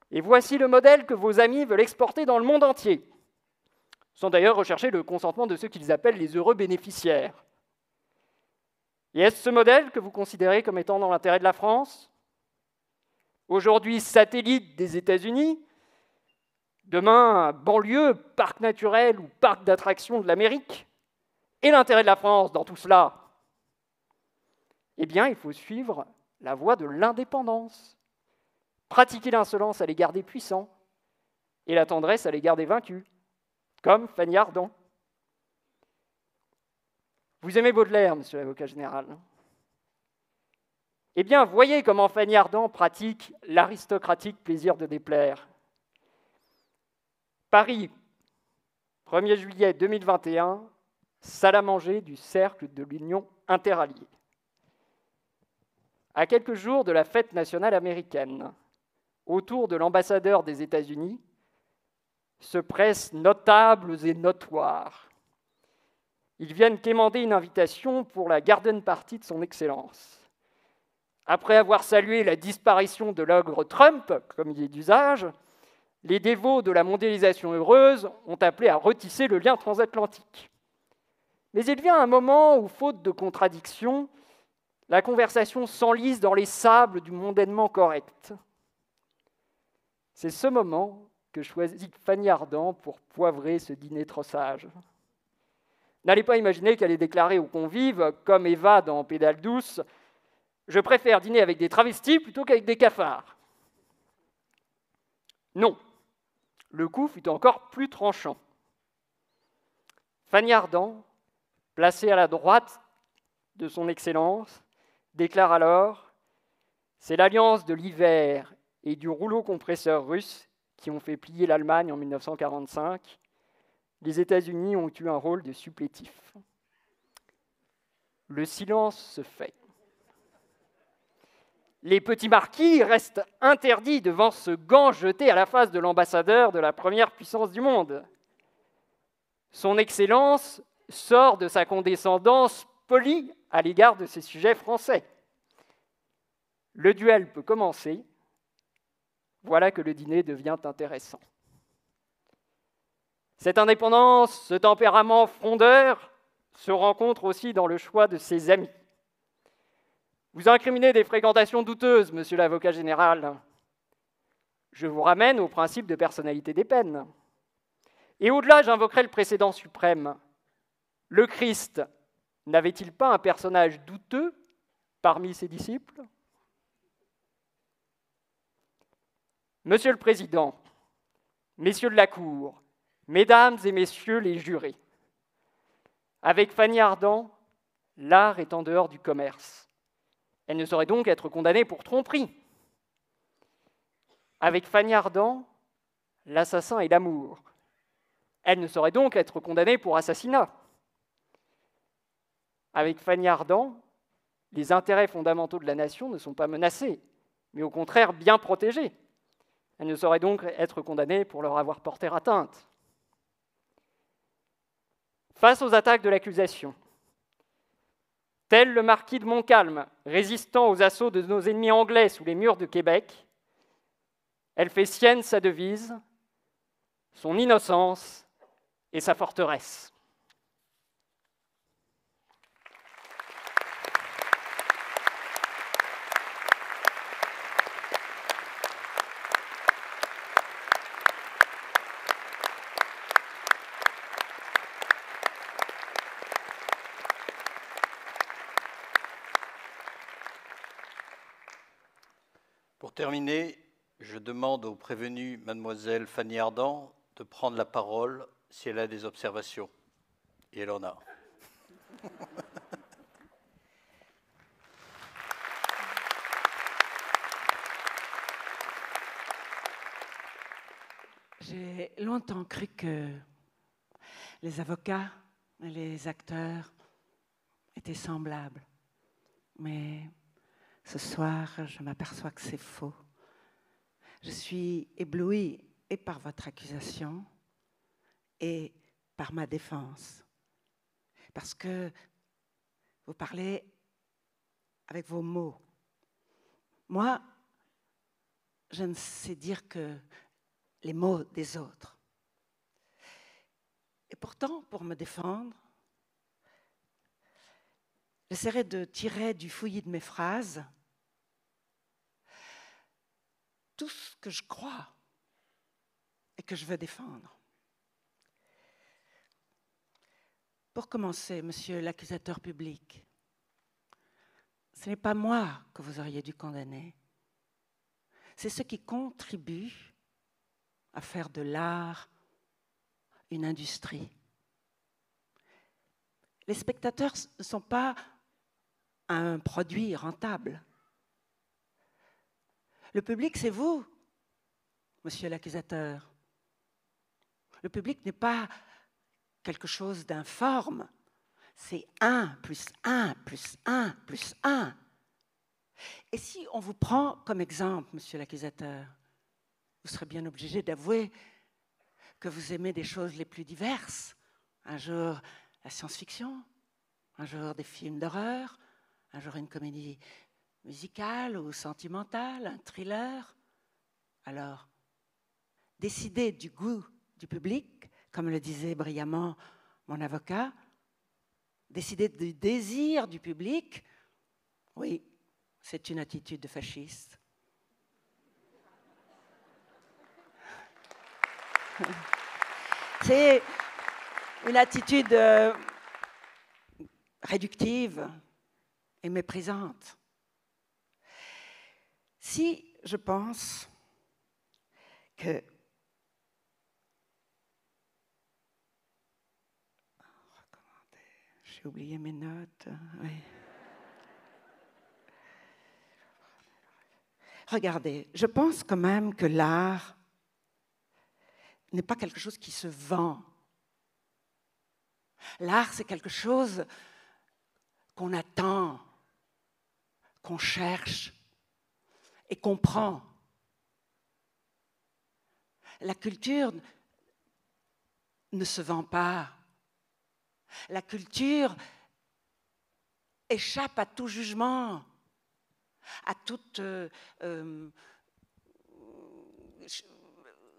Et voici le modèle que vos amis veulent exporter dans le monde entier. Sans d'ailleurs rechercher le consentement de ceux qu'ils appellent les heureux bénéficiaires. Et est-ce ce modèle que vous considérez comme étant dans l'intérêt de la France? Aujourd'hui satellite des États-Unis, demain banlieue, parc naturel ou parc d'attractions de l'Amérique. Et l'intérêt de la France dans tout cela? Eh bien, il faut suivre la voie de l'indépendance, pratiquer l'insolence à l'égard des puissants et la tendresse à l'égard des vaincus comme Fanny. Vous aimez Baudelaire, monsieur l'avocat général Eh bien, voyez comment Fanny pratique l'aristocratique plaisir de déplaire. Paris, 1er juillet 2021, salle à manger du Cercle de l'Union interalliée. À quelques jours de la fête nationale américaine, autour de l'ambassadeur des États-Unis, se pressent notables et notoires. Ils viennent quémander une invitation pour la garden party de son Excellence. Après avoir salué la disparition de l'ogre Trump, comme il est d'usage, les dévots de la mondialisation heureuse ont appelé à retisser le lien transatlantique. Mais il vient un moment où, faute de contradiction, la conversation s'enlise dans les sables du mondainement correct. C'est ce moment que choisit Fanny Ardant pour poivrer ce dîner trop sage. N'allez pas imaginer qu'elle ait déclaré aux convives, comme Eva dans Pédale douce, Je préfère dîner avec des travestis plutôt qu'avec des cafards. Non, le coup fut encore plus tranchant. Fanny Ardant, placée à la droite de son Excellence, déclare alors C'est l'alliance de l'hiver et du rouleau compresseur russe qui ont fait plier l'Allemagne en 1945, les États-Unis ont eu un rôle de supplétif. Le silence se fait. Les petits marquis restent interdits devant ce gant jeté à la face de l'ambassadeur de la première puissance du monde. Son Excellence sort de sa condescendance polie à l'égard de ses sujets français. Le duel peut commencer voilà que le dîner devient intéressant. Cette indépendance, ce tempérament frondeur se rencontre aussi dans le choix de ses amis. Vous incriminez des fréquentations douteuses, monsieur l'avocat général. Je vous ramène au principe de personnalité des peines. Et au-delà, j'invoquerai le précédent suprême. Le Christ n'avait-il pas un personnage douteux parmi ses disciples? Monsieur le Président, Messieurs de la Cour, Mesdames et Messieurs les jurés, avec Fanny Ardant, l'art est en dehors du commerce. Elle ne saurait donc être condamnée pour tromperie. Avec Fanny Ardant, l'assassin est l'amour. Elle ne saurait donc être condamnée pour assassinat. Avec Fanny Ardant, les intérêts fondamentaux de la nation ne sont pas menacés, mais au contraire bien protégés. Elle ne saurait donc être condamnée pour leur avoir porté atteinte. face aux attaques de l'accusation. Tel le marquis de Montcalm, résistant aux assauts de nos ennemis anglais sous les murs de Québec, elle fait sienne sa devise, son innocence et sa forteresse. Pour terminer, je demande au prévenu mademoiselle Fanny Ardant de prendre la parole si elle a des observations. Et elle en a. J'ai longtemps cru que les avocats et les acteurs étaient semblables. Mais ce soir, je m'aperçois que c'est faux. Je suis éblouie et par votre accusation et par ma défense. Parce que vous parlez avec vos mots. Moi, je ne sais dire que les mots des autres. Et pourtant, pour me défendre, j'essaierai de tirer du fouillis de mes phrases tout ce que je crois et que je veux défendre. Pour commencer, monsieur l'accusateur public, ce n'est pas moi que vous auriez dû condamner. C'est ceux qui contribuent à faire de l'art une industrie. Les spectateurs ne sont pas un produit rentable. Le public, c'est vous, monsieur l'accusateur. Le public n'est pas quelque chose d'informe. C'est un plus un plus un plus un. Et si on vous prend comme exemple, monsieur l'accusateur, vous serez bien obligé d'avouer que vous aimez des choses les plus diverses. Un jour, la science-fiction, un jour des films d'horreur, un jour une comédie musicale ou sentimentale, un thriller. Alors, décidez du goût du public, comme le disait brillamment mon avocat, décider du désir du public, oui, c'est une attitude de fasciste. C'est une attitude euh, réductive et méprisante. Si je pense que J'ai oublié mes notes. Oui. Regardez, je pense quand même que l'art n'est pas quelque chose qui se vend. L'art, c'est quelque chose qu'on attend, qu'on cherche et qu'on prend. La culture ne se vend pas. La culture échappe à tout jugement, à toute... euh, euh,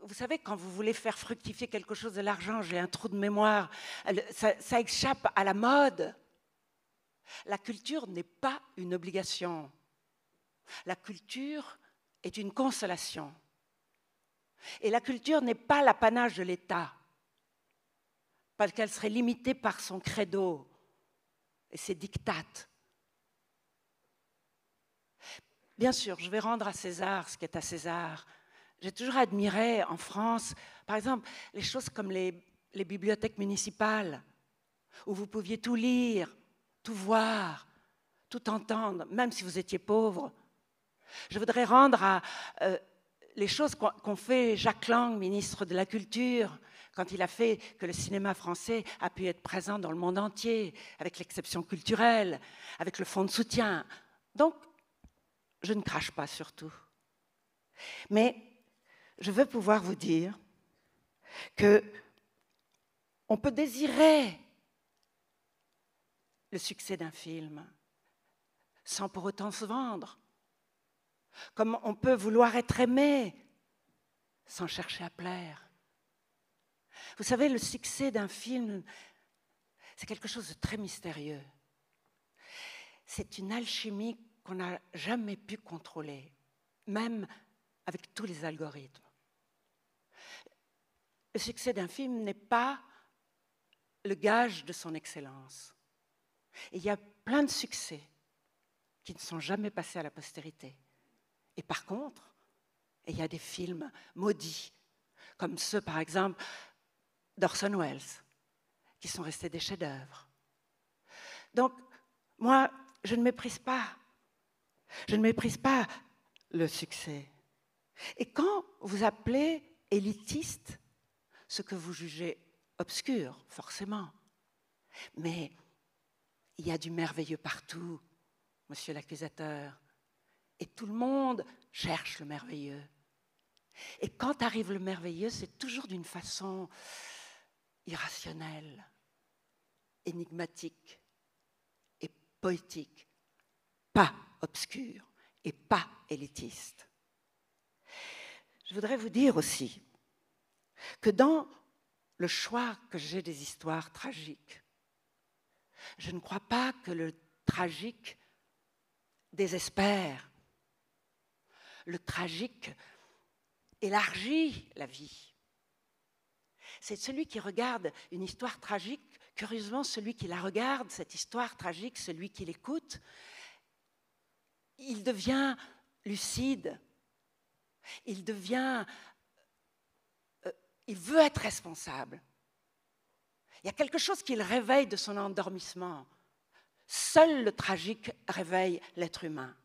vous savez, quand vous voulez faire fructifier quelque chose de l'argent, j'ai un trou de mémoire, ça échappe à la mode. La culture n'est pas une obligation. La culture est une consolation. Et la culture n'est pas l'apanage de l'État, parce qu'elle serait limitée par son credo et ses dictates. Bien sûr, je vais rendre à César ce qui est à César. J'ai toujours admiré en France, par exemple, les choses comme les, les bibliothèques municipales, où vous pouviez tout lire, tout voir, tout entendre, même si vous étiez pauvre. Je voudrais rendre à euh, les choses qu'ont fait Jacques Lang, ministre de la Culture, quand il a fait que le cinéma français a pu être présent dans le monde entier, avec l'exception culturelle, avec le fonds de soutien. Donc, je ne crache pas sur tout. Mais je veux pouvoir vous dire que on peut désirer le succès d'un film sans pour autant se vendre. Comme on peut vouloir être aimé sans chercher à plaire? Vous savez, le succès d'un film, c'est quelque chose de très mystérieux. C'est une alchimie qu'on n'a jamais pu contrôler, même avec tous les algorithmes. Le succès d'un film n'est pas le gage de son excellence. Il y a plein de succès qui ne sont jamais passés à la postérité. Et par contre, il y a des films maudits, comme ceux par exemple d'Orson Welles, qui sont restés des chefs-d'œuvre. Donc, moi, je ne méprise pas. Je ne méprise pas le succès. Et quand vous appelez élitiste ce que vous jugez obscur, forcément, mais il y a du merveilleux partout, monsieur l'accusateur, et tout le monde cherche le merveilleux. Et quand arrive le merveilleux, c'est toujours d'une façon irrationnelle, énigmatique et poétique, pas obscure et pas élitiste. Je voudrais vous dire aussi que dans le choix que j'ai des histoires tragiques, je ne crois pas que le tragique désespère. Le tragique élargit la vie. C'est celui qui regarde une histoire tragique, curieusement celui qui la regarde, cette histoire tragique, celui qui l'écoute, il devient lucide, il devient, euh, il veut être responsable. Il y a quelque chose qui le réveille de son endormissement. Seul le tragique réveille l'être humain,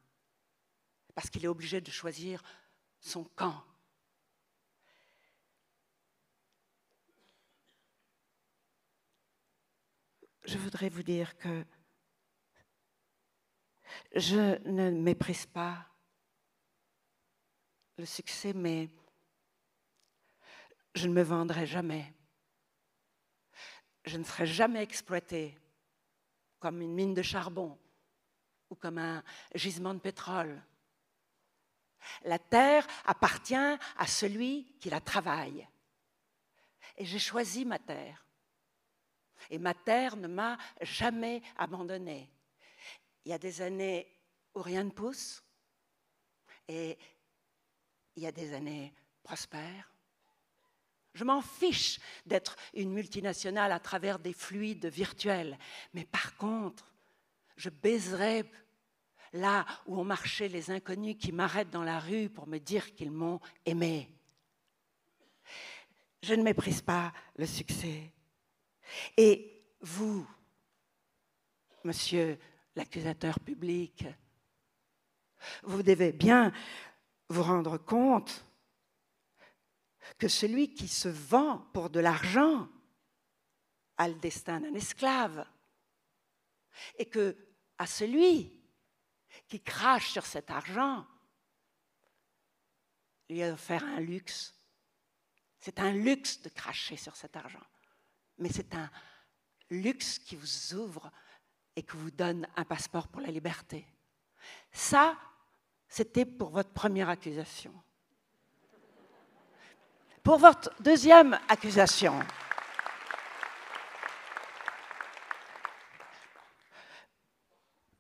parce qu'il est obligé de choisir son camp. Je voudrais vous dire que je ne méprise pas le succès, mais je ne me vendrai jamais. Je ne serai jamais exploité comme une mine de charbon ou comme un gisement de pétrole. La terre appartient à celui qui la travaille. Et j'ai choisi ma terre. Et ma terre ne m'a jamais abandonnée. Il y a des années où rien ne pousse, et il y a des années prospères. Je m'en fiche d'être une multinationale à travers des fluides virtuels. Mais par contre, je baiserai là où ont marché les inconnus qui m'arrêtent dans la rue pour me dire qu'ils m'ont aimé. Je ne méprise pas le succès. Et vous, monsieur l'accusateur public, vous devez bien vous rendre compte que celui qui se vend pour de l'argent a le destin d'un esclave et que à celui qui crache sur cet argent lui a offert un luxe. C'est un luxe de cracher sur cet argent, mais c'est un luxe qui vous ouvre et qui vous donne un passeport pour la liberté. Ça, c'était pour votre première accusation. Pour votre deuxième accusation,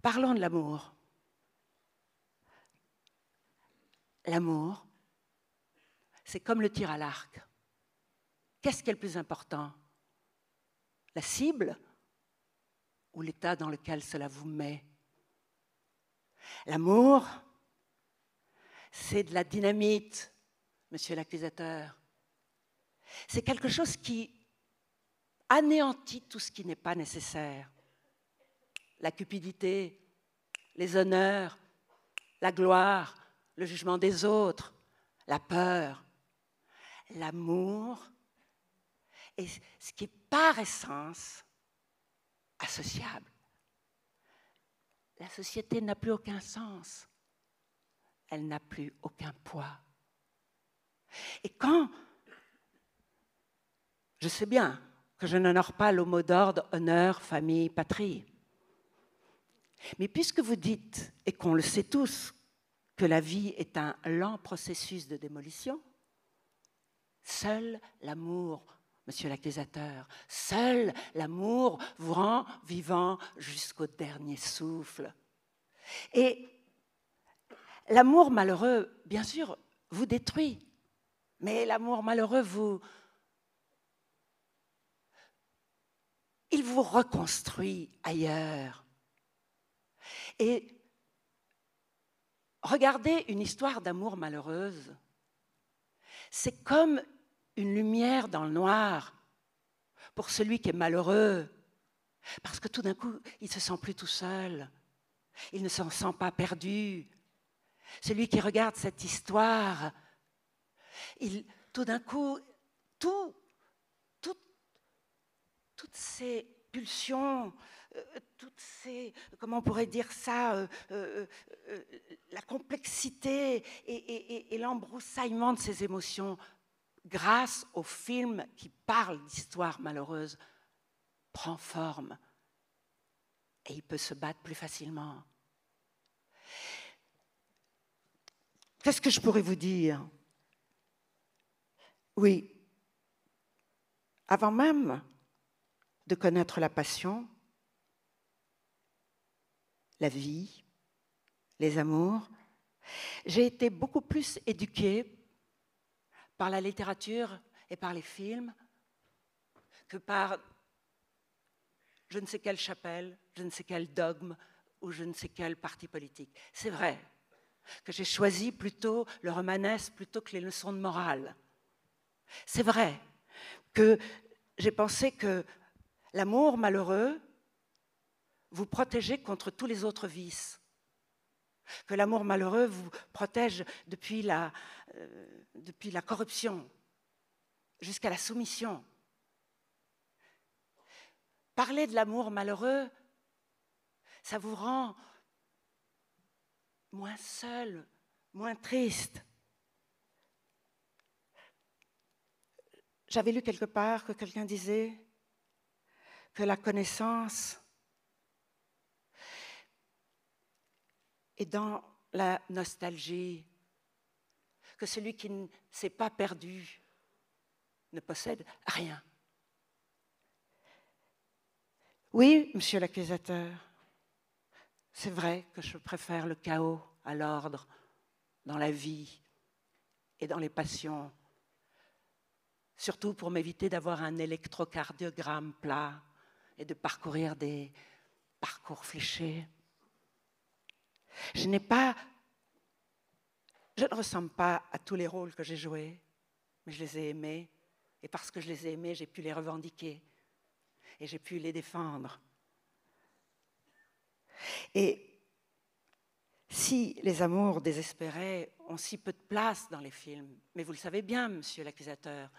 parlons de l'amour. L'amour, c'est comme le tir à l'arc. Qu'est-ce qui est le plus important? La cible ou l'état dans lequel cela vous met? L'amour, c'est de la dynamite, monsieur l'accusateur. C'est quelque chose qui anéantit tout ce qui n'est pas nécessaire. La cupidité, les honneurs, la gloire, le jugement des autres, la peur, l'amour, et ce qui est par essence associable. La société n'a plus aucun sens, elle n'a plus aucun poids. Et quand je sais bien que je n'honore pas le mot d'ordre honneur, famille, patrie. Mais puisque vous dites, et qu'on le sait tous, que la vie est un lent processus de démolition, seul l'amour, monsieur l'accusateur, seul l'amour vous rend vivant jusqu'au dernier souffle. Et l'amour malheureux, bien sûr, vous détruit, mais l'amour malheureux vous... Il vous reconstruit ailleurs. Et regardez une histoire d'amour malheureuse. C'est comme une lumière dans le noir pour celui qui est malheureux, parce que tout d'un coup, il ne se sent plus tout seul, il ne se sent pas perdu. Celui qui regarde cette histoire, tout d'un coup, tout, toutes ces pulsions, toutes ces, comment on pourrait dire ça, euh, euh, la complexité et, l'embroussaillement de ces émotions, grâce au film qui parle d'histoires malheureuses, prend forme et il peut se battre plus facilement. Qu'est-ce que je pourrais vous dire? Oui, avant même de connaître la passion, la vie, les amours. J'ai été beaucoup plus éduquée par la littérature et par les films que par je ne sais quelle chapelle, je ne sais quel dogme ou je ne sais quel parti politique. C'est vrai que j'ai choisi plutôt le romanesque plutôt que les leçons de morale. C'est vrai que j'ai pensé que L'amour malheureux vous protège contre tous les autres vices. Que l'amour malheureux vous protège depuis la, euh, depuis la corruption jusqu'à la soumission. Parler de l'amour malheureux, ça vous rend moins seul, moins triste. J'avais lu quelque part que quelqu'un disait que la connaissance est dans la nostalgie, que celui qui ne s'est pas perdu ne possède rien. Oui, monsieur l'accusateur, c'est vrai que je préfère le chaos à l'ordre dans la vie et dans les passions, surtout pour m'éviter d'avoir un électrocardiogramme plat et de parcourir des parcours fléchés. Je n'ai pas, je ne ressemble pas à tous les rôles que j'ai joués, mais je les ai aimés, et parce que je les ai aimés, j'ai pu les revendiquer et j'ai pu les défendre. Et si les amours désespérés ont si peu de place dans les films, mais vous le savez bien, monsieur l'accusateur,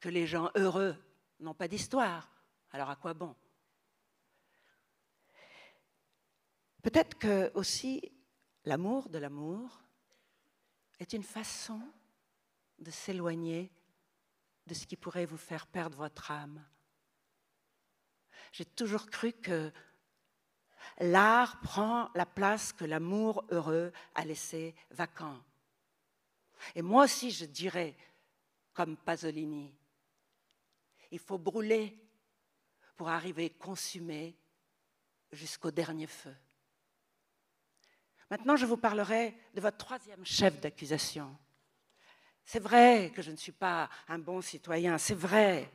que les gens heureux n'ont pas d'histoire, alors à quoi bon? Peut-être que aussi l'amour de l'amour est une façon de s'éloigner de ce qui pourrait vous faire perdre votre âme. J'ai toujours cru que l'art prend la place que l'amour heureux a laissé vacant. Et moi aussi, je dirais, comme Pasolini, il faut brûler pour arriver consumé jusqu'au dernier feu. Maintenant, je vous parlerai de votre troisième chef d'accusation. C'est vrai que je ne suis pas un bon citoyen, c'est vrai.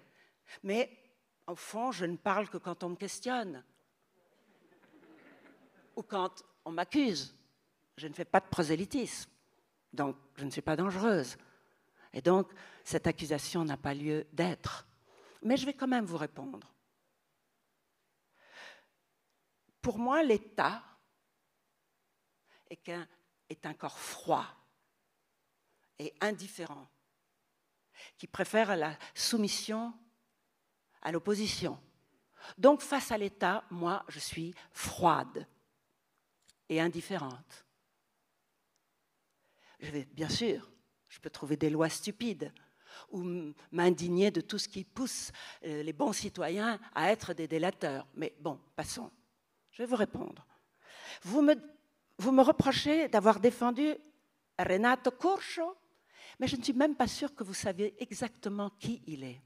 Mais au fond, je ne parle que quand on me questionne ou quand on m'accuse. Je ne fais pas de prosélytisme, donc je ne suis pas dangereuse. Et donc, cette accusation n'a pas lieu d'être. Mais je vais quand même vous répondre. Pour moi, l'État est un, est un corps froid et indifférent, qui préfère la soumission à l'opposition. Donc face à l'État, moi, je suis froide et indifférente. Je vais, bien sûr, je peux trouver des lois stupides ou m'indigner de tout ce qui pousse euh, les bons citoyens à être des délateurs. Mais bon, passons. Je vais vous répondre. Vous me, vous me reprochez d'avoir défendu Renato Curcio, mais je ne suis même pas sûre que vous saviez exactement qui il est.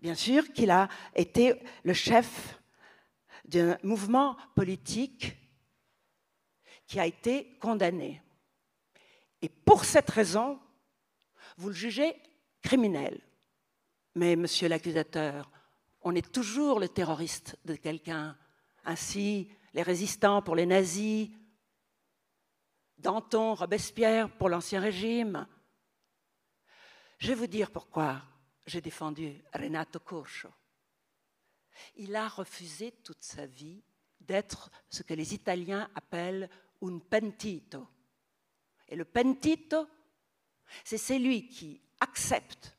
Bien sûr qu'il a été le chef d'un mouvement politique qui a été condamné. Et pour cette raison, vous le jugez criminel. Mais, monsieur l'accusateur, on est toujours le terroriste de quelqu'un. Ainsi, les résistants pour les nazis, Danton, Robespierre pour l'Ancien Régime. Je vais vous dire pourquoi j'ai défendu Renato Curcio. Il a refusé toute sa vie d'être ce que les Italiens appellent un pentito. Et le pentito, c'est celui qui accepte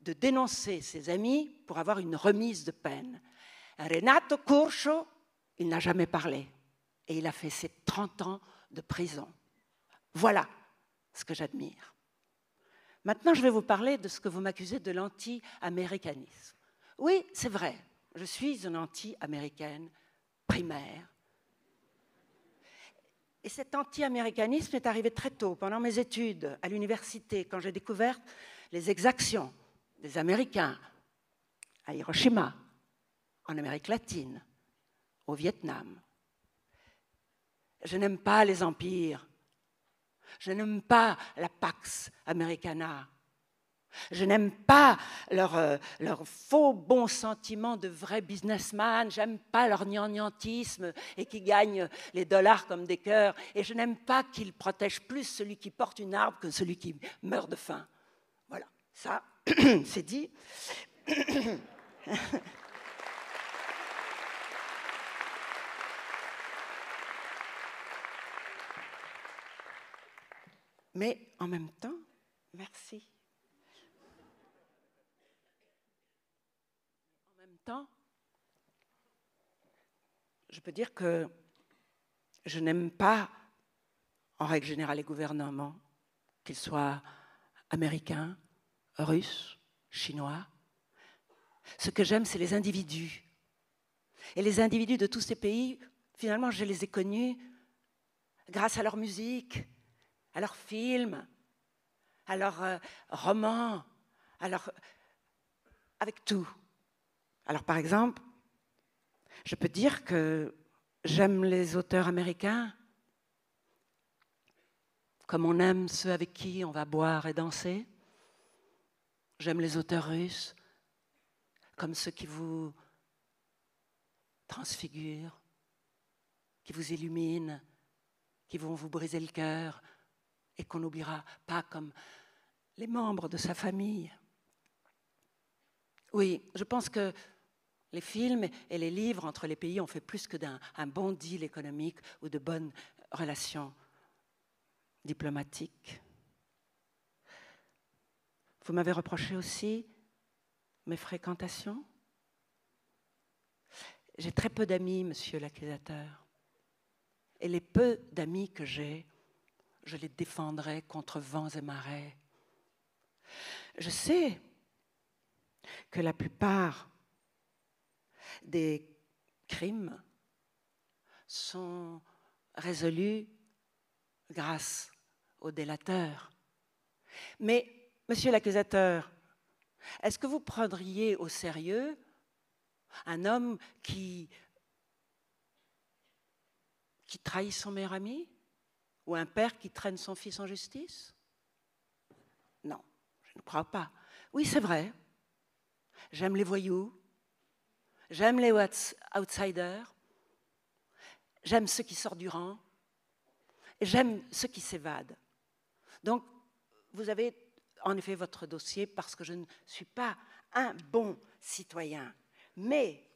de dénoncer ses amis pour avoir une remise de peine. Renato Curcio, il n'a jamais parlé. Et il a fait ses 30 ans de prison. Voilà ce que j'admire. Maintenant, je vais vous parler de ce que vous m'accusez de l'anti-américanisme. Oui, c'est vrai, je suis une anti-américaine primaire. Et cet anti-américanisme est arrivé très tôt, pendant mes études à l'université, quand j'ai découvert les exactions des Américains à Hiroshima, en Amérique latine, au Vietnam. Je n'aime pas les empires. Je n'aime pas la Pax Americana. Je n'aime pas leur, euh, faux bon sentiment de vrai businessman. J'aime pas leur gnangnantisme et qui gagnent les dollars comme des cœurs. Et je n'aime pas qu'ils protègent plus celui qui porte une arme que celui qui meurt de faim. Voilà, ça, c'est dit. Mais en même temps, merci. En même temps, je peux dire que je n'aime pas, en règle générale, les gouvernements, qu'ils soient américains, russes, chinois. Ce que j'aime, c'est les individus. Et les individus de tous ces pays, finalement, je les ai connus grâce à leur musique, à leurs films, à leurs euh, romans, avec tout. Alors par exemple, je peux dire que j'aime les auteurs américains comme on aime ceux avec qui on va boire et danser. J'aime les auteurs russes comme ceux qui vous transfigurent, qui vous illuminent, qui vont vous briser le cœur et qu'on n'oubliera pas comme les membres de sa famille. Oui, je pense que les films et les livres entre les pays ont fait plus que d'un bon deal économique ou de bonnes relations diplomatiques. Vous m'avez reproché aussi mes fréquentations. J'ai très peu d'amis, monsieur l'accusateur. Et les peu d'amis que j'ai, je les défendrai contre vents et marées. Je sais que la plupart des crimes sont résolus grâce aux délateurs. Mais, monsieur l'accusateur, est-ce que vous prendriez au sérieux un homme qui, qui trahit son meilleur ami? Ou un père qui traîne son fils en justice? Non, je ne crois pas. Oui, c'est vrai. J'aime les voyous, j'aime les outsiders, j'aime ceux qui sortent du rang, j'aime ceux qui s'évadent. Donc, vous avez en effet votre dossier parce que je ne suis pas un bon citoyen. Mais,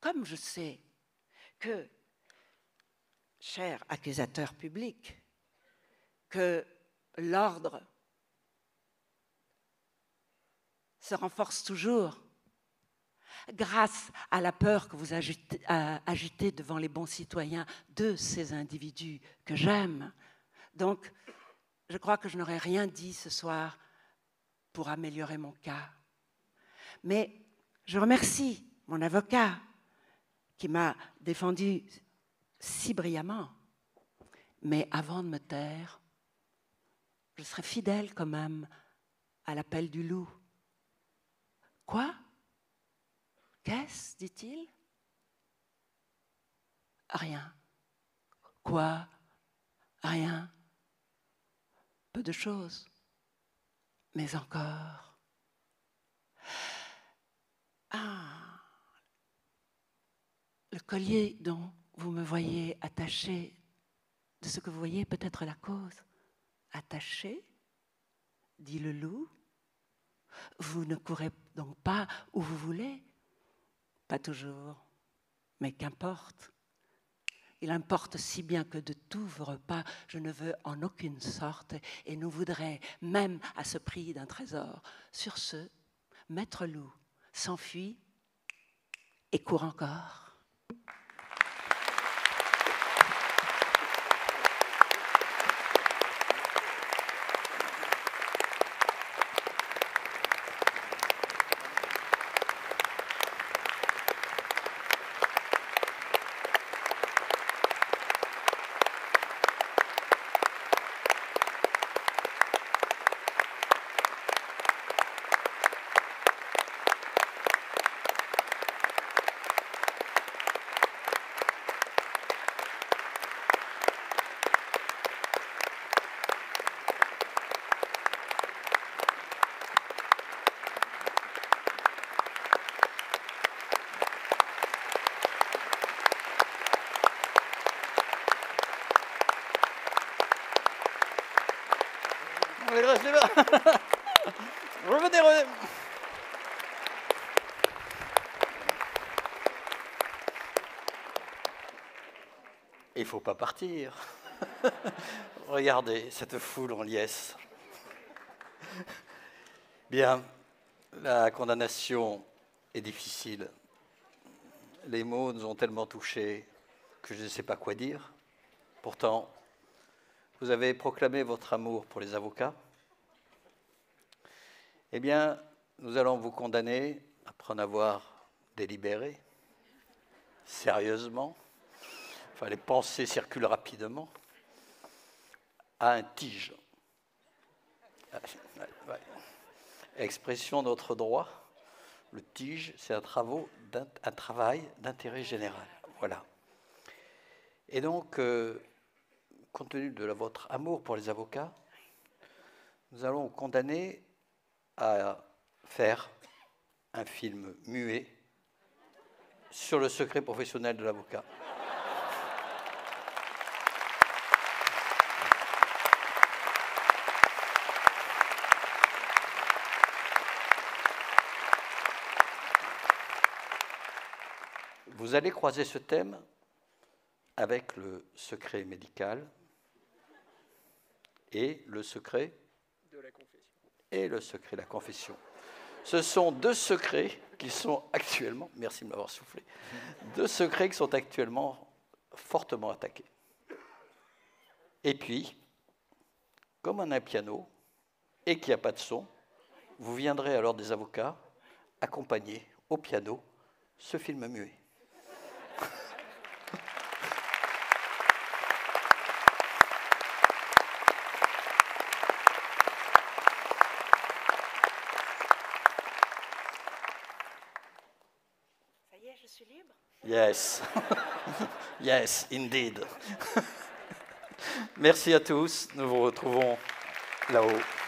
comme je sais que, cher accusateur public, que l'ordre se renforce toujours grâce à la peur que vous agitez, devant les bons citoyens de ces individus que j'aime. Donc, je crois que je n'aurais rien dit ce soir pour améliorer mon cas. Mais je remercie mon avocat qui m'a défendu si brillamment. Mais avant de me taire, je serai fidèle quand même à l'appel du loup. Quoi? Qu'est-ce? dit-il Rien. Quoi? Rien. Peu de choses. Mais encore. Ah Le collier dont vous me voyez attaché, de ce que vous voyez peut-être la cause. Attaché dit le loup. Vous ne courez donc pas où vous voulez Pas toujours, mais qu'importe. Il importe si bien que de tous vos repas, je ne veux en aucune sorte et nous voudrais même à ce prix d'un trésor. Sur ce, Maître Loup s'enfuit et court encore. Il faut pas partir. Regardez cette foule en liesse. Bien, la condamnation est difficile. Les mots nous ont tellement touchés que je ne sais pas quoi dire. Pourtant, vous avez proclamé votre amour pour les avocats. Eh bien, nous allons vous condamner, après en avoir délibéré, sérieusement, enfin les pensées circulent rapidement, à un tige. Expression de notre droit, le tige, c'est un, travail d'intérêt général. Voilà. Et donc, euh, compte tenu de votre amour pour les avocats, nous allons condamner à faire un film muet sur le secret professionnel de l'avocat. Vous allez croiser ce thème avec le secret médical et le secret. Et le secret de la confession. Ce sont deux secrets qui sont actuellement, merci de m'avoir soufflé, deux secrets qui sont actuellement fortement attaqués. Et puis, comme on a un piano et qu'il n'y a pas de son, vous viendrez alors des avocats accompagner au piano ce film muet. Yes. indeed. Merci à tous. Nous vous retrouvons là-haut.